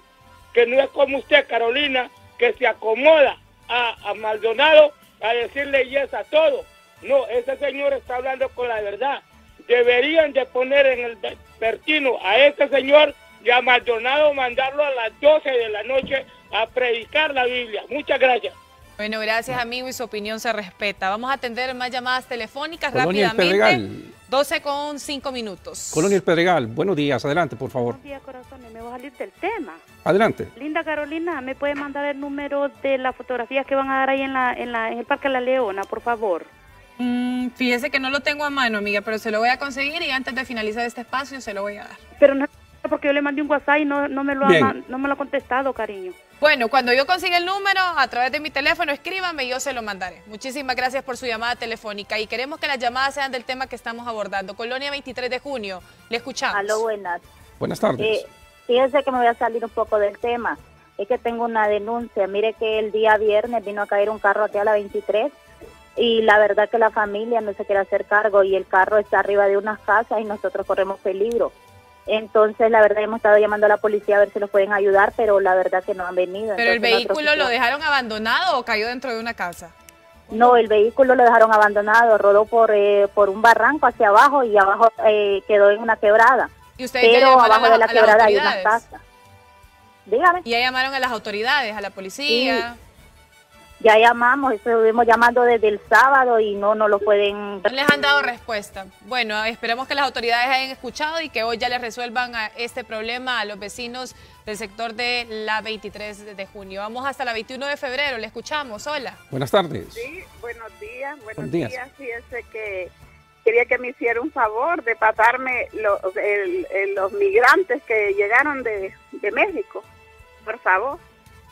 que no es como usted, Carolina, que se acomoda a, Maldonado a decirle yes a todo. No, ese señor está hablando con la verdad. Deberían de poner en el pertino a este señor y a Maldonado mandarlo a las 12 de la noche a predicar la Biblia. Muchas gracias. Bueno, gracias amigo y su opinión se respeta. Vamos a atender más llamadas telefónicas rápidamente. 12 con 5 minutos. Colonia El Pedregal, buenos días, adelante por favor. Buenos días corazones, me voy a salir del tema. Adelante. Linda Carolina, ¿me puede mandar el número de las fotografías que van a dar ahí en, la, en, la, en el Parque La Leona, por favor? Mm, fíjese que no lo tengo a mano, amiga, pero se lo voy a conseguir y antes de finalizar este espacio se lo voy a dar. Pero no porque yo le mandé un WhatsApp y no, no, me, lo ha, no me lo ha contestado, cariño. Bueno, cuando yo consiga el número, a través de mi teléfono, escríbame y yo se lo mandaré. Muchísimas gracias por su llamada telefónica y queremos que las llamadas sean del tema que estamos abordando. Colonia 23 de junio, le escuchamos. Aló, buenas. Buenas tardes. Eh, fíjese que me voy a salir un poco del tema. Es que tengo una denuncia. Mire que el día viernes vino a caer un carro aquí a la 23 y la verdad que la familia no se quiere hacer cargo y el carro está arriba de unas casas y nosotros corremos peligro. Entonces, la verdad, hemos estado llamando a la policía a ver si nos pueden ayudar, pero la verdad que no han venido. ¿Pero el vehículo lo dejaron abandonado o cayó dentro de una casa? No, el vehículo lo dejaron abandonado, rodó por, eh, por un barranco hacia abajo y abajo eh, quedó en una quebrada. ¿Y pero abajo de la quebrada hay una casa. Dígame. ¿Y ya llamaron a las autoridades, a la policía? Ya llamamos, estuvimos llamando desde el sábado y no no lo pueden... No les han dado respuesta. Bueno, esperemos que las autoridades hayan escuchado y que hoy ya les resuelvan este problema a los vecinos del sector de la 23 de junio. Vamos hasta la 21 de febrero, le escuchamos. Hola. Buenas tardes. Sí, buenos días. Buenos, días. Fíjese que quería que me hiciera un favor de pasarme los, los migrantes que llegaron de, de México, por favor.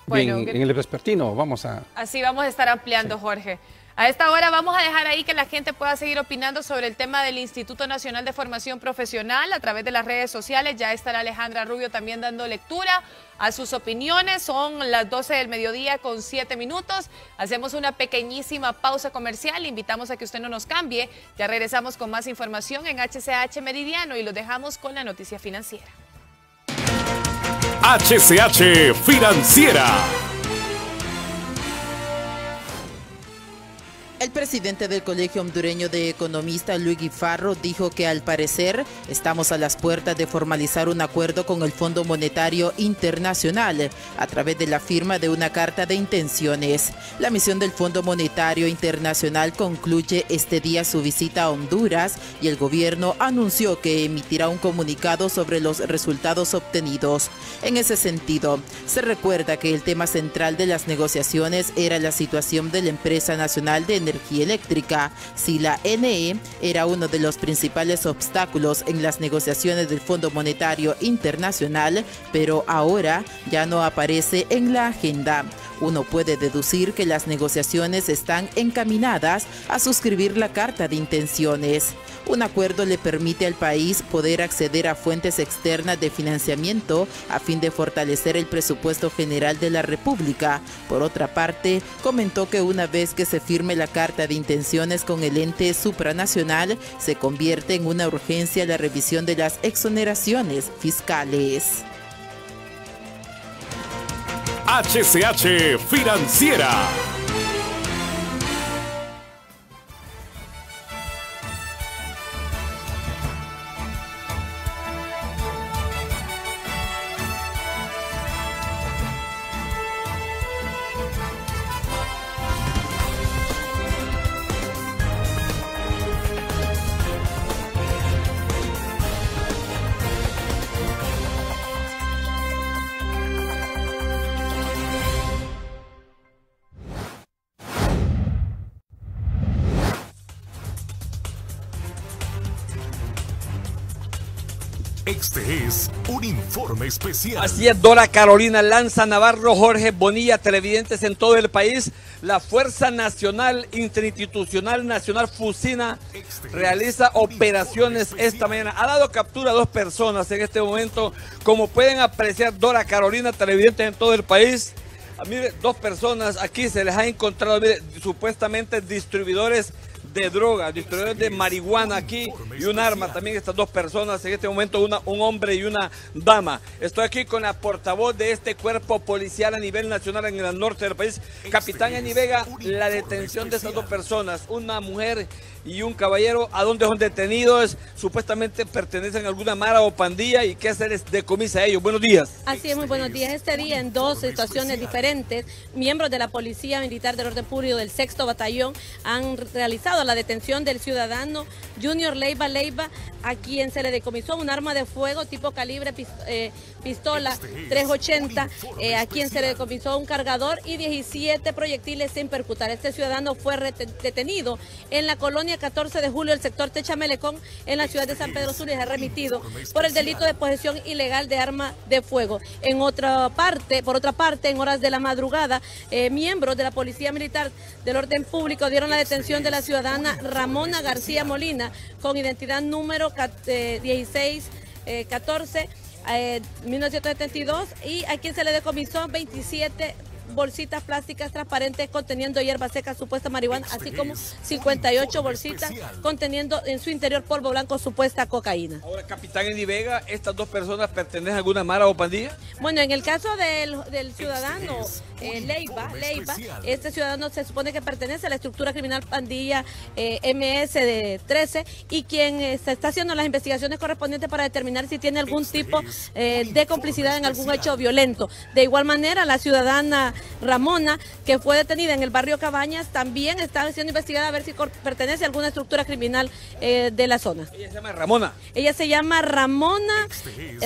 Bueno, en el vespertino vamos a... Así vamos a estar ampliando, Jorge. A esta hora vamos a dejar ahí que la gente pueda seguir opinando sobre el tema del Instituto Nacional de Formación Profesional a través de las redes sociales. Ya estará Alejandra Rubio también dando lectura a sus opiniones. Son las 12 del mediodía con 7 minutos. Hacemos una pequeñísima pausa comercial. Invitamos a que usted no nos cambie. Ya regresamos con más información en HCH Meridiano y lo dejamos con la noticia financiera. HCH Financiera. El presidente del Colegio Hondureño de Economistas, Luis Guifarro, dijo que al parecer estamos a las puertas de formalizar un acuerdo con el Fondo Monetario Internacional a través de la firma de una carta de intenciones. La misión del Fondo Monetario Internacional concluye este día su visita a Honduras y el gobierno anunció que emitirá un comunicado sobre los resultados obtenidos. En ese sentido, se recuerda que el tema central de las negociaciones era la situación de la empresa nacional de energía si la NE era uno de los principales obstáculos en las negociaciones del Fondo Monetario Internacional, pero ahora ya no aparece en la agenda. Uno puede deducir que las negociaciones están encaminadas a suscribir la carta de intenciones. Un acuerdo le permite al país poder acceder a fuentes externas de financiamiento a fin de fortalecer el presupuesto general de la República. Por otra parte, comentó que una vez que se firme la carta de intenciones con el ente supranacional, se convierte en una urgencia la revisión de las exoneraciones fiscales. HCH Financiera Este es un informe especial. Así es, Dora Carolina Lanza Navarro, Jorge Bonilla, televidentes en todo el país. La Fuerza Nacional Interinstitucional Nacional Fusina realiza operaciones esta mañana. Ha dado captura a dos personas en este momento. Como pueden apreciar, Dora Carolina, televidentes en todo el país. Ah, mire, dos personas aquí se les ha encontrado, mire, supuestamente distribuidores de droga, distribuidores de marihuana aquí y un arma también estas dos personas, en este momento una, un hombre y una dama. Estoy aquí con la portavoz de este cuerpo policial a nivel nacional en el norte del país, Capitán Anivega, la detención de estas dos personas, una mujer y un caballero, ¿a dónde son detenidos? Supuestamente pertenecen a alguna mara o pandilla y qué hacer es decomisa a ellos. Buenos días. Así es, muy buenos días. Este día en dos situaciones diferentes, miembros de la Policía Militar del Orden Público del Sexto Batallón han realizado la detención del ciudadano Junior Leiva Leiva, a quien se le decomisó un arma de fuego tipo calibre eh, pistola 380, eh, a quien se le decomisó un cargador y 17 proyectiles sin percutar. Este ciudadano fue detenido en la colonia 14 de julio el sector Techamelecón en la ciudad de San Pedro Sur y ha remitido por el delito de posesión ilegal de arma de fuego. En otra parte, por otra parte, en horas de la madrugada, eh, miembros de la Policía Militar del Orden Público dieron la detención de la ciudadana Ramona García Molina con identidad número 1614 1972 y a quien se le decomisó 27 bolsitas plásticas transparentes conteniendo hierba seca, supuesta marihuana, así como 58 bolsitas conteniendo en su interior polvo blanco, supuesta cocaína. Ahora, capitán Eni Vega, ¿estas dos personas pertenecen a alguna mara o pandilla? Bueno, en el caso del, del ciudadano eh, Leiva, Leiva, este ciudadano se supone que pertenece a la estructura criminal pandilla eh, MS de 13 y quien eh, se está haciendo las investigaciones correspondientes para determinar si tiene algún tipo eh, de complicidad en algún hecho violento. De igual manera, la ciudadana Ramona, que fue detenida en el barrio Cabañas, también está siendo investigada a ver si pertenece a alguna estructura criminal eh, de la zona. Ella se llama Ramona. Ella se llama Ramona,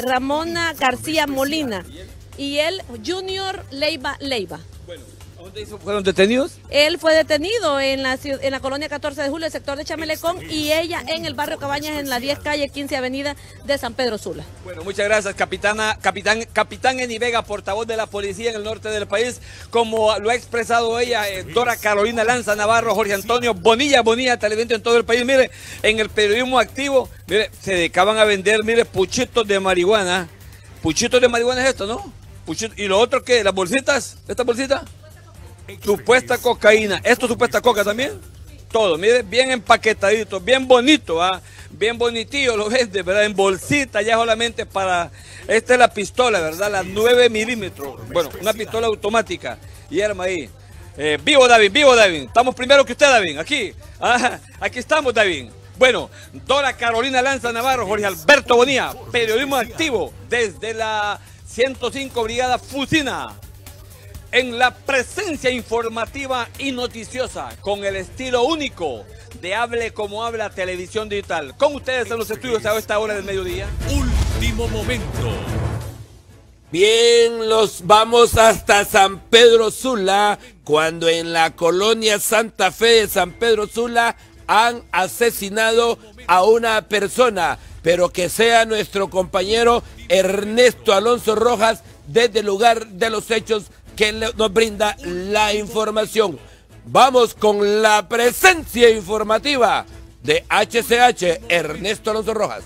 Ramona García Molina y él Junior Leiva Leiva. ¿Dónde fueron detenidos? Él fue detenido en la, en la colonia 14 de julio, el sector de Chamelecón, y ella en el barrio Cabañas, en la 10 calle 15 avenida de San Pedro Sula. Bueno, muchas gracias, capitana, capitán, capitán Eni Vega, portavoz de la policía en el norte del país, como lo ha expresado ella, eh, Dora Carolina Lanza Navarro, Jorge Antonio Bonilla, Bonilla, televidente en todo el país. Mire, en el periodismo activo, mire, se dedicaban a vender, mire, puchitos de marihuana. Puchitos de marihuana es esto, ¿no? ¿Y lo otro qué? ¿Las bolsitas? ¿Esta bolsita? Supuesta cocaína. ¿Esto supuesta coca también? Todo, mire, bien empaquetadito, bien bonito, ¿ah? bien bonitillo lo vende, ¿verdad? En bolsita, ya solamente para. Esta es la pistola, ¿verdad? La 9 milímetros. Bueno, una pistola automática. Y arma ahí. Eh, vivo David, vivo David. Estamos primero que usted, David. Aquí. Ah, aquí estamos, David. Bueno, Dora Carolina Lanza Navarro, Jorge Alberto Bonía, periodismo activo desde la 105 Brigada Fusina en la presencia informativa y noticiosa con el estilo único de Hable como habla televisión digital. Con ustedes en los estudios a esta hora del mediodía. Último momento. Bien, los vamos hasta San Pedro Sula, cuando en la colonia Santa Fe de San Pedro Sula han asesinado a una persona, pero que sea nuestro compañero Ernesto Alonso Rojas desde el lugar de los hechos que nos brinda la información. Vamos con la presencia informativa de HCH Ernesto Alonso Rojas.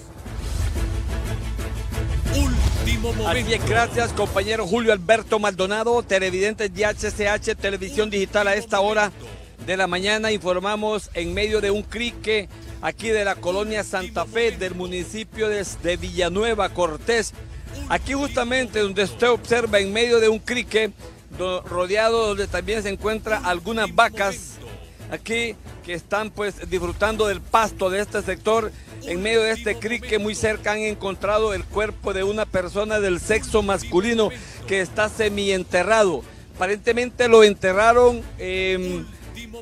Último momento. Así gracias compañero Julio Alberto Maldonado, televidentes de HCH Televisión Digital a esta hora de la mañana. Informamos en medio de un crique aquí de la colonia Santa Fe del municipio de Villanueva, Cortés. Aquí justamente donde usted observa en medio de un crique rodeado donde también se encuentran algunas vacas aquí que están pues disfrutando del pasto de este sector. En medio de este crique muy cerca han encontrado el cuerpo de una persona del sexo masculino que está semienterrado. Aparentemente lo enterraron, em,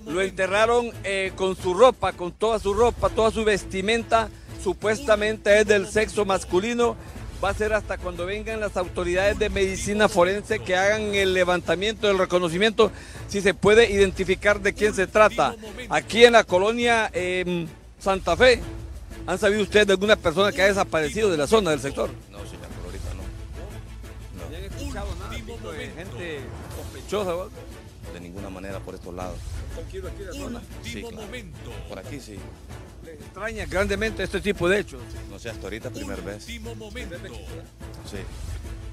lo enterraron eh, con su ropa, con toda su ropa, toda su vestimenta, supuestamente es del sexo masculino va a ser hasta cuando vengan las autoridades de medicina forense que hagan el levantamiento, el reconocimiento, si se puede identificar de quién se trata. Aquí en la colonia em, Santa Fe, ¿han sabido ustedes de alguna persona que ha desaparecido de la zona del sector? No, señor, por ahorita no. ¿No han escuchado nada de gente sospechosa? De ninguna manera por estos lados. ¿Tranquilo aquí en la zona? Sí, claro. Por aquí sí extraña grandemente este tipo de hechos? No sé, hasta ahorita primera vez. Sí.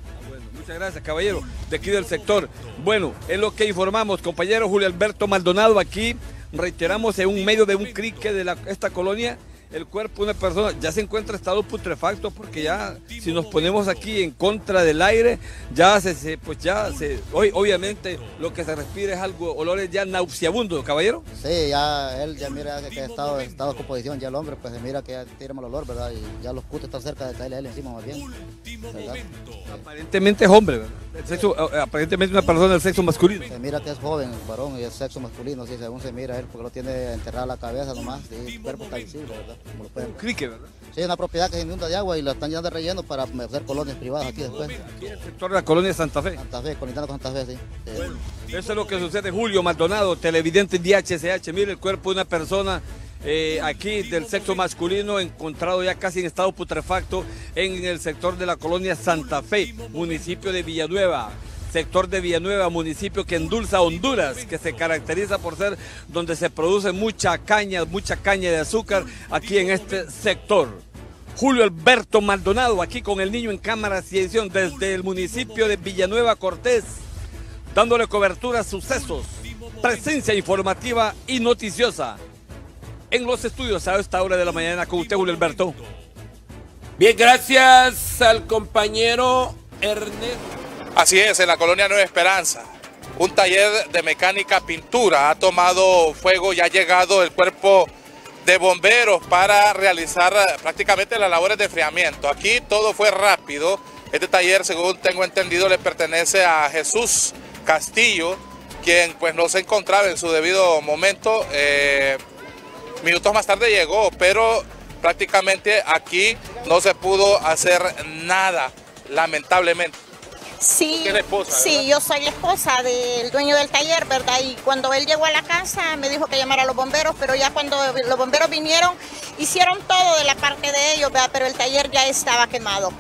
Ah, bueno, muchas gracias, caballero, de aquí del sector. Bueno, es lo que informamos, compañero Julio Alberto Maldonado, aquí reiteramos en un medio de un crique de esta colonia el cuerpo de una persona ya se encuentra en estado putrefacto porque ya si nos ponemos aquí en contra del aire ya se, pues ya se hoy obviamente lo que se respira es algo olores ya nauseabundos caballero. Sí ya él ya mira que ha estado en estado de composición ya el hombre pues mira que ya tiene mal olor verdad y ya los putos están cerca de caerle a él encima más bien. Aparentemente es hombre ¿verdad? El sexo, aparentemente una persona del sexo masculino. Se mira que es joven varón y es sexo masculino sí según se mira él porque lo tiene enterrado la cabeza nomás y el cuerpo está visible verdad un crique, ¿verdad? Sí, una propiedad que se inunda de agua y la están llenando de relleno para hacer colonias privadas aquí después. Aquí en el sector de la colonia Santa Fe. Santa Fe, colindando con Santa Fe, sí. Bueno, eso es lo que sucede. Julio Maldonado, televidente de HCH. Mire el cuerpo de una persona eh, aquí del sexo masculino encontrado ya casi en estado putrefacto en el sector de la colonia Santa Fe, municipio de Villanueva sector de Villanueva, municipio que endulza Honduras, que se caracteriza por ser donde se produce mucha caña, mucha caña de azúcar aquí en este sector. Julio Alberto Maldonado, aquí con el niño en cámaras y desde el municipio de Villanueva Cortés, dándole cobertura a sucesos, presencia informativa y noticiosa. En los estudios a esta hora de la mañana con usted, Julio Alberto. Bien, gracias al compañero Ernesto. Así es, en la colonia Nueva Esperanza. Un taller de mecánica pintura ha tomado fuego y ha llegado el cuerpo de bomberos para realizar eh, prácticamente las labores de enfriamiento. Aquí todo fue rápido. Este taller, según tengo entendido, le pertenece a Jesús Castillo, quien pues no se encontraba en su debido momento. Eh, minutos más tarde llegó, pero prácticamente aquí no se pudo hacer nada, lamentablemente. Sí, sí, yo soy la esposa del dueño del taller, ¿verdad? Y cuando él llegó a la casa me dijo que llamara a los bomberos, pero ya cuando los bomberos vinieron, hicieron todo de la parte de ellos, ¿verdad? Pero el taller ya estaba quemado.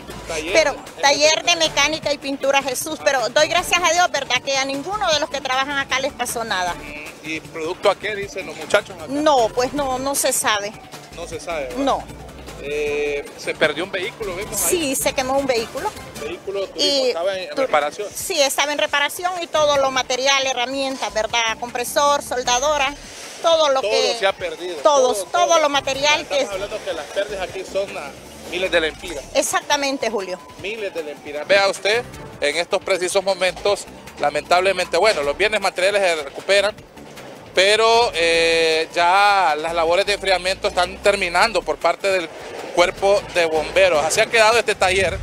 pero taller de mecánica y pintura Jesús, pero doy gracias a Dios, ¿verdad? Que a ninguno de los que trabajan acá les pasó nada. ¿Y producto a qué dicen los muchachos acá? No, pues no, no se sabe. No se sabe. No. Eh, se perdió un vehículo, vemos Sí, se quemó un vehículo. ¿El vehículo estaba en reparación? Sí, estaba en reparación y todo lo material, herramientas, ¿verdad? Compresor, soldadora, todo lo todo que... se ha perdido. Todos, todo, lo material que... Estamos hablando que las pérdidas aquí son miles de lempiras. Exactamente, Julio. Miles de lempiras. Vea usted, en estos precisos momentos, lamentablemente, bueno, los bienes materiales se recuperan, pero eh, ya las labores de enfriamiento están terminando por parte del cuerpo de bomberos. Así ha quedado este taller.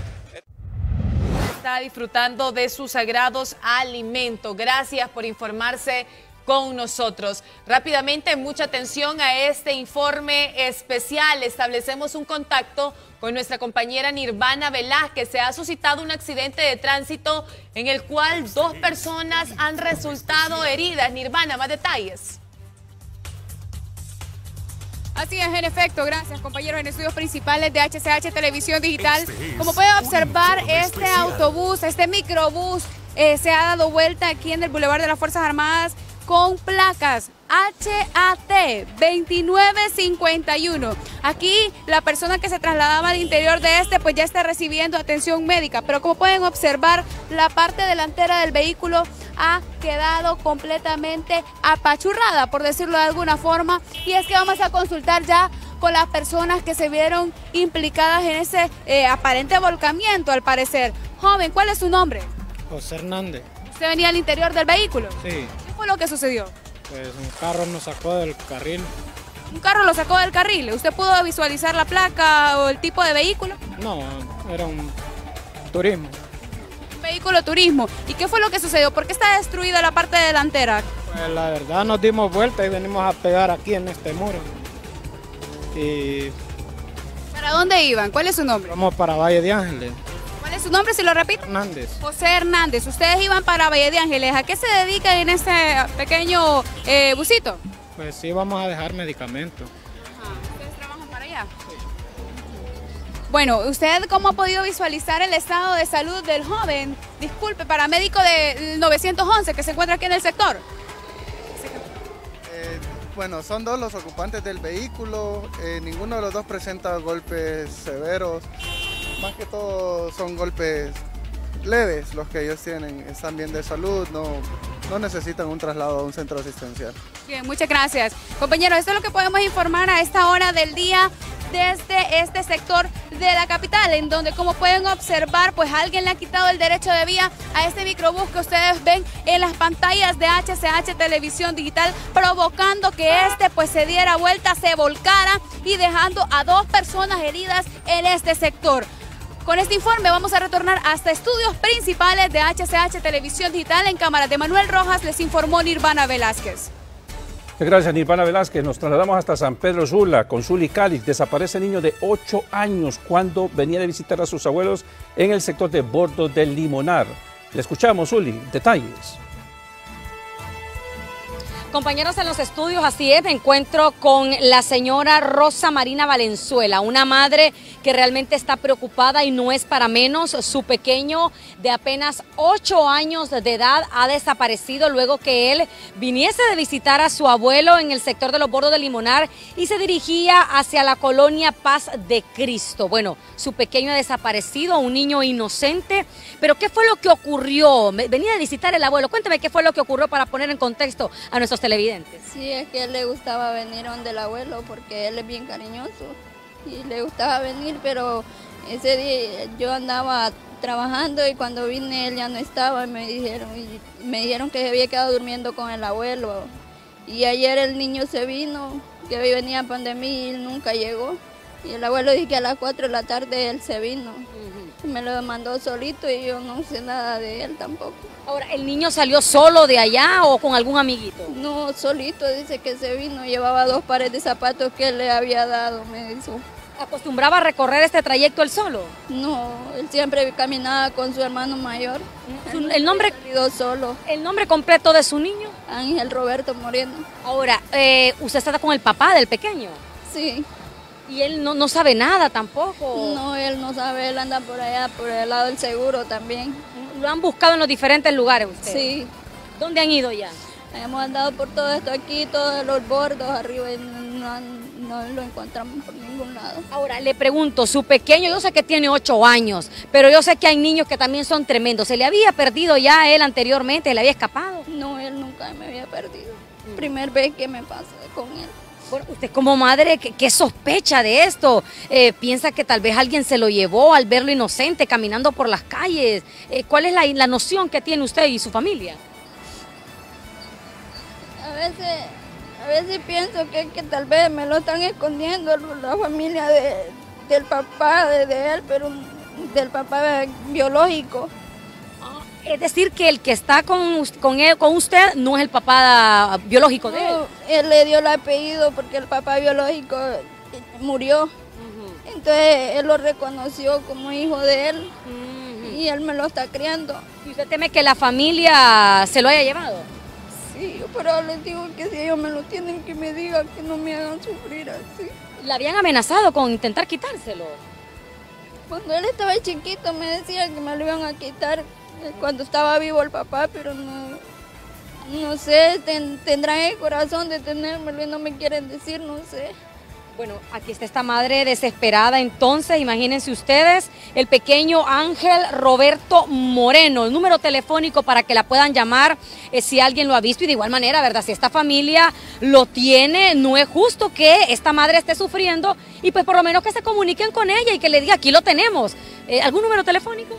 Está disfrutando de sus sagrados alimentos. Gracias por informarse con nosotros. Rápidamente, mucha atención a este informe especial. Establecemos un contacto con nuestra compañera Nirvana Velázquez. Se ha suscitado un accidente de tránsito en el cual dos personas han resultado heridas. Nirvana, más detalles. Así es, en efecto, gracias compañeros en estudios principales de HCH Televisión Digital. Este Como pueden observar, este autobús, este microbús, eh, se ha dado vuelta aquí en el Boulevard de las Fuerzas Armadas con placas HAT 2951. Aquí la persona que se trasladaba al interior de este pues ya está recibiendo atención médica, pero como pueden observar la parte delantera del vehículo ha quedado completamente apachurrada, por decirlo de alguna forma, y es que vamos a consultar ya con las personas que se vieron implicadas en ese eh, aparente volcamiento al parecer. Joven, ¿cuál es su nombre? José Hernández. ¿Usted venía al interior del vehículo? Sí. ¿Qué fue lo que sucedió? Pues un carro nos sacó del carril. ¿Un carro lo sacó del carril? ¿Usted pudo visualizar la placa o el tipo de vehículo? No, era un turismo. Un vehículo turismo. ¿Y qué fue lo que sucedió? ¿Por qué está destruida la parte delantera? Pues la verdad nos dimos vuelta y venimos a pegar aquí en este muro. Y... ¿Para dónde iban? ¿Cuál es su nombre? Vamos para Valle de Ángeles. ¿Cuál es su nombre, si lo repito? Hernández. José Hernández. Ustedes iban para Valle de Ángeles. ¿A qué se dedican en este pequeño eh, busito? Pues sí, vamos a dejar medicamentos. ¿Ustedes trabajan para allá? Bueno, ¿usted cómo ha podido visualizar el estado de salud del joven? Disculpe, paramédico de 911 que se encuentra aquí en el sector. Eh, bueno, son dos los ocupantes del vehículo. Eh, ninguno de los dos presenta golpes severos más que todo son golpes leves los que ellos tienen, están bien de salud, no, no necesitan un traslado a un centro asistencial. Bien, muchas gracias. Compañeros, esto es lo que podemos informar a esta hora del día desde este sector de la capital, en donde como pueden observar, pues alguien le ha quitado el derecho de vía a este microbús que ustedes ven en las pantallas de HCH Televisión Digital, provocando que este pues se diera vuelta, se volcara y dejando a dos personas heridas en este sector. Con este informe vamos a retornar hasta estudios principales de HCH Televisión Digital en cámara de Manuel Rojas, les informó Nirvana Velázquez. Gracias, Nirvana Velázquez. Nos trasladamos hasta San Pedro Sula con Zuli Cáliz. Desaparece niño de 8 años cuando venía de visitar a sus abuelos en el sector de Bordo del Limonar. Le escuchamos, Zuli. Detalles. Compañeros en los estudios, así es, me encuentro con la señora Rosa Marina Valenzuela, una madre que realmente está preocupada y no es para menos. Su pequeño de apenas 8 años de edad ha desaparecido luego que él viniese de visitar a su abuelo en el sector de los bordos de Limonar y se dirigía hacia la colonia Paz de Cristo. Bueno, su pequeño ha desaparecido, un niño inocente, pero ¿qué fue lo que ocurrió? Venía de visitar el abuelo, cuéntame qué fue lo que ocurrió para poner en contexto a nuestros televidentes. Sí, es que él le gustaba venir donde el abuelo porque él es bien cariñoso y le gustaba venir, pero ese día yo andaba trabajando y cuando vine él ya no estaba y me dijeron, y me dijeron que se había quedado durmiendo con el abuelo. Y ayer el niño se vino, que hoy venía pandemia y él nunca llegó. Y el abuelo dijo que a las 4 de la tarde él se vino. Me lo mandó solito y yo no sé nada de él tampoco. Ahora, ¿el niño salió solo de allá o con algún amiguito? No, solito, dice que se vino, llevaba dos pares de zapatos que él le había dado, me dijo. ¿Acostumbraba a recorrer este trayecto él solo? No, él siempre caminaba con su hermano mayor. ¿El nombre? solo. ¿El nombre completo de su niño? Ángel Roberto Moreno. Ahora, eh, ¿usted está con el papá del pequeño? Sí. ¿Y él no, no sabe nada tampoco? No, él no sabe, él anda por allá, por el lado del seguro también. ¿Lo han buscado en los diferentes lugares ustedes? Sí. ¿Dónde han ido ya? Hemos andado por todo esto aquí, todos los bordos arriba y no, no, lo encontramos por ningún lado. Ahora, le pregunto, su pequeño, yo sé que tiene ocho años, pero yo sé que hay niños que también son tremendos. ¿Se le había perdido ya a él anteriormente? ¿Le había escapado? No, él nunca me había perdido. Primer vez que me pasa con él usted como madre, ¿qué, sospecha de esto? Eh, ¿Piensa que tal vez alguien se lo llevó al verlo inocente caminando por las calles? Eh, ¿Cuál es la, noción que tiene usted y su familia? A veces, a veces pienso que, que tal vez me lo están escondiendo la familia del papá de él, pero del papá biológico. Es decir, que el que está con, con, él, con usted no es el papá biológico de él. Él le dio el apellido porque el papá biológico murió. Entonces él lo reconoció como hijo de él y él me lo está criando. ¿Y usted teme que la familia se lo haya llevado? Sí, pero les digo que si ellos me lo tienen, que me digan que no me hagan sufrir así. ¿Le habían amenazado con intentar quitárselo? Cuando él estaba chiquito me decían que me lo iban a quitar cuando estaba vivo el papá, pero no, no sé, tendrán el corazón de tenérmelo y no me quieren decir, no sé. Bueno, aquí está esta madre desesperada entonces, imagínense ustedes, el pequeño Ángel Roberto Moreno, el número telefónico para que la puedan llamar eh, si alguien lo ha visto y de igual manera, ¿verdad? Si esta familia lo tiene, no es justo que esta madre esté sufriendo y pues por lo menos que se comuniquen con ella y que le diga, aquí lo tenemos. Eh, ¿Algún número telefónico?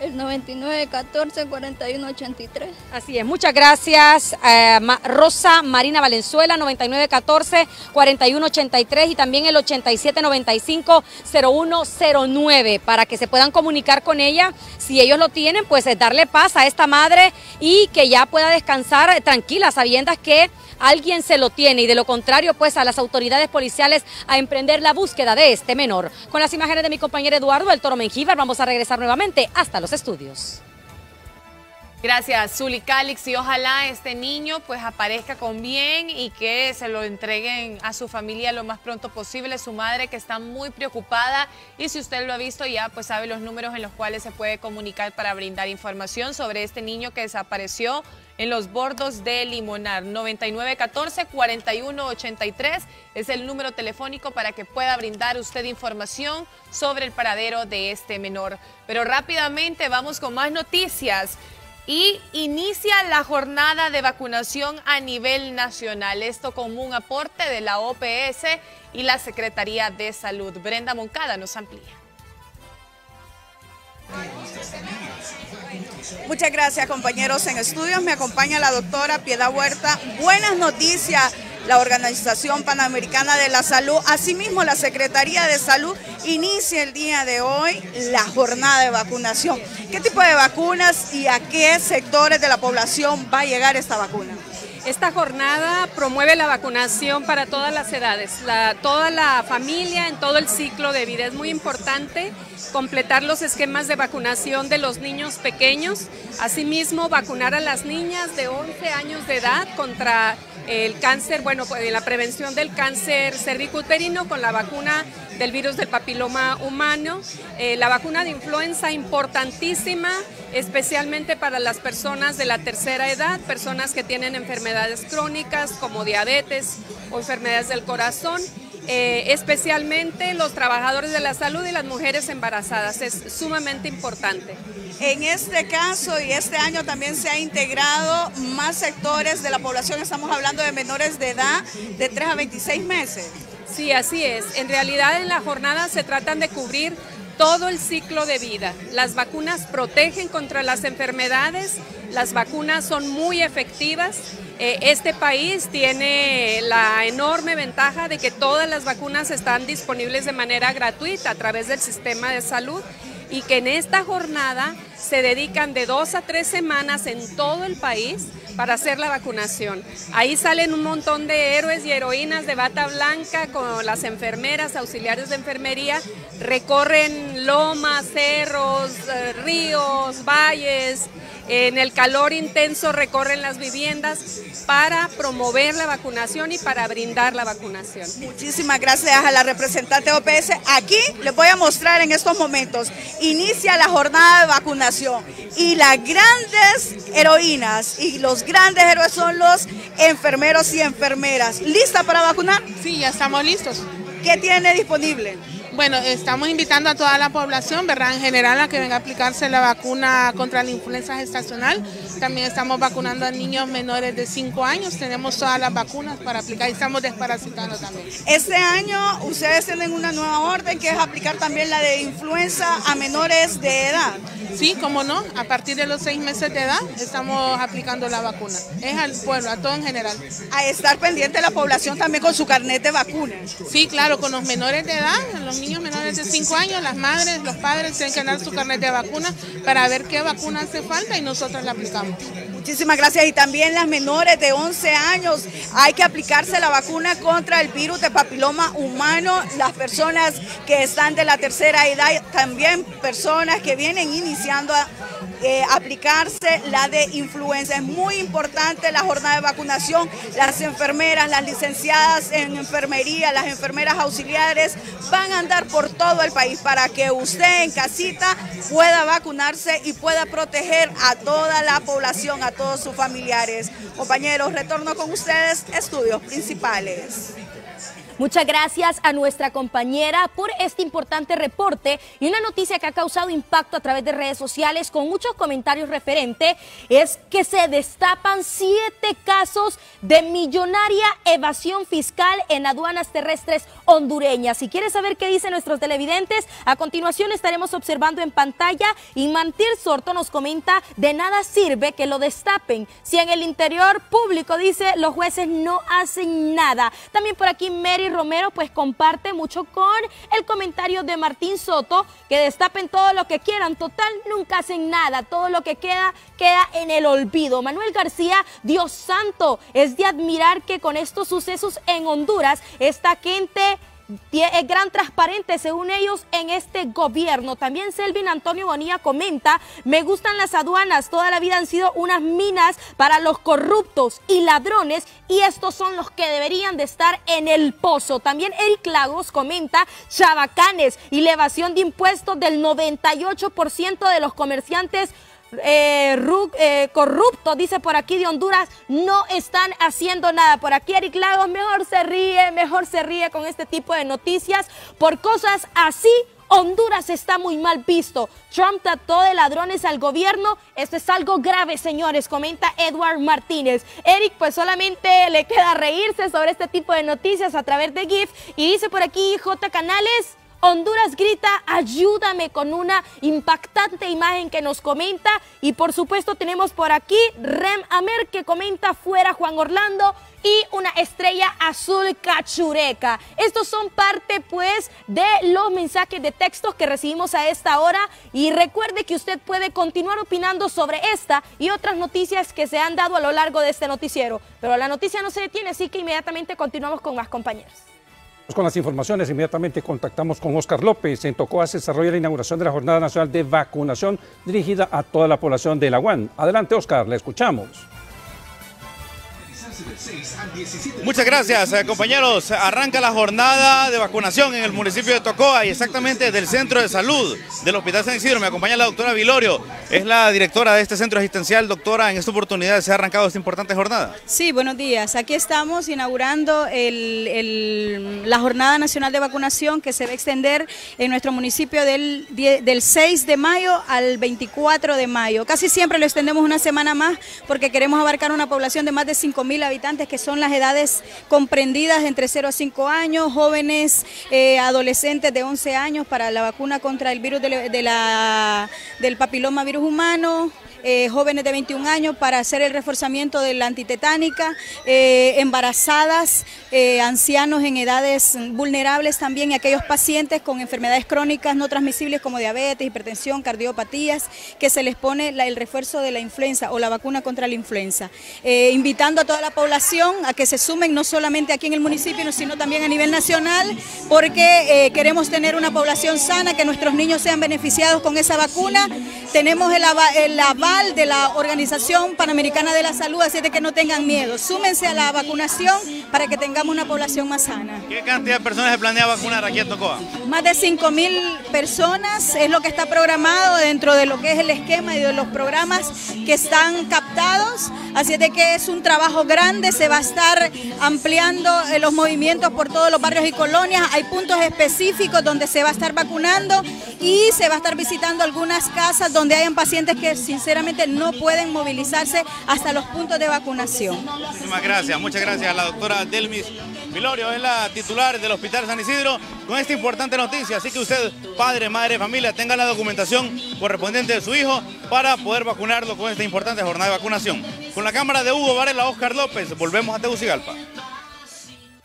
El 9914-4183. Así es, muchas gracias eh, Rosa Marina Valenzuela, 9914-4183 y también el 8795-0109 para que se puedan comunicar con ella. Si ellos lo tienen, pues darle paz a esta madre y que ya pueda descansar tranquila, sabiendo que alguien se lo tiene y de lo contrario, pues a las autoridades policiales a emprender la búsqueda de este menor. Con las imágenes de mi compañero Eduardo, el Toro Mengíbar, vamos a regresar nuevamente hasta los estudios. Gracias, Zuli Calix, y ojalá este niño pues aparezca con bien y que se lo entreguen a su familia lo más pronto posible, su madre que está muy preocupada y si usted lo ha visto ya pues sabe los números en los cuales se puede comunicar para brindar información sobre este niño que desapareció en los bordos de Limonar. 9914-4183 es el número telefónico para que pueda brindar usted información sobre el paradero de este menor. Pero rápidamente vamos con más noticias y inicia la jornada de vacunación a nivel nacional. Esto como un aporte de la OPS y la Secretaría de Salud. Brenda Moncada nos amplía. Muchas gracias compañeros en estudios. Me acompaña la doctora Piedad Huerta. Buenas noticias la Organización Panamericana de la Salud. Asimismo, la Secretaría de Salud inicia el día de hoy la jornada de vacunación. ¿Qué tipo de vacunas y a qué sectores de la población va a llegar esta vacuna? Esta jornada promueve la vacunación para todas las edades, toda la familia en todo el ciclo de vida. Es muy importante completar los esquemas de vacunación de los niños pequeños, asimismo vacunar a las niñas de 11 años de edad contra el cáncer, bueno, pues la prevención del cáncer cervicuterino con la vacuna del virus del papiloma humano, eh, la vacuna de influenza importantísima, especialmente para las personas de la tercera edad, personas que tienen enfermedades crónicas como diabetes o enfermedades del corazón. Eh, especialmente los trabajadores de la salud y las mujeres embarazadas. Es sumamente importante. En este caso y este año también se ha integrado más sectores de la población, estamos hablando de menores de edad de 3 a 26 meses. Sí, así es. En realidad en la jornada se tratan de cubrir todo el ciclo de vida. Las vacunas protegen contra las enfermedades, las vacunas son muy efectivas. Eh, este país tiene la enorme ventaja de que todas las vacunas están disponibles de manera gratuita a través del sistema de salud y que en esta jornada se dedican de dos a tres semanas en todo el país para hacer la vacunación. Ahí salen un montón de héroes y heroínas de bata blanca con las enfermeras, auxiliares de enfermería, recorren lomas, cerros, eh, ríos, valles, en el calor intenso recorren las viviendas para promover la vacunación y para brindar la vacunación. Muchísimas gracias a la representante OPS. Aquí les voy a mostrar en estos momentos. Inicia la jornada de vacunación y las grandes heroínas y los grandes héroes son los enfermeros y enfermeras. ¿Lista para vacunar? Sí, ya estamos listos. ¿Qué tiene disponible? Bueno, estamos invitando a toda la población, ¿verdad? En general, a que venga a aplicarse la vacuna contra la influenza gestacional. También estamos vacunando a niños menores de 5 años. Tenemos todas las vacunas para aplicar y estamos desparasitando también. Este año ustedes tienen una nueva orden que es aplicar también la de influenza a menores de edad. Sí, cómo no. A partir de los 6 meses de edad estamos aplicando la vacuna. Es al pueblo, a todo en general. A estar pendiente la población también con su carnet de vacuna. Sí, claro, con los menores de edad, los niños menores de 5 años, las madres, los padres tienen que dar su carnet de vacuna para ver qué vacuna hace falta y nosotros la aplicamos. Muchísimas gracias. Y también las menores de 11 años, hay que aplicarse la vacuna contra el virus de papiloma humano. Las personas que están de la tercera edad, también personas que vienen iniciando a eh, aplicarse la de influenza. Es muy importante la jornada de vacunación. Las enfermeras, las licenciadas en enfermería, las enfermeras auxiliares van a andar por todo el país para que usted en casita pueda vacunarse y pueda proteger a toda la población, a todos sus familiares. Compañeros, retorno con ustedes, estudios principales. Muchas gracias a nuestra compañera por este importante reporte y una noticia que ha causado impacto a través de redes sociales con muchos comentarios referentes es que se destapan siete casos de millonaria evasión fiscal en aduanas terrestres hondureñas. Si quieres saber qué dicen nuestros televidentes, a continuación estaremos observando en pantalla y Mantir Sorto nos comenta de nada sirve que lo destapen si en el interior público dice los jueces no hacen nada. También por aquí Mary Romero pues comparte mucho con el comentario de Martín Soto, que destapen todo lo que quieran, total, nunca hacen nada, todo lo que queda queda en el olvido. Manuel García, Dios santo, es de admirar que con estos sucesos en Honduras, esta gente gran transparente según ellos en este gobierno. También Selvin Antonio Bonilla comenta, me gustan las aduanas, toda la vida han sido unas minas para los corruptos y ladrones y estos son los que deberían de estar en el pozo. También Eric Lagos comenta, chabacanes y elevación de impuestos del 98% de los comerciantes eh, eh, dice por aquí de Honduras, no están haciendo nada. Por aquí Eric Lagos mejor se ríe, mejor se ríe con este tipo de noticias. Por cosas así, Honduras está muy mal visto. Trump trató de ladrones al gobierno. Esto es algo grave, señores, comenta Edward Martínez. Eric, pues solamente le queda reírse sobre este tipo de noticias a través de GIF. Y dice por aquí J. Canales, Honduras grita, ayúdame con una impactante imagen que nos comenta. Y por supuesto tenemos por aquí Rem Amer que comenta fuera Juan Orlando y una estrella azul cachureca. Estos son parte pues de los mensajes de textos que recibimos a esta hora y recuerde que usted puede continuar opinando sobre esta y otras noticias que se han dado a lo largo de este noticiero. Pero la noticia no se detiene, así que inmediatamente continuamos con más compañeros. Con las informaciones, inmediatamente contactamos con Oscar López. En Tocoa se desarrolla la inauguración de la Jornada Nacional de Vacunación dirigida a toda la población de la UAN. Adelante, Oscar, le escuchamos. Muchas gracias, eh, compañeros. Arranca la jornada de vacunación en el municipio de Tocoa y exactamente del Centro de Salud del Hospital San Isidro. Me acompaña la doctora Vilorio, es la directora de este centro asistencial. Doctora, en esta oportunidad se ha arrancado esta importante jornada. Sí, buenos días. Aquí estamos inaugurando la Jornada Nacional de Vacunación que se va a extender en nuestro municipio del, del 6 de mayo al 24 de mayo. Casi siempre lo extendemos una semana más porque queremos abarcar una población de más de 5 mil habitantes que son las edades comprendidas entre 0 a 5 años, jóvenes, eh, adolescentes de 11 años para la vacuna contra el virus de la, del papiloma virus humano, eh, jóvenes de 21 años para hacer el reforzamiento de la antitetánica, eh, embarazadas, eh, ancianos en edades vulnerables también y aquellos pacientes con enfermedades crónicas no transmisibles como diabetes, hipertensión, cardiopatías, que se les pone el refuerzo de la influenza o la vacuna contra la influenza. invitando a toda la población a que se sumen no solamente aquí en el municipio, sino también a nivel nacional, porque queremos tener una población sana, que nuestros niños sean beneficiados con esa vacuna. Tenemos el, el de la Organización Panamericana de la Salud, así de que no tengan miedo. Súmense a la vacunación para que tengamos una población más sana. ¿Qué cantidad de personas se planea vacunar aquí en Tocoa? Más de 5 mil personas es lo que está programado dentro de lo que es el esquema y de los programas que están captados. Así de que es un trabajo grande, se va a estar ampliando eh, los movimientos por todos los barrios y colonias. Hay puntos específicos donde se va a estar vacunando y se va a estar visitando algunas casas donde hayan pacientes que sinceramente no pueden movilizarse hasta los puntos de vacunación. Muchísimas gracias, muchas gracias a la doctora Delmis Vilorio, es la titular del Hospital San Isidro, con esta importante noticia. Así que usted, padre, madre, familia, tenga la documentación correspondiente de su hijo para poder vacunarlo con esta importante jornada de vacunación. Con la cámara de Hugo Varela, Oscar López, volvemos a Tegucigalpa.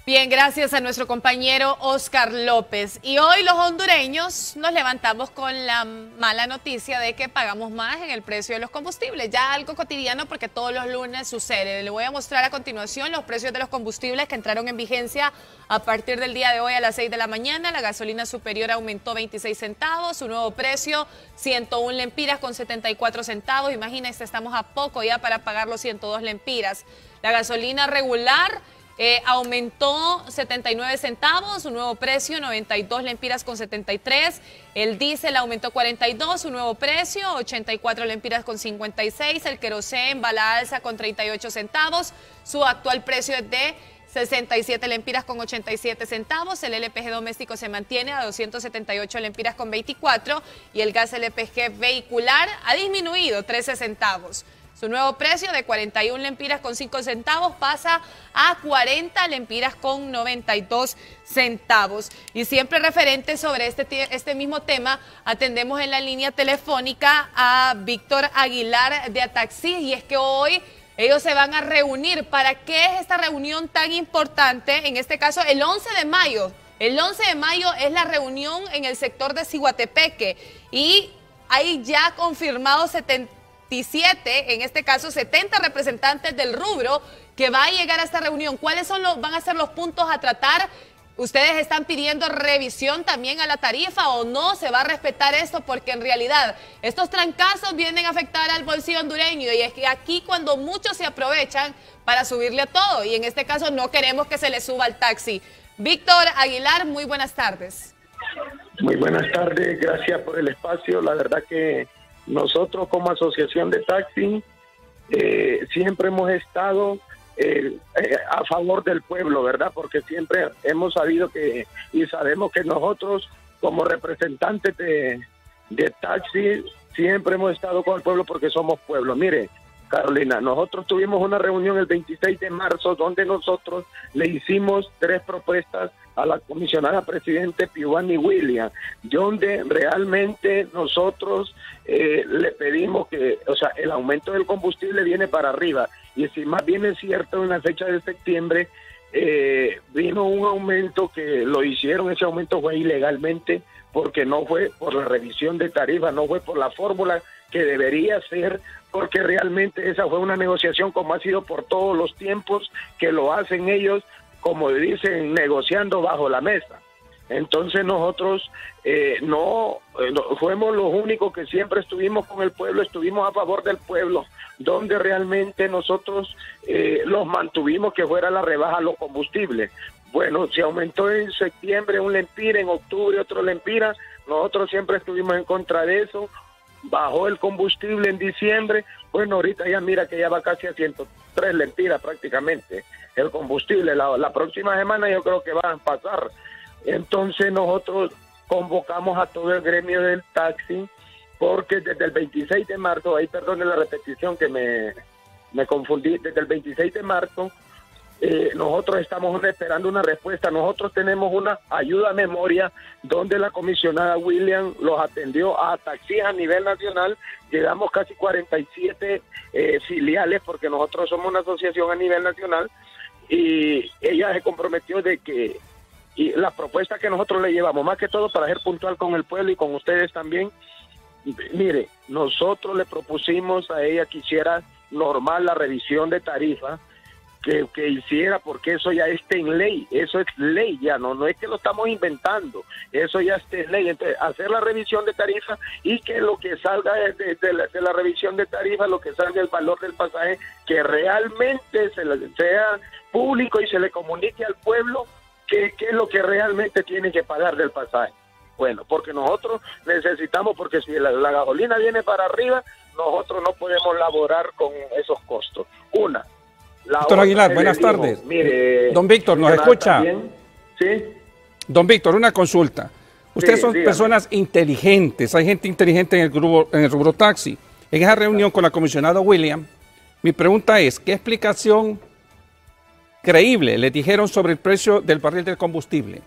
Bien, gracias a nuestro compañero Oscar López. Y hoy los hondureños nos levantamos con la mala noticia de que pagamos más en el precio de los combustibles. Ya algo cotidiano porque todos los lunes sucede. Le voy a mostrar a continuación los precios de los combustibles que entraron en vigencia a partir del día de hoy a las 6 de la mañana. La gasolina superior aumentó 26 centavos, su nuevo precio 101 lempiras con 74 centavos. Imagínense, estamos a poco ya para pagar los 102 lempiras. La gasolina regular eh, aumentó 79 centavos, su nuevo precio 92 lempiras con 73. El diésel aumentó 42, su nuevo precio 84 lempiras con 56. El querosén va la alza con 38 centavos, su actual precio es de 67 lempiras con 87 centavos. El LPG doméstico se mantiene a 278 lempiras con 24 y el gas LPG vehicular ha disminuido 13 centavos. Su nuevo precio de 41 lempiras con 5 centavos pasa a 40 lempiras con 92 centavos. Y siempre referente sobre este, este mismo tema, atendemos en la línea telefónica a Víctor Aguilar de Ataxi y es que hoy ellos se van a reunir. ¿Para qué es esta reunión tan importante? En este caso, el 11 de mayo. El 11 de mayo es la reunión en el sector de Ciguatepeque y hay ya confirmados 70 en este caso 70 representantes del rubro que va a llegar a esta reunión. ¿Cuáles son los, van a ser los puntos a tratar? ¿Ustedes están pidiendo revisión también a la tarifa o no se va a respetar esto? Porque en realidad estos trancazos vienen a afectar al bolsillo hondureño y es que aquí cuando muchos se aprovechan para subirle a todo y en este caso no queremos que se le suba al taxi. Víctor Aguilar, muy buenas tardes. Muy buenas tardes, gracias por el espacio. La verdad que nosotros como asociación de taxi eh, siempre hemos estado eh, eh, a favor del pueblo, ¿verdad? Porque siempre hemos sabido que y sabemos que nosotros como representantes de, de taxi siempre hemos estado con el pueblo porque somos pueblo. Mire, Carolina, nosotros tuvimos una reunión el 26 de marzo donde nosotros le hicimos tres propuestas a la comisionada presidente Piwani William, donde realmente nosotros eh, le pedimos que, o sea, el aumento del combustible viene para arriba. Y si más bien es cierto en la fecha de septiembre eh, vino un aumento que lo hicieron, ese aumento fue ilegalmente porque no fue por la revisión de tarifa, no fue por la fórmula que debería ser, porque realmente esa fue una negociación como ha sido por todos los tiempos que lo hacen ellos, como dicen, negociando bajo la mesa. Entonces nosotros eh, no, eh, fuimos los únicos que siempre estuvimos con el pueblo, estuvimos a favor del pueblo, donde realmente nosotros eh, los mantuvimos que fuera la rebaja a los combustibles. Bueno, se aumentó en septiembre un lempira, en octubre otro lempira, nosotros siempre estuvimos en contra de eso, bajó el combustible en diciembre, bueno, ahorita ya mira que ya va casi a 103 lempiras prácticamente el combustible, la, próxima semana yo creo que va a pasar. Entonces nosotros convocamos a todo el gremio del taxi, porque desde el 26 de marzo, ahí perdone la repetición que me, me confundí, desde el 26 de marzo eh, nosotros estamos esperando una respuesta. Nosotros tenemos una ayuda a memoria donde la comisionada William los atendió a taxis a nivel nacional. Llegamos casi 47 eh, filiales porque nosotros somos una asociación a nivel nacional y ella se comprometió de que y la propuesta que nosotros le llevamos, más que todo para ser puntual con el pueblo y con ustedes también, mire, nosotros le propusimos a ella que hiciera normal la revisión de tarifa, que, que, hiciera, porque eso ya está en ley, eso es ley ya, no, no es que lo estamos inventando, eso ya está en ley. Entonces, hacer la revisión de tarifa y que lo que salga de, de, la, la, revisión de tarifa, lo que salga del valor del pasaje, que realmente se le, sea público y se le comunique al pueblo qué, es lo que realmente tiene que pagar del pasaje. Bueno, porque nosotros necesitamos, porque si la, la gasolina viene para arriba, nosotros no podemos laborar con esos costos. Una, la Víctor Aguilar, buenas tardes. Mire, Don Víctor, ¿nos escucha? Sí. Don Víctor, una consulta. Ustedes sí, son dígame. personas inteligentes, hay gente inteligente en el, grupo, en el rubro taxi. En esa reunión con la comisionada William, mi pregunta es, ¿qué explicación creíble les dijeron sobre el precio del barril del combustible?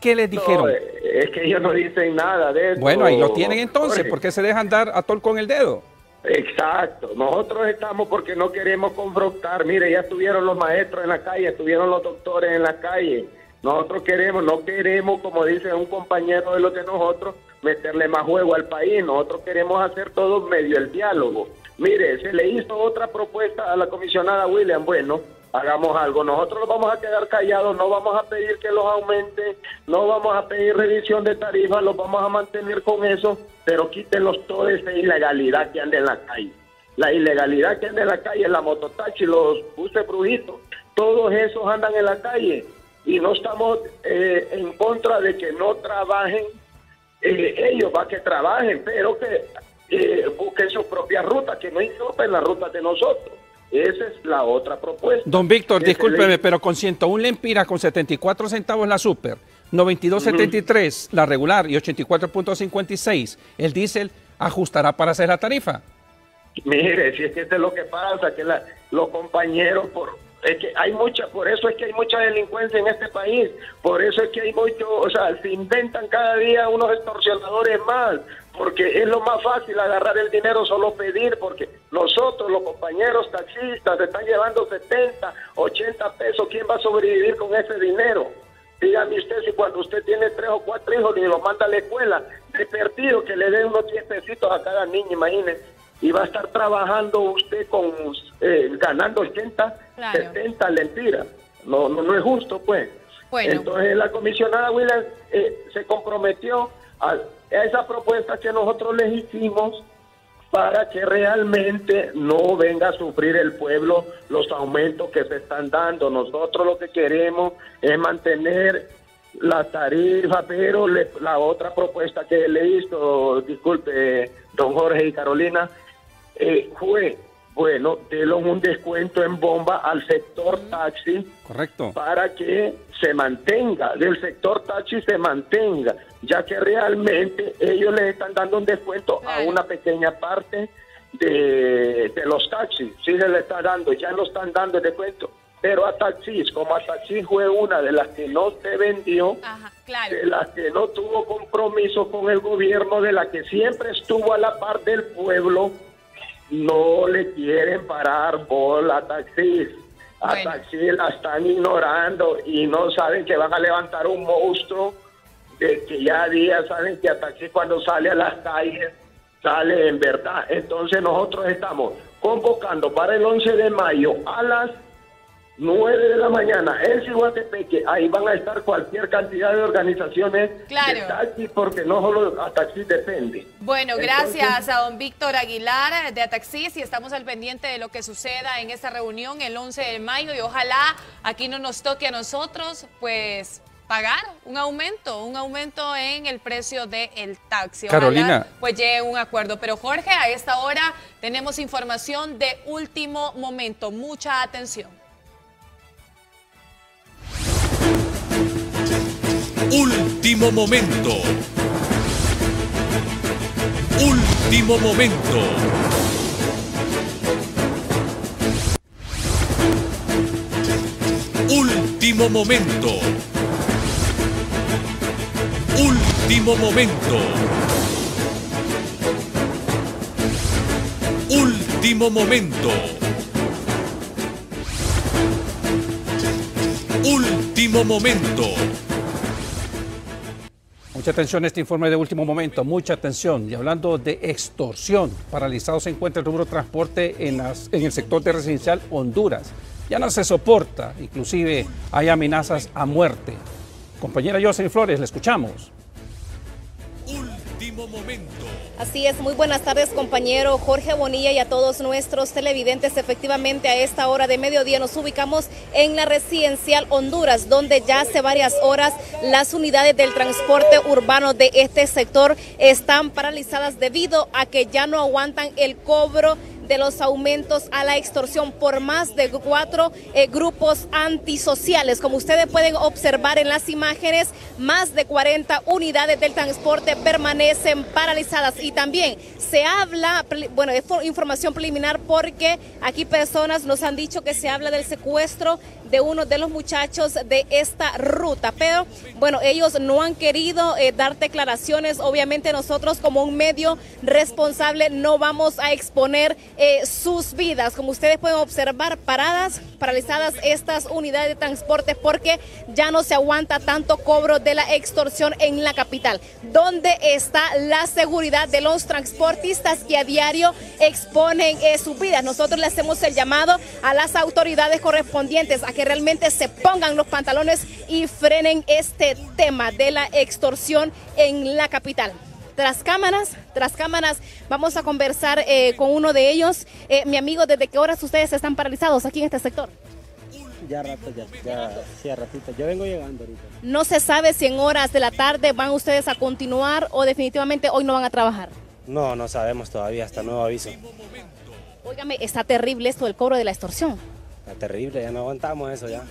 ¿Qué les dijeron? No, es que ellos no dicen nada de eso. Bueno, ahí lo tienen entonces, Jorge. ¿por qué se dejan dar a tol con el dedo? Exacto, nosotros estamos porque no queremos confrontar. Mire, ya estuvieron los maestros en la calle, estuvieron los doctores en la calle. Nosotros queremos, no queremos, como dice un compañero de los de nosotros, meterle más juego al país. Nosotros queremos hacer todo medio el diálogo. Mire, se le hizo otra propuesta a la comisionada William. Bueno, hagamos algo. Nosotros vamos a quedar callados, no vamos a pedir que los aumente, no vamos a pedir revisión de tarifas, los vamos a mantener con eso, pero quítenlos toda esa ilegalidad que anda en la calle. La ilegalidad que anda en la calle, la mototaxi, los buses brujitos, todos esos andan en la calle y no estamos eh, en contra de que no trabajen eh, ellos, para que trabajen, pero que eh, busquen su propia ruta, que no interrumpen las rutas de nosotros. Esa es la otra propuesta. Don Víctor, discúlpeme, pero con 101 lempiras, con 74 centavos la super, 92.73 la regular y 84.56 el diésel, ¿ajustará para hacer la tarifa? Mire, si es que esto es lo que pasa, que la, los compañeros, por es que hay mucha, por eso es que hay mucha delincuencia en este país, por eso es que hay mucho, o sea, se inventan cada día unos extorsionadores más, porque es lo más fácil agarrar el dinero, solo pedir, porque nosotros, los compañeros taxistas, están llevando 70, 80 pesos, ¿quién va a sobrevivir con ese dinero? Dígame usted si cuando usted tiene tres o cuatro hijos y los manda a la escuela, de que le den unos 10 pesitos a cada niño, imagínense y va a estar trabajando usted con eh, ganando 80, claro. 70 lempiras. No, no, no es justo, pues. Bueno. Entonces la comisionada William eh, se comprometió a, a esa propuesta que nosotros les hicimos para que realmente no venga a sufrir el pueblo los aumentos que se están dando. Nosotros lo que queremos es mantener la tarifa, pero le, la otra propuesta que le hizo, disculpe, don Jorge y Carolina, eh, fue, bueno, dieron un descuento en bomba al sector taxi. Correcto. Para que se mantenga, del sector taxi se mantenga, ya que realmente ellos les están dando un descuento claro. a una pequeña parte de, de los taxis, sí se le está dando, ya lo están dando de cuento. Pero a taxis, como a taxis fue una de las que no se vendió, de las que no tuvo compromiso con el gobierno, de la que siempre estuvo a la par del pueblo, no le quieren parar bola a taxis. A taxis la están ignorando y no saben que van a levantar un monstruo de que ya día saben que a taxis cuando sale a las calles sale en verdad. Entonces nosotros estamos convocando para el 11 de mayo a las 9 de la mañana en Cihuatepeque, ahí van a estar cualquier cantidad de organizaciones Claro. de taxis, porque no solo a taxis depende. Bueno, Entonces- gracias a don Víctor Aguilar de Ataxis y estamos al pendiente de lo que suceda en esta reunión el 11 de mayo y ojalá aquí no nos toque a nosotros pues pagar un aumento, un aumento en el precio del taxi. Ojalá, Carolina. pues llegue un acuerdo. Pero Jorge, a esta hora tenemos información de último momento. Mucha atención. Último momento. Último momento. Último momento. Último momento. Último momento. Último momento. Mucha atención a este informe de último momento, mucha atención. Y hablando de extorsión, paralizado se encuentra el rubro transporte en, el sector de residencial Honduras. Ya no se soporta, inclusive hay amenazas a muerte. Compañera Jocelyn Flores, le escuchamos. Momento. Así es, muy buenas tardes compañero Jorge Bonilla y a todos nuestros televidentes. Efectivamente a esta hora de mediodía nos ubicamos en la residencial Honduras, donde ya hace varias horas las unidades del transporte urbano de este sector están paralizadas debido a que ya no aguantan el cobro de los aumentos a la extorsión por más de cuatro eh, grupos antisociales. Como ustedes pueden observar en las imágenes, más de 40 unidades del transporte permanecen paralizadas y también se habla, bueno, es información preliminar porque aquí personas nos han dicho que se habla del secuestro de uno de los muchachos de esta ruta, pero bueno, ellos no han querido eh, dar declaraciones. Obviamente nosotros como un medio responsable no vamos a exponer eh, sus vidas. Como ustedes pueden observar, paradas, paralizadas estas unidades de transporte porque ya no se aguanta tanto cobro de la extorsión en la capital. ¿Dónde está la seguridad de los transportistas que a diario exponen eh, sus vidas? Nosotros le hacemos el llamado a las autoridades correspondientes a que realmente se pongan los pantalones y frenen este tema de la extorsión en la capital. Tras cámaras, tras cámaras, vamos a conversar eh, con uno de ellos. Eh, mi amigo, ¿desde qué horas ustedes están paralizados aquí en este sector? Ya rato, ya, ya, sí, a ratito. Yo vengo llegando ahorita. No se sabe si en horas de la tarde van ustedes a continuar o definitivamente hoy no van a trabajar. No, no sabemos todavía, hasta nuevo aviso. Óigame, está terrible esto del cobro de la extorsión. Está terrible, ya no aguantamos eso ya.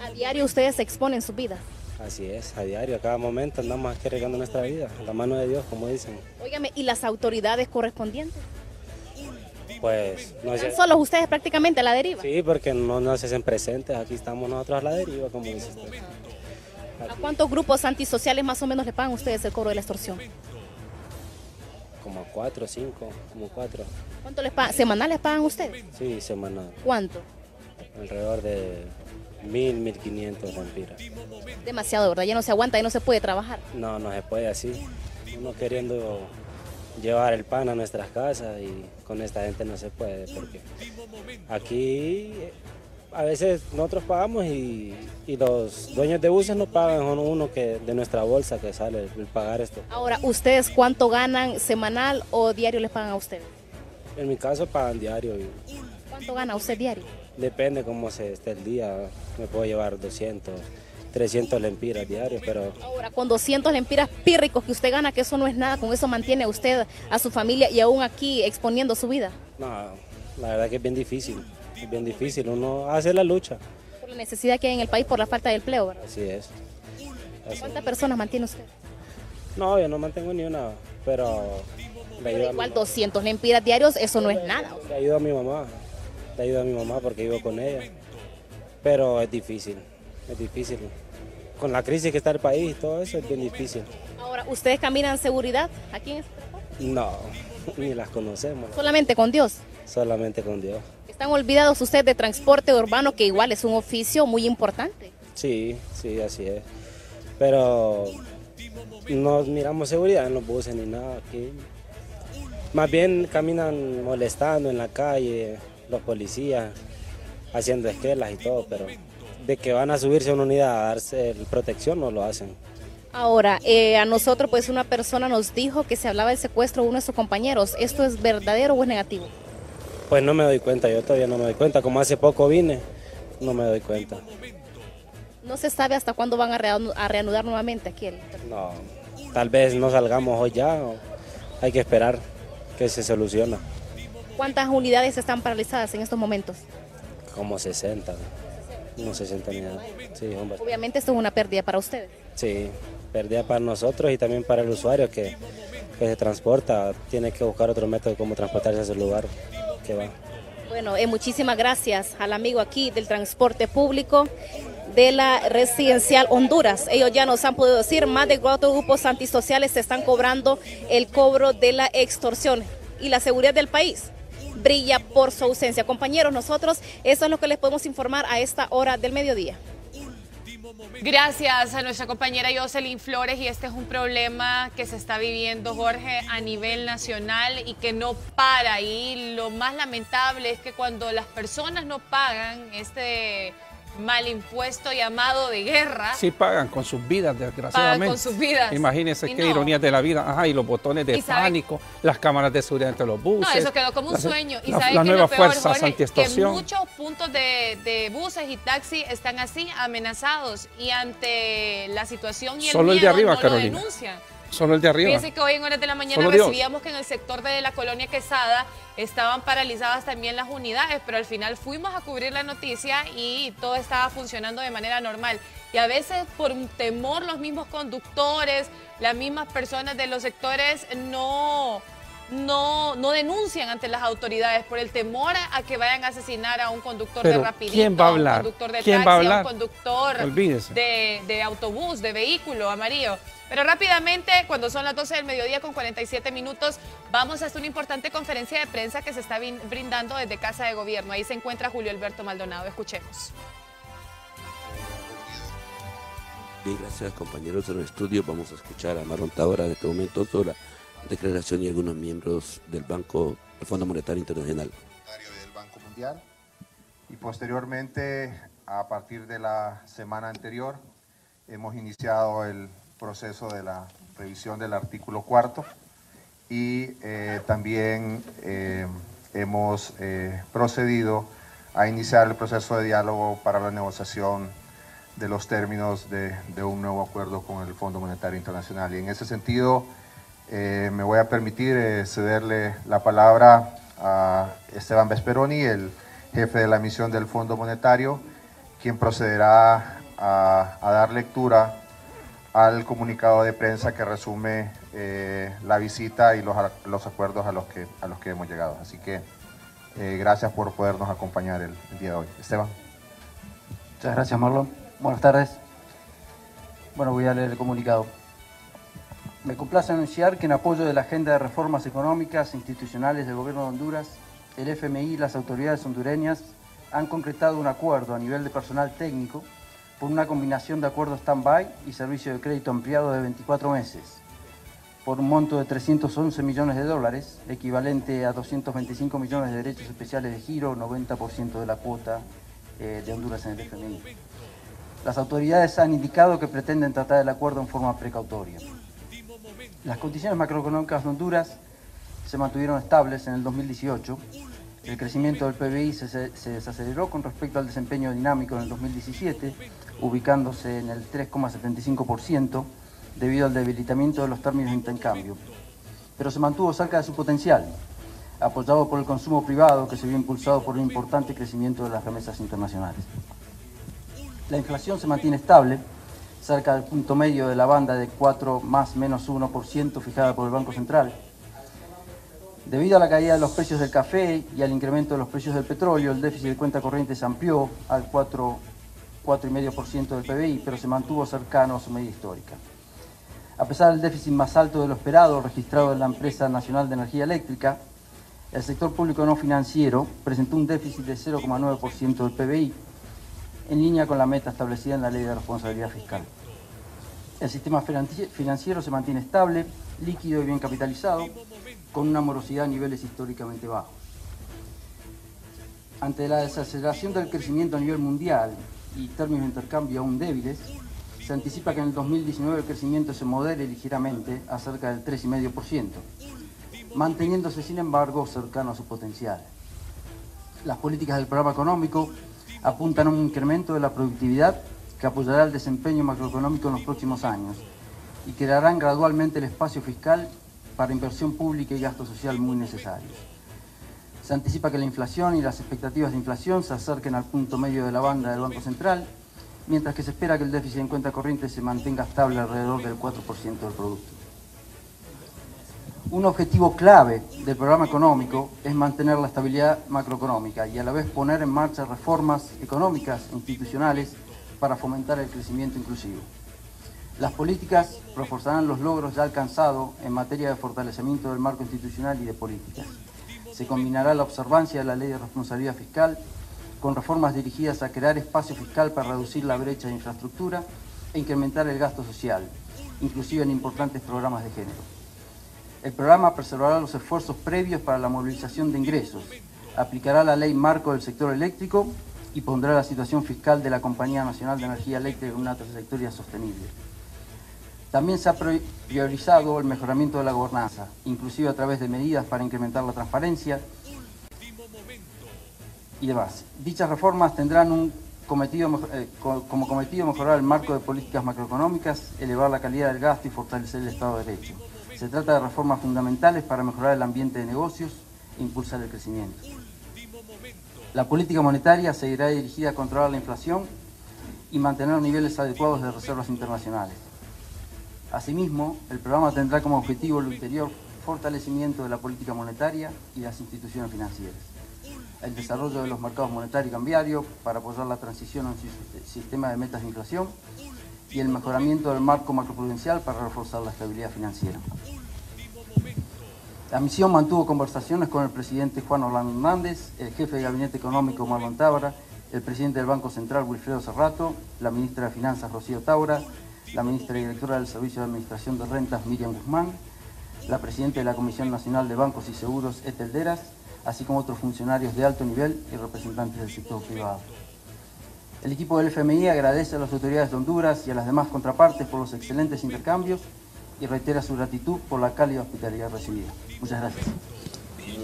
A diario ustedes se exponen su vida. Así es, a diario, a cada momento andamos aquí arriesgando nuestra vida, a la mano de Dios, como dicen. Óigame, ¿y las autoridades correspondientes? Pues, no sé. ¿Están solos ustedes prácticamente a la deriva? Sí, porque no nos hacen presentes, aquí estamos nosotros a la deriva, como dice usted. ¿A cuántos grupos antisociales más o menos le pagan ustedes el cobro de la extorsión? Como cuatro, cinco, como cuatro. ¿Cuánto les pagan? ¿Semanal les pagan ustedes? Sí, semanal. ¿Cuánto? Alrededor de mil, mil quinientos lempiras. Demasiado, ¿verdad? Ya no se aguanta, ya no se puede trabajar. No, no se puede así. Uno queriendo llevar el pan a nuestras casas y con esta gente no se puede porque aquí eh, a veces nosotros pagamos y, y los dueños de buses no pagan, son uno que de nuestra bolsa que sale el pagar esto. Ahora, ¿ustedes cuánto ganan semanal o diario les pagan a ustedes? En mi caso pagan diario y ¿Cuánto gana usted diario? Depende cómo se esté el día. Me puedo llevar 200, 300 lempiras diarios, pero Ahora, con 200 lempiras pírricos que usted gana, que eso no es nada, con eso mantiene a usted a su familia y aún aquí exponiendo su vida no, la verdad que es bien difícil. Es bien difícil, uno hace la lucha. por la necesidad que hay en el país por la falta de empleo, ¿verdad? Así es. Así ¿Cuántas personas mantiene usted? No, yo no mantengo ni una, pero Igual 200 lempiras diarios, eso no es nada. Le ayudo a mi mamá, le ayudo a mi mamá porque vivo con ella. Pero es difícil, es difícil. Con la crisis que está el país y todo eso es bien difícil. Ahora, ¿ustedes caminan seguridad aquí en este No, [LAUGHS] ni las conocemos. Solamente con Dios. Solamente con Dios. ¿Están olvidados ustedes de transporte urbano, que igual es un oficio muy importante? Sí, sí, así es. Pero no miramos seguridad en los buses ni nada aquí. Más bien caminan molestando en la calle, los policías, haciendo esquelas y todo, pero de que van a subirse a una unidad a darse protección no lo hacen. Ahora, eh, a nosotros pues una persona nos dijo que se hablaba del secuestro de uno de sus compañeros. ¿Esto es verdadero o es negativo? Pues no me doy cuenta, yo todavía no me doy cuenta. Como hace poco vine, no me doy cuenta. No se sabe hasta cuándo van a, reanu- a reanudar nuevamente aquí. el- No, tal vez no salgamos hoy ya, o hay que esperar que se soluciona. ¿Cuántas unidades están paralizadas en estos momentos? Como 60, unos 60 unidades. Sí. Obviamente esto es una pérdida para ustedes. Sí, pérdida para nosotros y también para el usuario que, que se transporta. Tiene que buscar otro método de cómo transportarse a ese lugar que va. Bueno, eh, muchísimas gracias al amigo aquí del transporte público de la residencial Honduras. Ellos ya nos han podido decir, más de cuatro grupos antisociales se están cobrando el cobro de la extorsión y la seguridad del país brilla por su ausencia. Compañeros, nosotros eso es lo que les podemos informar a esta hora del mediodía. Gracias a nuestra compañera Jocelyn Flores y este es un problema que se está viviendo, Jorge, a nivel nacional y que no para. Y lo más lamentable es que cuando las personas no pagan este mal impuesto llamado de guerra, Sí pagan con sus vidas, desgraciadamente. con sus vidas. Imagínense Y qué no. ironías de la vida. Ajá, y los botones de sabe- pánico, las cámaras de seguridad entre los buses. No, eso quedó como un las- sueño. Y la- ¿sabe las qué es lo peor, fuerzas Jorge? Que muchos puntos de, de buses y taxis están así amenazados y ante la situación y el Solo el de miedo arriba, no Carolina. lo denuncian. Solo el de arriba. Fíjense que hoy en horas de la mañana recibíamos que en el sector de la colonia Quesada estaban paralizadas también las unidades, pero al final fuimos a cubrir la noticia y todo estaba funcionando de manera normal. Y a veces por un temor los mismos conductores, las mismas personas de los sectores no, no, no denuncian ante las autoridades por el temor a que vayan a asesinar a un conductor Pero, de rapidito, ¿quién va a hablar? un conductor de ¿Quién taxi, va a a un hablar? conductor de, de autobús, de vehículo amarillo. Pero rápidamente, cuando son las 12 del mediodía con 47 minutos, vamos a hacer una importante conferencia de prensa que se está brindando desde Casa de Gobierno. Ahí se encuentra Julio Alberto Maldonado. Escuchemos. Bien, gracias compañeros en el estudio. Vamos a escuchar a Marlon Tabora en este momento sobre la declaración y algunos miembros del Banco, del Fondo Monetario Internacional. y posteriormente a partir de la semana anterior hemos iniciado el proceso de la revisión del artículo cuarto y eh, también eh, hemos eh, procedido a iniciar el proceso de diálogo para la negociación de los términos de, de un nuevo acuerdo con el Fondo Monetario Internacional. Y en ese sentido eh, me voy a permitir eh, cederle la palabra a Esteban Vesperoni, el jefe de la misión del Fondo Monetario, quien procederá a, dar lectura al comunicado de prensa que resume eh, la visita y los, los acuerdos a los, que, a los que hemos llegado. Así que gracias por podernos acompañar el día de hoy. Esteban. Muchas gracias, Marlon. Buenas tardes. Bueno, voy a leer el comunicado. Me complace anunciar que en apoyo de la agenda de reformas económicas e institucionales del Gobierno de Honduras, el FMI y las autoridades hondureñas han concretado un acuerdo a nivel de personal técnico por una combinación de acuerdo stand-by y servicio de crédito ampliado de 24 meses, por un monto de 311 millones de dólares, equivalente a 225 millones de derechos especiales de giro, 90% de la cuota eh, de Honduras en el FMI. Las autoridades han indicado que pretenden tratar el acuerdo en forma precautoria. Las condiciones macroeconómicas de Honduras se mantuvieron estables en el 2018. El crecimiento del PBI se, se- desaceleró con respecto al desempeño dinámico en el 2017, ubicándose en el 3,75% debido al debilitamiento de los términos de intercambio. Pero se mantuvo cerca de su potencial, apoyado por el consumo privado que se vio impulsado por un importante crecimiento de las remesas internacionales. La inflación se mantiene estable, cerca del punto medio de la banda de 4 más menos 1% fijada por el Banco Central. Debido a la caída de los precios del café y al incremento de los precios del petróleo, el déficit de cuenta corriente se amplió al 4, 4,5% del PBI, pero se mantuvo cercano a su media histórica. A pesar del déficit más alto de lo esperado registrado en la empresa nacional de energía eléctrica, el sector público no financiero presentó un déficit de 0,9% del PBI, en línea con la meta establecida en la Ley de Responsabilidad Fiscal. El sistema financiero se mantiene estable, líquido y bien capitalizado, con una morosidad a niveles históricamente bajos. Ante la desaceleración del crecimiento a nivel mundial y términos de intercambio aún débiles, se anticipa que en el 2019 el crecimiento se modere ligeramente a cerca del 3,5%, manteniéndose sin embargo cercano a su potencial. Las políticas del programa económico apuntan a un incremento de la productividad que apoyará el desempeño macroeconómico en los próximos años y crearán gradualmente el espacio fiscal para inversión pública y gasto social muy necesarios. Se anticipa que la inflación y las expectativas de inflación se acerquen al punto medio de la banda del Banco Central, mientras que se espera que el déficit en cuenta corriente se mantenga estable alrededor del 4% del producto. Un objetivo clave del programa económico es mantener la estabilidad macroeconómica y a la vez poner en marcha reformas económicas e institucionales para fomentar el crecimiento inclusivo. Las políticas reforzarán los logros ya alcanzados en materia de fortalecimiento del marco institucional y de políticas. Se combinará la observancia de la ley de responsabilidad fiscal con reformas dirigidas a crear espacio fiscal para reducir la brecha de infraestructura e incrementar el gasto social, inclusive en importantes programas de género. El programa preservará los esfuerzos previos para la movilización de ingresos, aplicará la ley marco del sector eléctrico y pondrá la situación fiscal de la Compañía Nacional de Energía Eléctrica en una trayectoria sostenible. También se ha priorizado el mejoramiento de la gobernanza, inclusive a través de medidas para incrementar la transparencia y demás. Dichas reformas tendrán un cometido, eh, como cometido mejorar el marco de políticas macroeconómicas, elevar la calidad del gasto y fortalecer el Estado de Derecho. Se trata de reformas fundamentales para mejorar el ambiente de negocios e impulsar el crecimiento. La política monetaria seguirá dirigida a controlar la inflación y mantener niveles adecuados de reservas internacionales. Asimismo, el programa tendrá como objetivo el ulterior fortalecimiento de la política monetaria y las instituciones financieras, el desarrollo de los mercados monetarios y cambiarios para apoyar la transición a un sistema de metas de inflación y el mejoramiento del marco macroprudencial para reforzar la estabilidad financiera. La misión mantuvo conversaciones con el presidente Juan Orlando Hernández, el jefe de gabinete económico Marlon Tábara, el presidente del Banco Central Wilfredo Serrato, la ministra de Finanzas Rocío Taura, la ministra directora del Servicio de Administración de Rentas Miriam Guzmán, la presidenta de la Comisión Nacional de Bancos y Seguros Etel Deras, así como otros funcionarios de alto nivel y representantes del sector privado. El equipo del FMI agradece a las autoridades de Honduras y a las demás contrapartes por los excelentes intercambios y reitera su gratitud por la cálida hospitalidad recibida. Muchas gracias.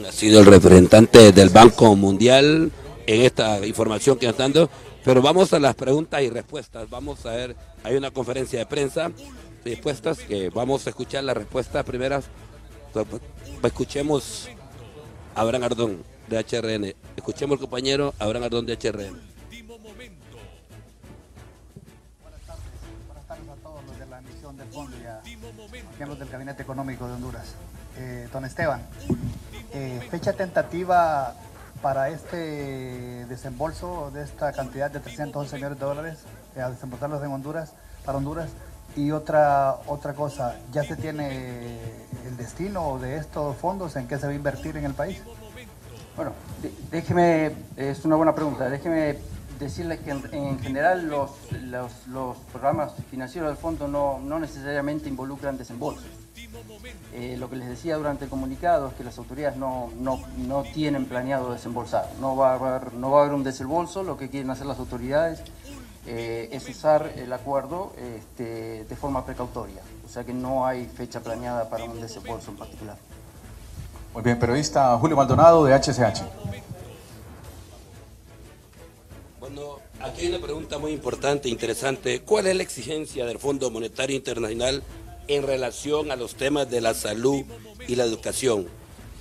ha sido el representante del Banco Mundial en esta información que están dando, pero vamos a las preguntas y respuestas. Vamos a ver, hay una conferencia de prensa, respuestas, que vamos a escuchar las respuestas primeras. Pues, escuchemos a Abraham Ardón de HRN. Escuchemos al compañero Abraham Ardón de HRN. miembros del Gabinete Económico de Honduras. Eh, don Esteban, eh, fecha tentativa para este desembolso de esta cantidad de 311 millones de dólares, eh, a desembolsarlos en Honduras, para Honduras. Y otra, otra cosa, ¿ya se tiene el destino de estos fondos en qué se va a invertir en el país? Bueno, déjeme, es una buena pregunta, déjeme decirles que en, general los, los, programas financieros del fondo no, no necesariamente involucran desembolsos. Eh, lo que les decía durante el comunicado es que las autoridades no, no, no, tienen planeado desembolsar. No va, a haber, no va a haber un desembolso, lo que quieren hacer las autoridades eh, es usar el acuerdo este, de forma precautoria. O sea que no hay fecha planeada para un desembolso en particular. Muy bien, periodista Julio Maldonado de HCH. Aquí hay una pregunta muy importante, interesante. ¿Cuál es la exigencia del Fondo Monetario Internacional en relación a los temas de la salud y la educación?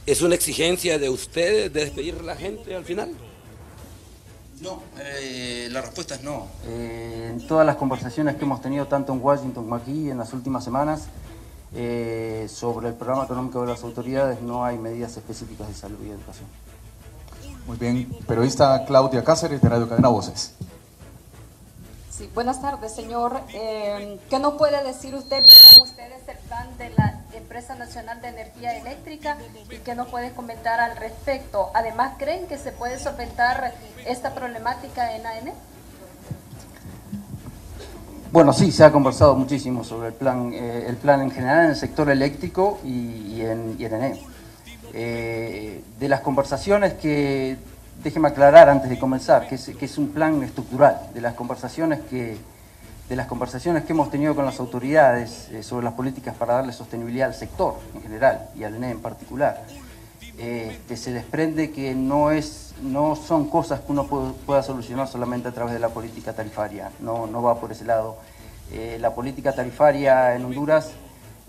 ¿Es una exigencia de ustedes de despedir a la gente al final? No, eh, la respuesta es no. Eh, en todas las conversaciones que hemos tenido tanto en Washington como aquí en las últimas semanas, Eh, sobre el programa económico de las autoridades no hay medidas específicas de salud y educación. Muy bien, periodista Claudia Cáceres de Radio Cadena Voces. Sí, buenas tardes, señor. Eh, ¿Qué nos puede decir usted? ¿Vieron ustedes el plan de la Empresa Nacional de Energía Eléctrica? ¿Y qué nos puede comentar al respecto? Además, ¿creen que se puede solventar esta problemática en AN? Bueno, sí, se ha conversado muchísimo sobre el plan, eh, el plan en general en el sector eléctrico y, en, y en ENE. Eh, de las conversaciones que, déjeme aclarar antes de comenzar, que es un plan estructural, de las conversaciones que, de las conversaciones que hemos tenido con las autoridades eh, sobre las políticas para darle sostenibilidad al sector en general y al ENE en particular, este, se desprende que no, es, no son cosas que uno puede- pueda solucionar solamente a través de la política tarifaria, no, no va por ese lado. Eh, la política tarifaria en Honduras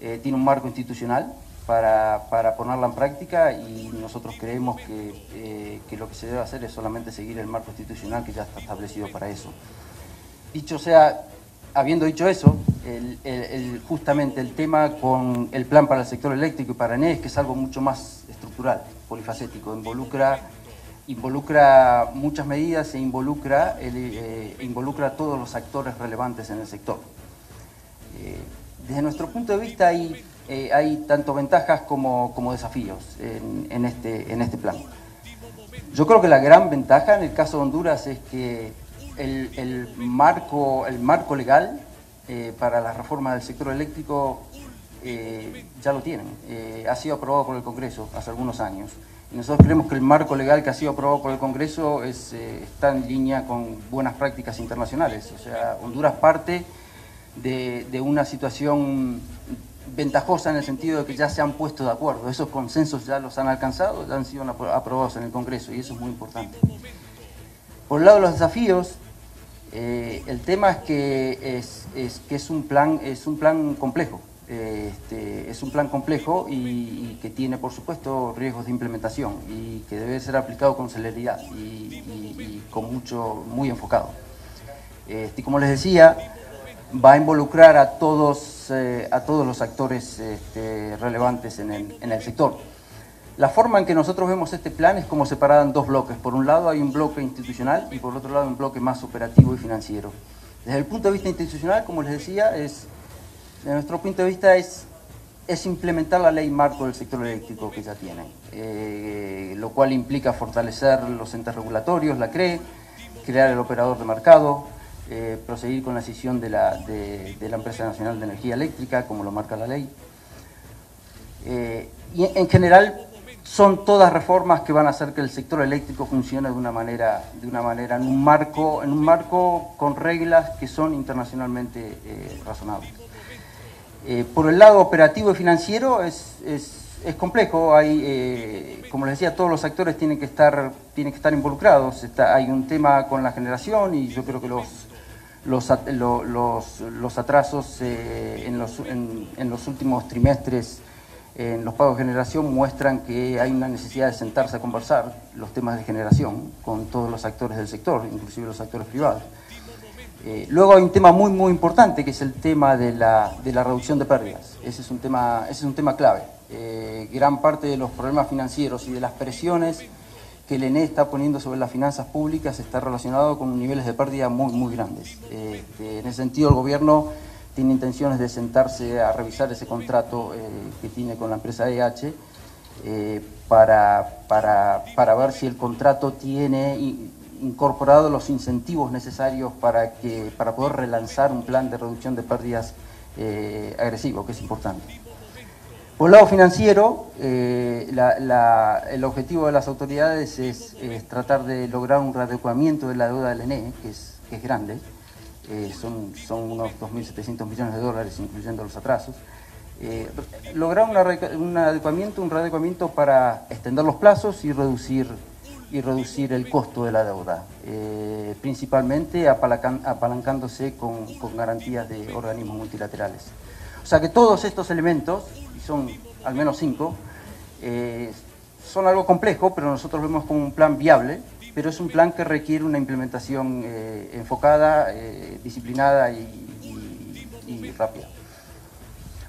eh, tiene un marco institucional para, para ponerla en práctica y nosotros creemos que, eh, que lo que se debe hacer es solamente seguir el marco institucional que ya está establecido para eso. Dicho sea, habiendo dicho eso, el- justamente el tema con el plan para el sector eléctrico y para ENES, que es algo mucho más estructural, polifacético, involucra, involucra muchas medidas e involucra, eh, involucra a todos los actores relevantes en el sector. Eh, desde nuestro punto de vista hay, eh, hay tanto ventajas como, como desafíos en, en este, en este plan. Yo creo que la gran ventaja en el caso de Honduras es que el, el marco, el marco legal eh, para la reforma del sector eléctrico eh, ya lo tienen. Eh, ha sido aprobado por el Congreso hace algunos años. Y nosotros creemos que el marco legal que ha sido aprobado por el Congreso es, eh, está en línea con buenas prácticas internacionales. O sea, Honduras parte de, de una situación ventajosa en el sentido de que ya se han puesto de acuerdo. Esos consensos ya los han alcanzado, ya han sido apro- aprobados en el Congreso y eso es muy importante. Por el lado los desafíos, eh, el tema es que es, un plan, es un plan complejo. Eh, este, es un plan complejo y, que tiene, por supuesto, riesgos de implementación y que debe ser aplicado con celeridad y, con mucho, muy enfocado. Este, como les decía, va a involucrar a todos, eh, a todos los actores este, relevantes en el, en el sector. La forma en que nosotros vemos este plan es como separada en dos bloques. Por un lado hay un bloque institucional y por otro lado un bloque más operativo y financiero. Desde el punto de vista institucional, como les decía, es, desde nuestro punto de vista es, es implementar la ley marco del sector eléctrico que ya tienen, eh, lo cual implica fortalecer los entes regulatorios, la CRE, crear el operador de mercado, eh, proseguir con la decisión de la, de la Empresa Nacional de Energía Eléctrica, como lo marca la ley. Eh, y en general son todas reformas que van a hacer que el sector eléctrico funcione de una manera, de una manera en un marco, en un marco con reglas que son internacionalmente eh, razonables. Eh, por el lado operativo y financiero es, es- es complejo, hay, eh, como les decía, todos los actores tienen que estar, tienen que estar involucrados, Está- hay un tema con la generación y yo creo que los, los, los, los atrasos en, los, en los últimos trimestres en los pagos de generación muestran que hay una necesidad de sentarse a conversar los temas de generación con todos los actores del sector, inclusive los actores privados. Eh, luego hay un tema muy muy importante que es el tema de la, de la reducción de pérdidas. Ese es un tema, ese es un tema clave. Eh, gran parte de los problemas financieros y de las presiones que el ENE está poniendo sobre las finanzas públicas está relacionado con niveles de pérdida muy muy grandes. Eh, en ese sentido el gobierno tiene intenciones de sentarse a revisar ese contrato eh, que tiene con la empresa EH eh, para, para, para ver si el contrato tiene incorporado los incentivos necesarios para, que, para poder relanzar un plan de reducción de pérdidas eh, agresivo, que es importante. Por el lado financiero, eh, el objetivo de las autoridades es, es tratar de lograr un readecuamiento de la deuda del ENE, que es, que es grande, eh, son, son unos 2.700 millones de dólares, incluyendo los atrasos. Eh, lograr una un adecuamiento, un readecuamiento para extender los plazos y reducir, y reducir el costo de la deuda, eh, principalmente apalancándose con, con garantías de organismos multilaterales. O sea que todos estos elementos, y son al menos cinco, eh, son algo complejo, pero nosotros vemos como un plan viable, pero es un plan que requiere una implementación eh, enfocada, eh, disciplinada y, y- y rápida.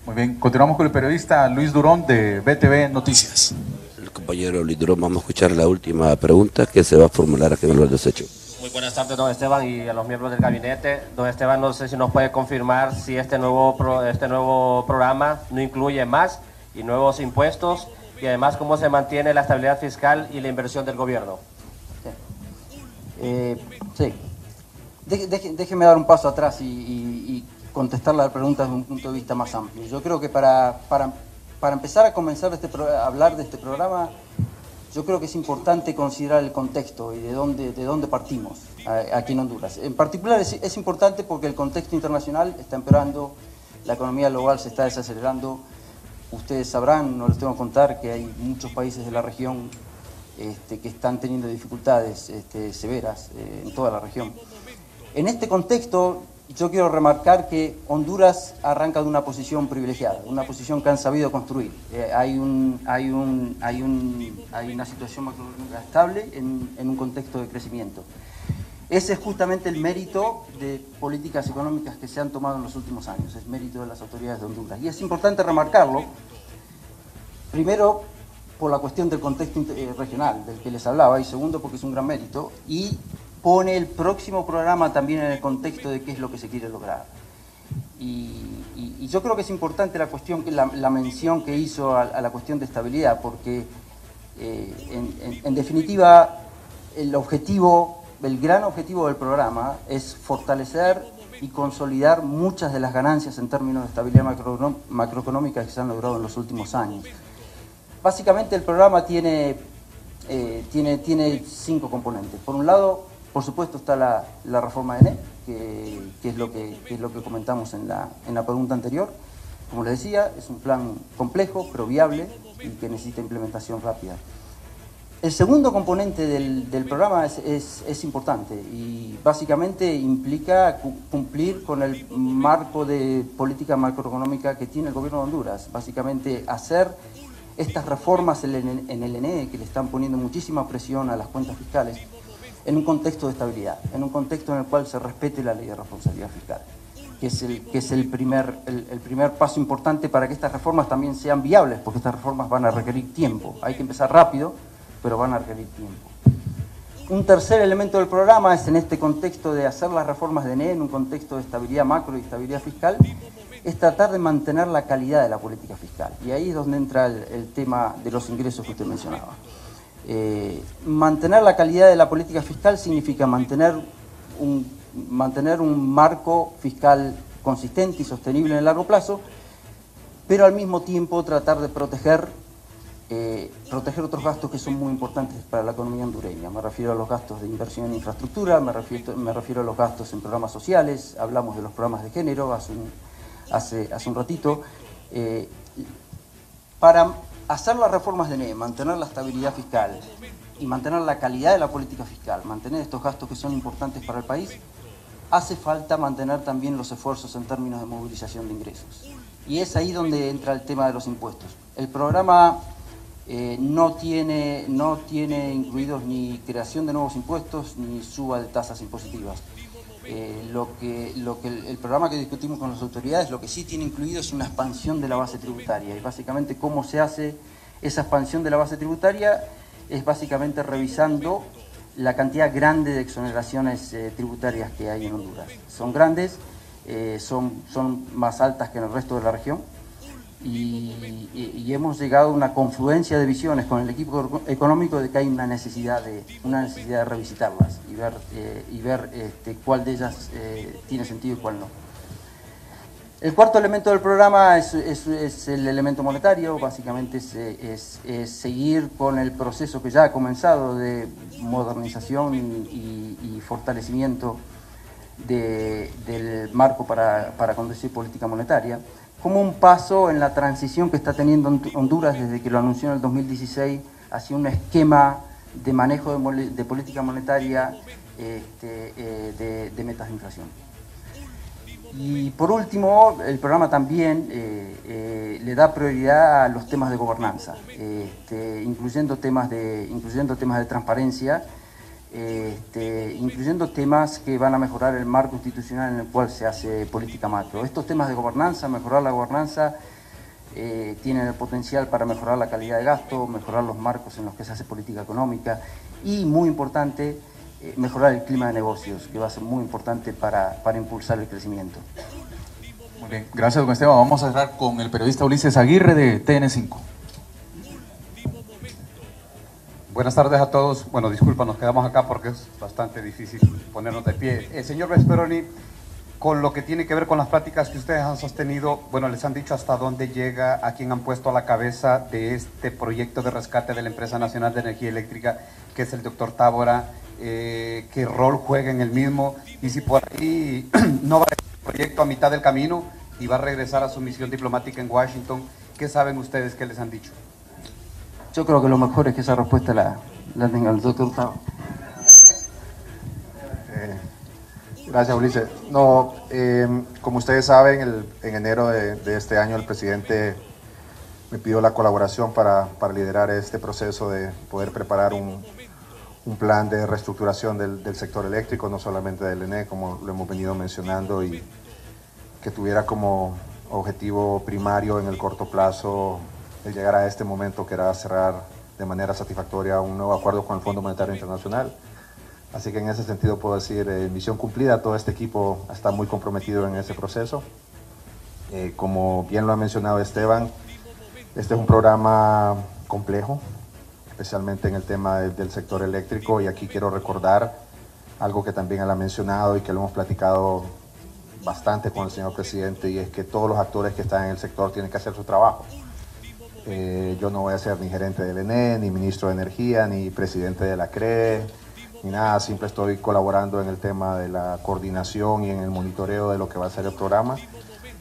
Muy bien, continuamos con el periodista Luis Durón de BTV Noticias. El compañero Luis Durón, vamos a escuchar la última pregunta que se va a formular aquí en el lugar hecho. Muy buenas tardes, don Esteban, y a los miembros del gabinete. Don Esteban, no sé si nos puede confirmar si este nuevo, pro- este nuevo programa no incluye más y nuevos impuestos y además cómo se mantiene la estabilidad fiscal y la inversión del gobierno. Eh, sí. Deje- déjeme dar un paso atrás y, contestar la pregunta desde un punto de vista más amplio. Yo creo que para, para, para empezar a comenzar este hablar de este programa, yo creo que es importante considerar el contexto y de dónde, de dónde partimos aquí en Honduras. En particular es, es importante porque el contexto internacional está empeorando, la economía global se está desacelerando. Ustedes sabrán, no les tengo que contar, que hay muchos países de la región este, que están teniendo dificultades este, severas eh, en toda la región. En este contexto, yo quiero remarcar que Honduras arranca de una posición privilegiada, una posición que han sabido construir. Eh, hay, un, hay, un, hay, un, hay una situación macroeconómica estable en, en un contexto de crecimiento. Ese es justamente el mérito de políticas económicas que se han tomado en los últimos años, es mérito de las autoridades de Honduras. Y es importante remarcarlo, primero por la cuestión del contexto eh, regional del que les hablaba, y segundo porque es un gran mérito, y pone el próximo programa también en el contexto de qué es lo que se quiere lograr. Y, yo creo que es importante la cuestión, la, mención que hizo a, la cuestión de estabilidad, porque eh, en, en- definitiva el objetivo, el gran objetivo del programa es fortalecer y consolidar muchas de las ganancias en términos de estabilidad macroeconómica que se han logrado en los últimos años. Básicamente el programa tiene, eh, tiene, tiene cinco componentes. Por un lado, por supuesto, está la, reforma de NE, que, es lo que, es lo que comentamos en la, en la pregunta anterior. Como les decía, es un plan complejo, pero viable y que necesita implementación rápida. El segundo componente del, del programa es, es- importante y básicamente implica cu- cumplir con el marco de política macroeconómica que tiene el gobierno de Honduras. Básicamente hacer estas reformas en el, en el ENE que le están poniendo muchísima presión a las cuentas fiscales en un contexto de estabilidad, en un contexto en el cual se respete la ley de responsabilidad fiscal, que es el, que es el, primer, el, el primer paso importante para que estas reformas también sean viables, porque estas reformas van a requerir tiempo. Hay que empezar rápido, pero van a requerir tiempo. Un tercer elemento del programa es en este contexto de hacer las reformas de ENE en un contexto de estabilidad macro y estabilidad fiscal, es tratar de mantener la calidad de la política fiscal. Y ahí es donde entra el, tema de los ingresos que usted mencionaba. Eh, mantener la calidad de la política fiscal significa mantener un, mantener un marco fiscal consistente y sostenible en el largo plazo, pero al mismo tiempo tratar de proteger, eh, proteger otros gastos que son muy importantes para la economía hondureña. Me refiero a los gastos de inversión en infraestructura, me refiero, me refiero a los gastos en programas sociales, hablamos de los programas de género hace un, hace, hace un ratito. Eh, para hacer las reformas de NE, mantener la estabilidad fiscal y mantener la calidad de la política fiscal, mantener estos gastos que son importantes para el país, hace falta mantener también los esfuerzos en términos de movilización de ingresos. Y es ahí donde entra el tema de los impuestos. El programa eh, no, tiene, no tiene incluidos ni creación de nuevos impuestos ni suba de tasas impositivas. Eh, lo que, lo que el, programa que discutimos con las autoridades, lo que sí tiene incluido es una expansión de la base tributaria. Y básicamente cómo se hace esa expansión de la base tributaria es básicamente revisando la cantidad grande de exoneraciones eh, tributarias que hay en Honduras. Son grandes, eh, son, son más altas que en el resto de la región y, hemos llegado a una confluencia de visiones con el equipo económico de que hay una necesidad de, una necesidad de revisitarlas y ver, eh, y ver este, cuál de ellas eh, tiene sentido y cuál no. El cuarto elemento del programa es, es- el elemento monetario, básicamente es, es- seguir con el proceso que ya ha comenzado de modernización y, fortalecimiento de- del marco para, para conducir política monetaria, como un paso en la transición que está teniendo Honduras desde que lo anunció en el 2016 hacia un esquema de manejo de, de política monetaria este, eh, de- de metas de inflación. Y por último, el programa también eh, eh, le da prioridad a los temas de gobernanza, este, incluyendo, temas de, incluyendo temas de transparencia, este, incluyendo temas que van a mejorar el marco institucional en el cual se hace política macro. Estos temas de gobernanza, mejorar la gobernanza, eh, tienen el potencial para mejorar la calidad de gasto, mejorar los marcos en los que se hace política económica y, muy importante, eh, mejorar el clima de negocios, que va a ser muy importante para, para impulsar el crecimiento. Muy bien, gracias don Esteban. Vamos a cerrar con el periodista Ulises Aguirre de TN5. Buenas tardes a todos. Bueno, disculpa, nos quedamos acá porque es bastante difícil ponernos de pie. El señor Vesperoni, con lo que tiene que ver con las pláticas que ustedes han sostenido, bueno, les han dicho hasta dónde llega, a quién han puesto a la cabeza de este proyecto de rescate de la Empresa Nacional de Energía Eléctrica, que es el doctor Tábora, eh, qué rol juega en el mismo, y si por ahí [CLEARS THROAT] no va el proyecto a mitad del camino y va a regresar a su misión diplomática en Washington, ¿qué saben ustedes que les han dicho? Yo creo que lo mejor es que esa respuesta la, la tenga el doctor Tábora. Eh, gracias, Ulises. No, eh, como ustedes saben, el- en enero de, de este año el presidente me pidió la colaboración para, para liderar este proceso de poder preparar un, un plan de reestructuración del, del sector eléctrico, no solamente del ENE, como lo hemos venido mencionando, y que tuviera como objetivo primario en el corto plazo el llegar a este momento que era cerrar de manera satisfactoria un nuevo acuerdo con el Fondo Monetario Internacional. Así que en ese sentido puedo decir, eh, misión cumplida, todo este equipo está muy comprometido en ese proceso. Eh, como bien lo ha mencionado Esteban, este es un programa complejo, especialmente en el tema del, del sector eléctrico y aquí quiero recordar algo que también él ha mencionado y que lo hemos platicado bastante con el señor presidente y es que todos los actores que están en el sector tienen que hacer su trabajo. Eh, yo no voy a ser ni gerente del ENE, ni ministro de Energía, ni presidente de la CRE, ni nada, siempre estoy colaborando en el tema de la coordinación y en el monitoreo de lo que va a ser el programa.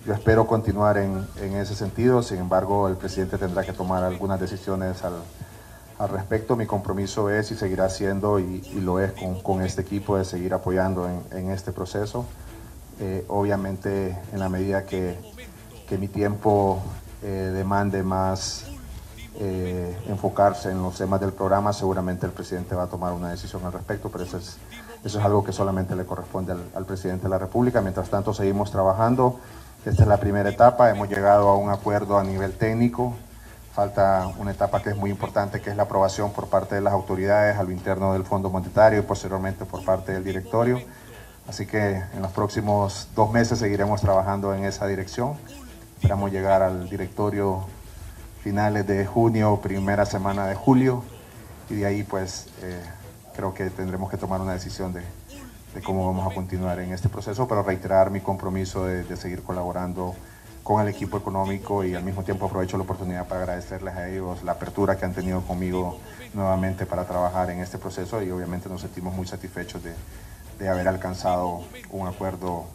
Yo espero continuar en, en ese sentido, sin embargo el presidente tendrá que tomar algunas decisiones al, al respecto. Mi compromiso es y seguirá siendo, y, lo es con, con este equipo, de seguir apoyando en, en este proceso. Eh, obviamente en la medida que, que mi tiempo eh, demande más eh, enfocarse en los temas del programa, seguramente el presidente va a tomar una decisión al respecto, pero eso es, eso es algo que solamente le corresponde al, al presidente de la República. Mientras tanto, seguimos trabajando. Esta es la primera etapa, hemos llegado a un acuerdo a nivel técnico. Falta una etapa que es muy importante, que es la aprobación por parte de las autoridades a lo interno del Fondo Monetario y posteriormente por parte del directorio. Así que en los próximos dos meses seguiremos trabajando en esa dirección. Esperamos llegar al directorio finales de junio, primera semana de julio, y de ahí pues eh, creo que tendremos que tomar una decisión de, cómo vamos a continuar en este proceso, pero reiterar mi compromiso de, seguir colaborando con el equipo económico y al mismo tiempo aprovecho la oportunidad para agradecerles a ellos la apertura que han tenido conmigo nuevamente para trabajar en este proceso y obviamente nos sentimos muy satisfechos de haber alcanzado un acuerdo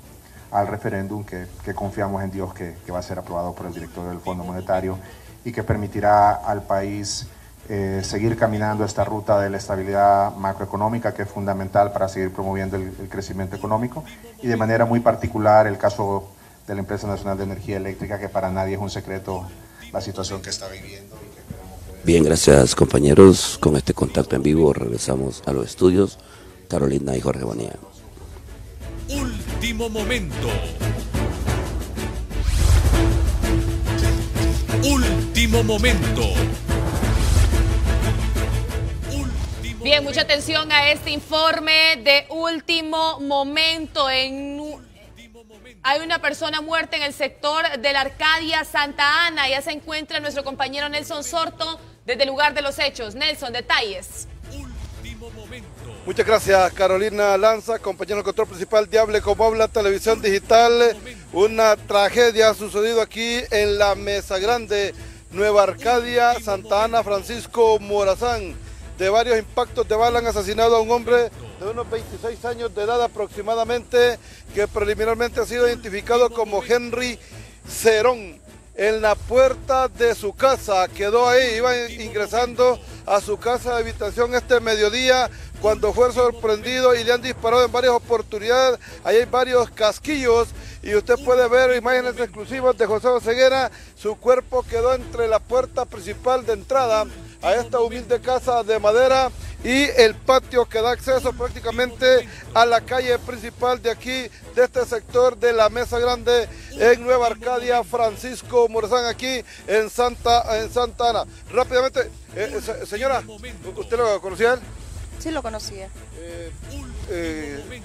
al referéndum que, que confiamos en Dios que, que va a ser aprobado por el directorio del Fondo Monetario y que permitirá al país eh, seguir caminando esta ruta de la estabilidad macroeconómica que es fundamental para seguir promoviendo el, crecimiento económico y de manera muy particular el caso de la Empresa Nacional de Energía Eléctrica que para nadie es un secreto la situación que está viviendo. Bien, gracias compañeros. Con este contacto en vivo regresamos a los estudios. Carolina y Jorge Bonilla. Último momento. Último momento. Bien, mucha atención a este informe de último momento. En, hay una persona muerta en el sector de la Arcadia Santa Ana. Ya se encuentra nuestro compañero Nelson Sorto desde el lugar de los hechos. Nelson, detalles. Muchas gracias Carolina Lanza, compañero control principal de Hable como habla televisión digital. Una tragedia ha sucedido aquí en la Mesa Grande, Nueva Arcadia, Santa Ana, Francisco Morazán. De varios impactos de bala han asesinado a un hombre de unos 26 años de edad aproximadamente, que preliminarmente ha sido identificado como Henry Cerón. En la puerta de su casa quedó ahí, iba ingresando a su casa de habitación este mediodía cuando fue sorprendido y le han disparado en varias oportunidades. Ahí hay varios casquillos y usted puede ver imágenes exclusivas de José Oseguera. Su cuerpo quedó entre la puerta principal de entrada a esta humilde casa de madera y el patio que da acceso prácticamente a la calle principal de aquí, de este sector de la Mesa Grande en Nueva Arcadia, Francisco Morazán, aquí en Santa, en Santa Ana. Rápidamente, eh, se- señora, ¿usted lo conocía? Sí, lo conocía. Eh, Hen-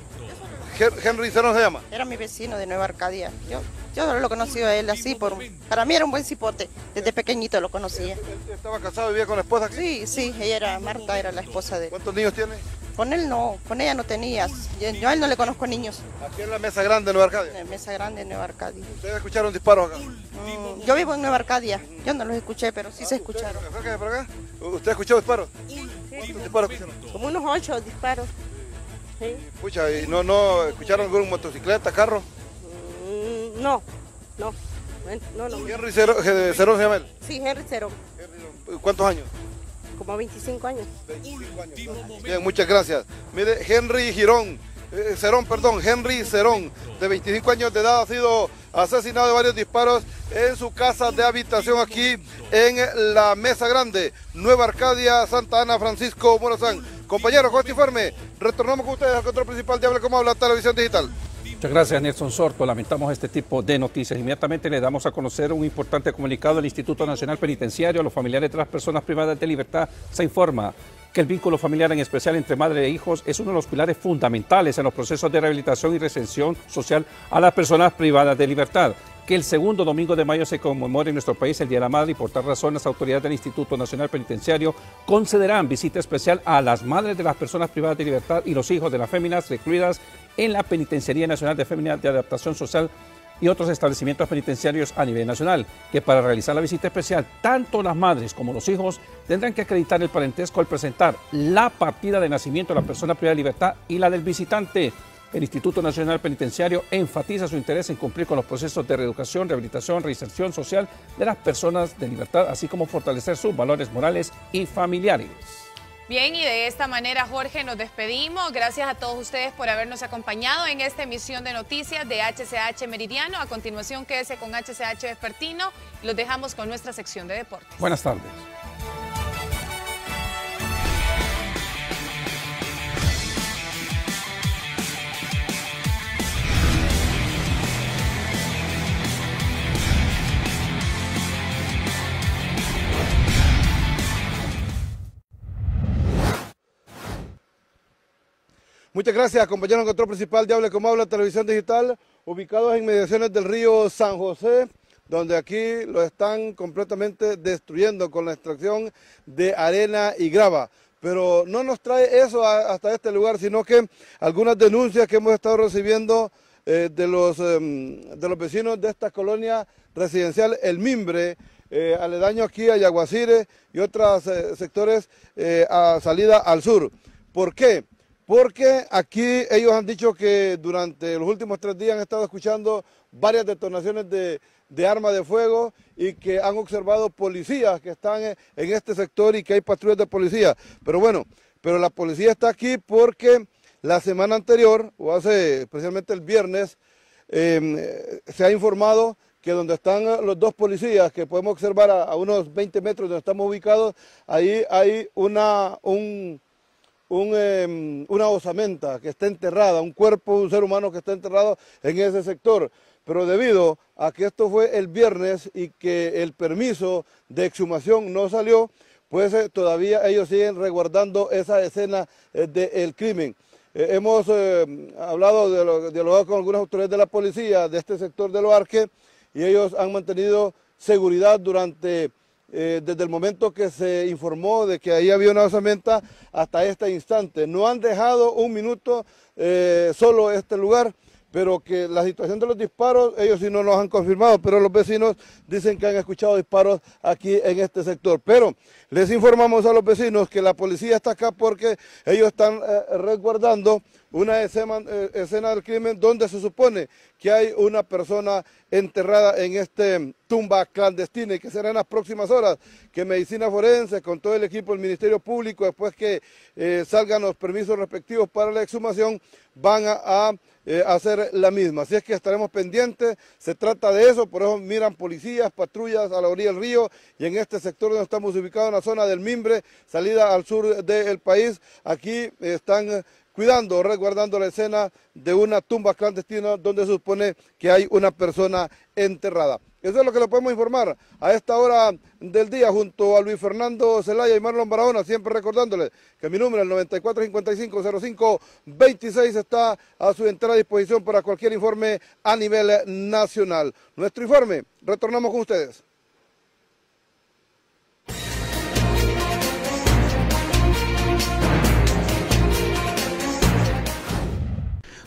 Henry Cerón se llama. Era mi vecino de Nueva Arcadia. Yo, yo lo conocí a él así. por Para mí era un buen cipote. Desde pequeñito lo conocía. ¿Estaba casado, vivía con la esposa aquí? Sí, sí. Ella era, Marta era la esposa de él. ¿Cuántos niños tiene? Con él no, con ella no tenías. Yo, yo a él no le conozco niños. Aquí en la Mesa Grande de Nueva Arcadia. En la Mesa Grande de Nueva Arcadia. ¿Ustedes escucharon disparos acá? Mm, yo vivo en Nueva Arcadia. Yo no los escuché, pero sí se escucharon. Para acá. ¿Usted escuchó disparos? ¿Cuántos disparos escucharon? Como unos ocho disparos. Sí. Escucha, ¿y no, no escucharon algún motocicleta, carro? Mm, no, no. No, no. Henry Cerón, Cerón se llama él. Sí, Henry Cerón. ¿Cuántos años? Como 25 años. Bien, muchas gracias. Mire, Henry Girón, eh, Cerón, perdón, Henry Cerón, de 25 años de edad, ha sido asesinado de varios disparos en su casa de habitación aquí en la Mesa Grande, Nueva Arcadia, Santa Ana, Francisco Morazán. Compañeros, con este informe, retornamos con ustedes al control principal de Hable Como Habla Televisión Digital. Muchas gracias, Nelson Sorto. Lamentamos este tipo de noticias. Inmediatamente le damos a conocer un importante comunicado del Instituto Nacional Penitenciario a los familiares de las personas privadas de libertad. Se informa que el vínculo familiar, en especial entre madre e hijos, es uno de los pilares fundamentales en los procesos de rehabilitación y recensión social a las personas privadas de libertad. Que el segundo domingo de mayo se conmemore en nuestro país el Día de la Madre y por tal razón las autoridades del Instituto Nacional Penitenciario concederán visita especial a las madres de las personas privadas de libertad y los hijos de las féminas recluidas en la Penitenciaría Nacional de Féminas de Adaptación Social y otros establecimientos penitenciarios a nivel nacional, que para realizar la visita especial, tanto las madres como los hijos tendrán que acreditar el parentesco al presentar la partida de nacimiento de la persona privada de libertad y la del visitante. El Instituto Nacional Penitenciario enfatiza su interés en cumplir con los procesos de reeducación, rehabilitación, reinserción social de las personas de libertad, así como fortalecer sus valores morales y familiares. Bien, y de esta manera, Jorge, nos despedimos. Gracias a todos ustedes por habernos acompañado en esta emisión de noticias de HCH Meridiano. A continuación, quédese con HCH Vespertino. Los dejamos con nuestra sección de deportes. Buenas tardes. Muchas gracias, compañero en control principal de Hable Como Habla Televisión Digital, ubicados en mediaciones del río San José, donde aquí lo están completamente destruyendo con la extracción de arena y grava. Pero no nos trae eso hasta este lugar, sino que algunas denuncias que hemos estado recibiendo eh, de, los, em, de los vecinos de esta colonia residencial El Mimbre, eh, aledaño aquí a Yaguacire y otros eh, sectores a salida al sur. ¿Por qué? Porque aquí ellos han dicho que durante los últimos tres días han estado escuchando varias detonaciones de, de armas de fuego y que han observado policías que están en, este sector y que hay patrullas de policía. Pero bueno, pero la policía está aquí porque la semana anterior, o hace especialmente el viernes, eh, se ha informado que donde están los dos policías, que podemos observar a, a unos 20 metros donde estamos ubicados, ahí hay una, un, un, eh, una osamenta que está enterrada, un cuerpo un ser humano que está enterrado en ese sector. Pero debido a que esto fue el viernes y que el permiso de exhumación no salió, pues eh, todavía ellos siguen resguardando esa escena eh, del crimen. Eh, hemos hablado, de lo- dialogado con algunas autoridades de la policía de este sector de Loarque y ellos han mantenido seguridad durante eh, desde el momento que se informó de que ahí había una osamenta hasta este instante. No han dejado un minuto eh, solo este lugar, pero que la situación de los disparos, ellos sí no nos han confirmado, pero los vecinos dicen que han escuchado disparos aquí en este sector. Pero les informamos a los vecinos que la policía está acá porque ellos están eh, resguardando una escena, eh, escena del crimen donde se supone que hay una persona enterrada en este tumba clandestina y que será en las próximas horas que Medicina Forense con todo el equipo del Ministerio Público, después que eh, salgan los permisos respectivos para la exhumación, van a, eh, hacer la misma. Así es que estaremos pendientes, se trata de eso, por eso miran policías, patrullas a la orilla del río y en este sector donde estamos ubicados, en la zona del Mimbre, salida al sur del país, aquí están cuidando, resguardando la escena de una tumba clandestina donde se supone que hay una persona enterrada. Eso es lo que le podemos informar a esta hora del día junto a Luis Fernando Zelaya y Marlon Barahona, siempre recordándole que mi número, el 94550526, está a su entera disposición para cualquier informe a nivel nacional. Nuestro informe, retornamos con ustedes.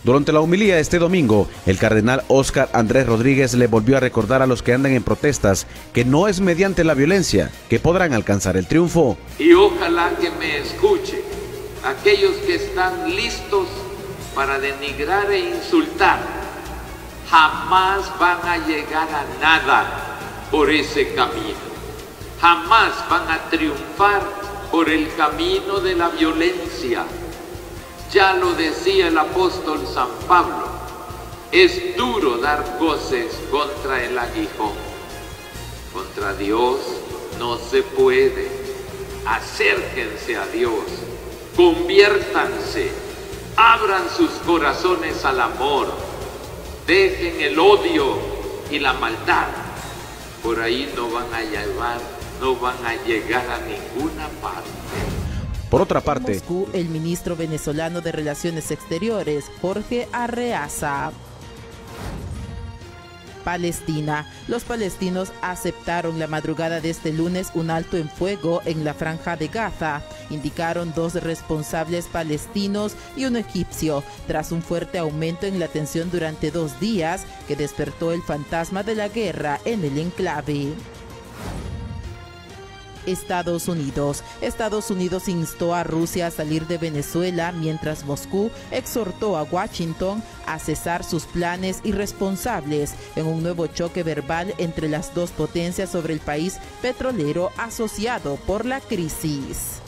Durante la humilía este domingo, el cardenal Óscar Andrés Rodríguez le volvió a recordar a los que andan en protestas que no es mediante la violencia que podrán alcanzar el triunfo. Y ojalá que me escuchen aquellos que están listos para denigrar e insultar. Jamás van a llegar a nada por ese camino. Jamás van a triunfar por el camino de la violencia ya lo decía el apóstol San Pablo, es duro dar goces contra el aguijón. Contra Dios no se puede. Acérquense a Dios, conviértanse, abran sus corazones al amor, dejen el odio y la maldad. Por ahí no van a llevar, no van a llegar a ninguna parte. Por otra parte, Moscú, el ministro venezolano de Relaciones Exteriores, Jorge Arreaza. Palestina. Los palestinos aceptaron la madrugada de este lunes un alto en fuego en la franja de Gaza, indicaron dos responsables palestinos y un egipcio, tras un fuerte aumento en la tensión durante dos días que despertó el fantasma de la guerra en el enclave. Estados Unidos. Estados Unidos instó a Rusia a salir de Venezuela mientras Moscú exhortó a Washington a cesar sus planes irresponsables en un nuevo choque verbal entre las dos potencias sobre el país petrolero asociado por la crisis.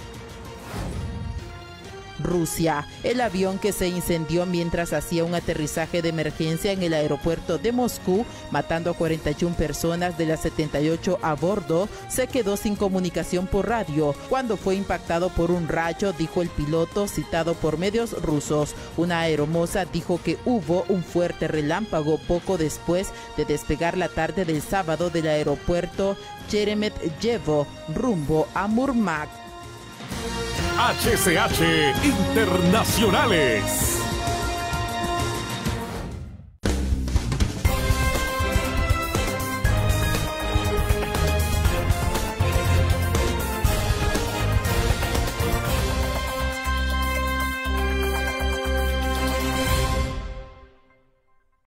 Rusia. El avión que se incendió mientras hacía un aterrizaje de emergencia en el aeropuerto de Moscú, matando a 41 personas de las 78 a bordo, se quedó sin comunicación por radio. Cuando fue impactado por un rayo, dijo el piloto citado por medios rusos. Una aeromoza dijo que hubo un fuerte relámpago poco después de despegar la tarde del sábado del aeropuerto Yeremetyevo rumbo a Murmansk. HCH Internacionales.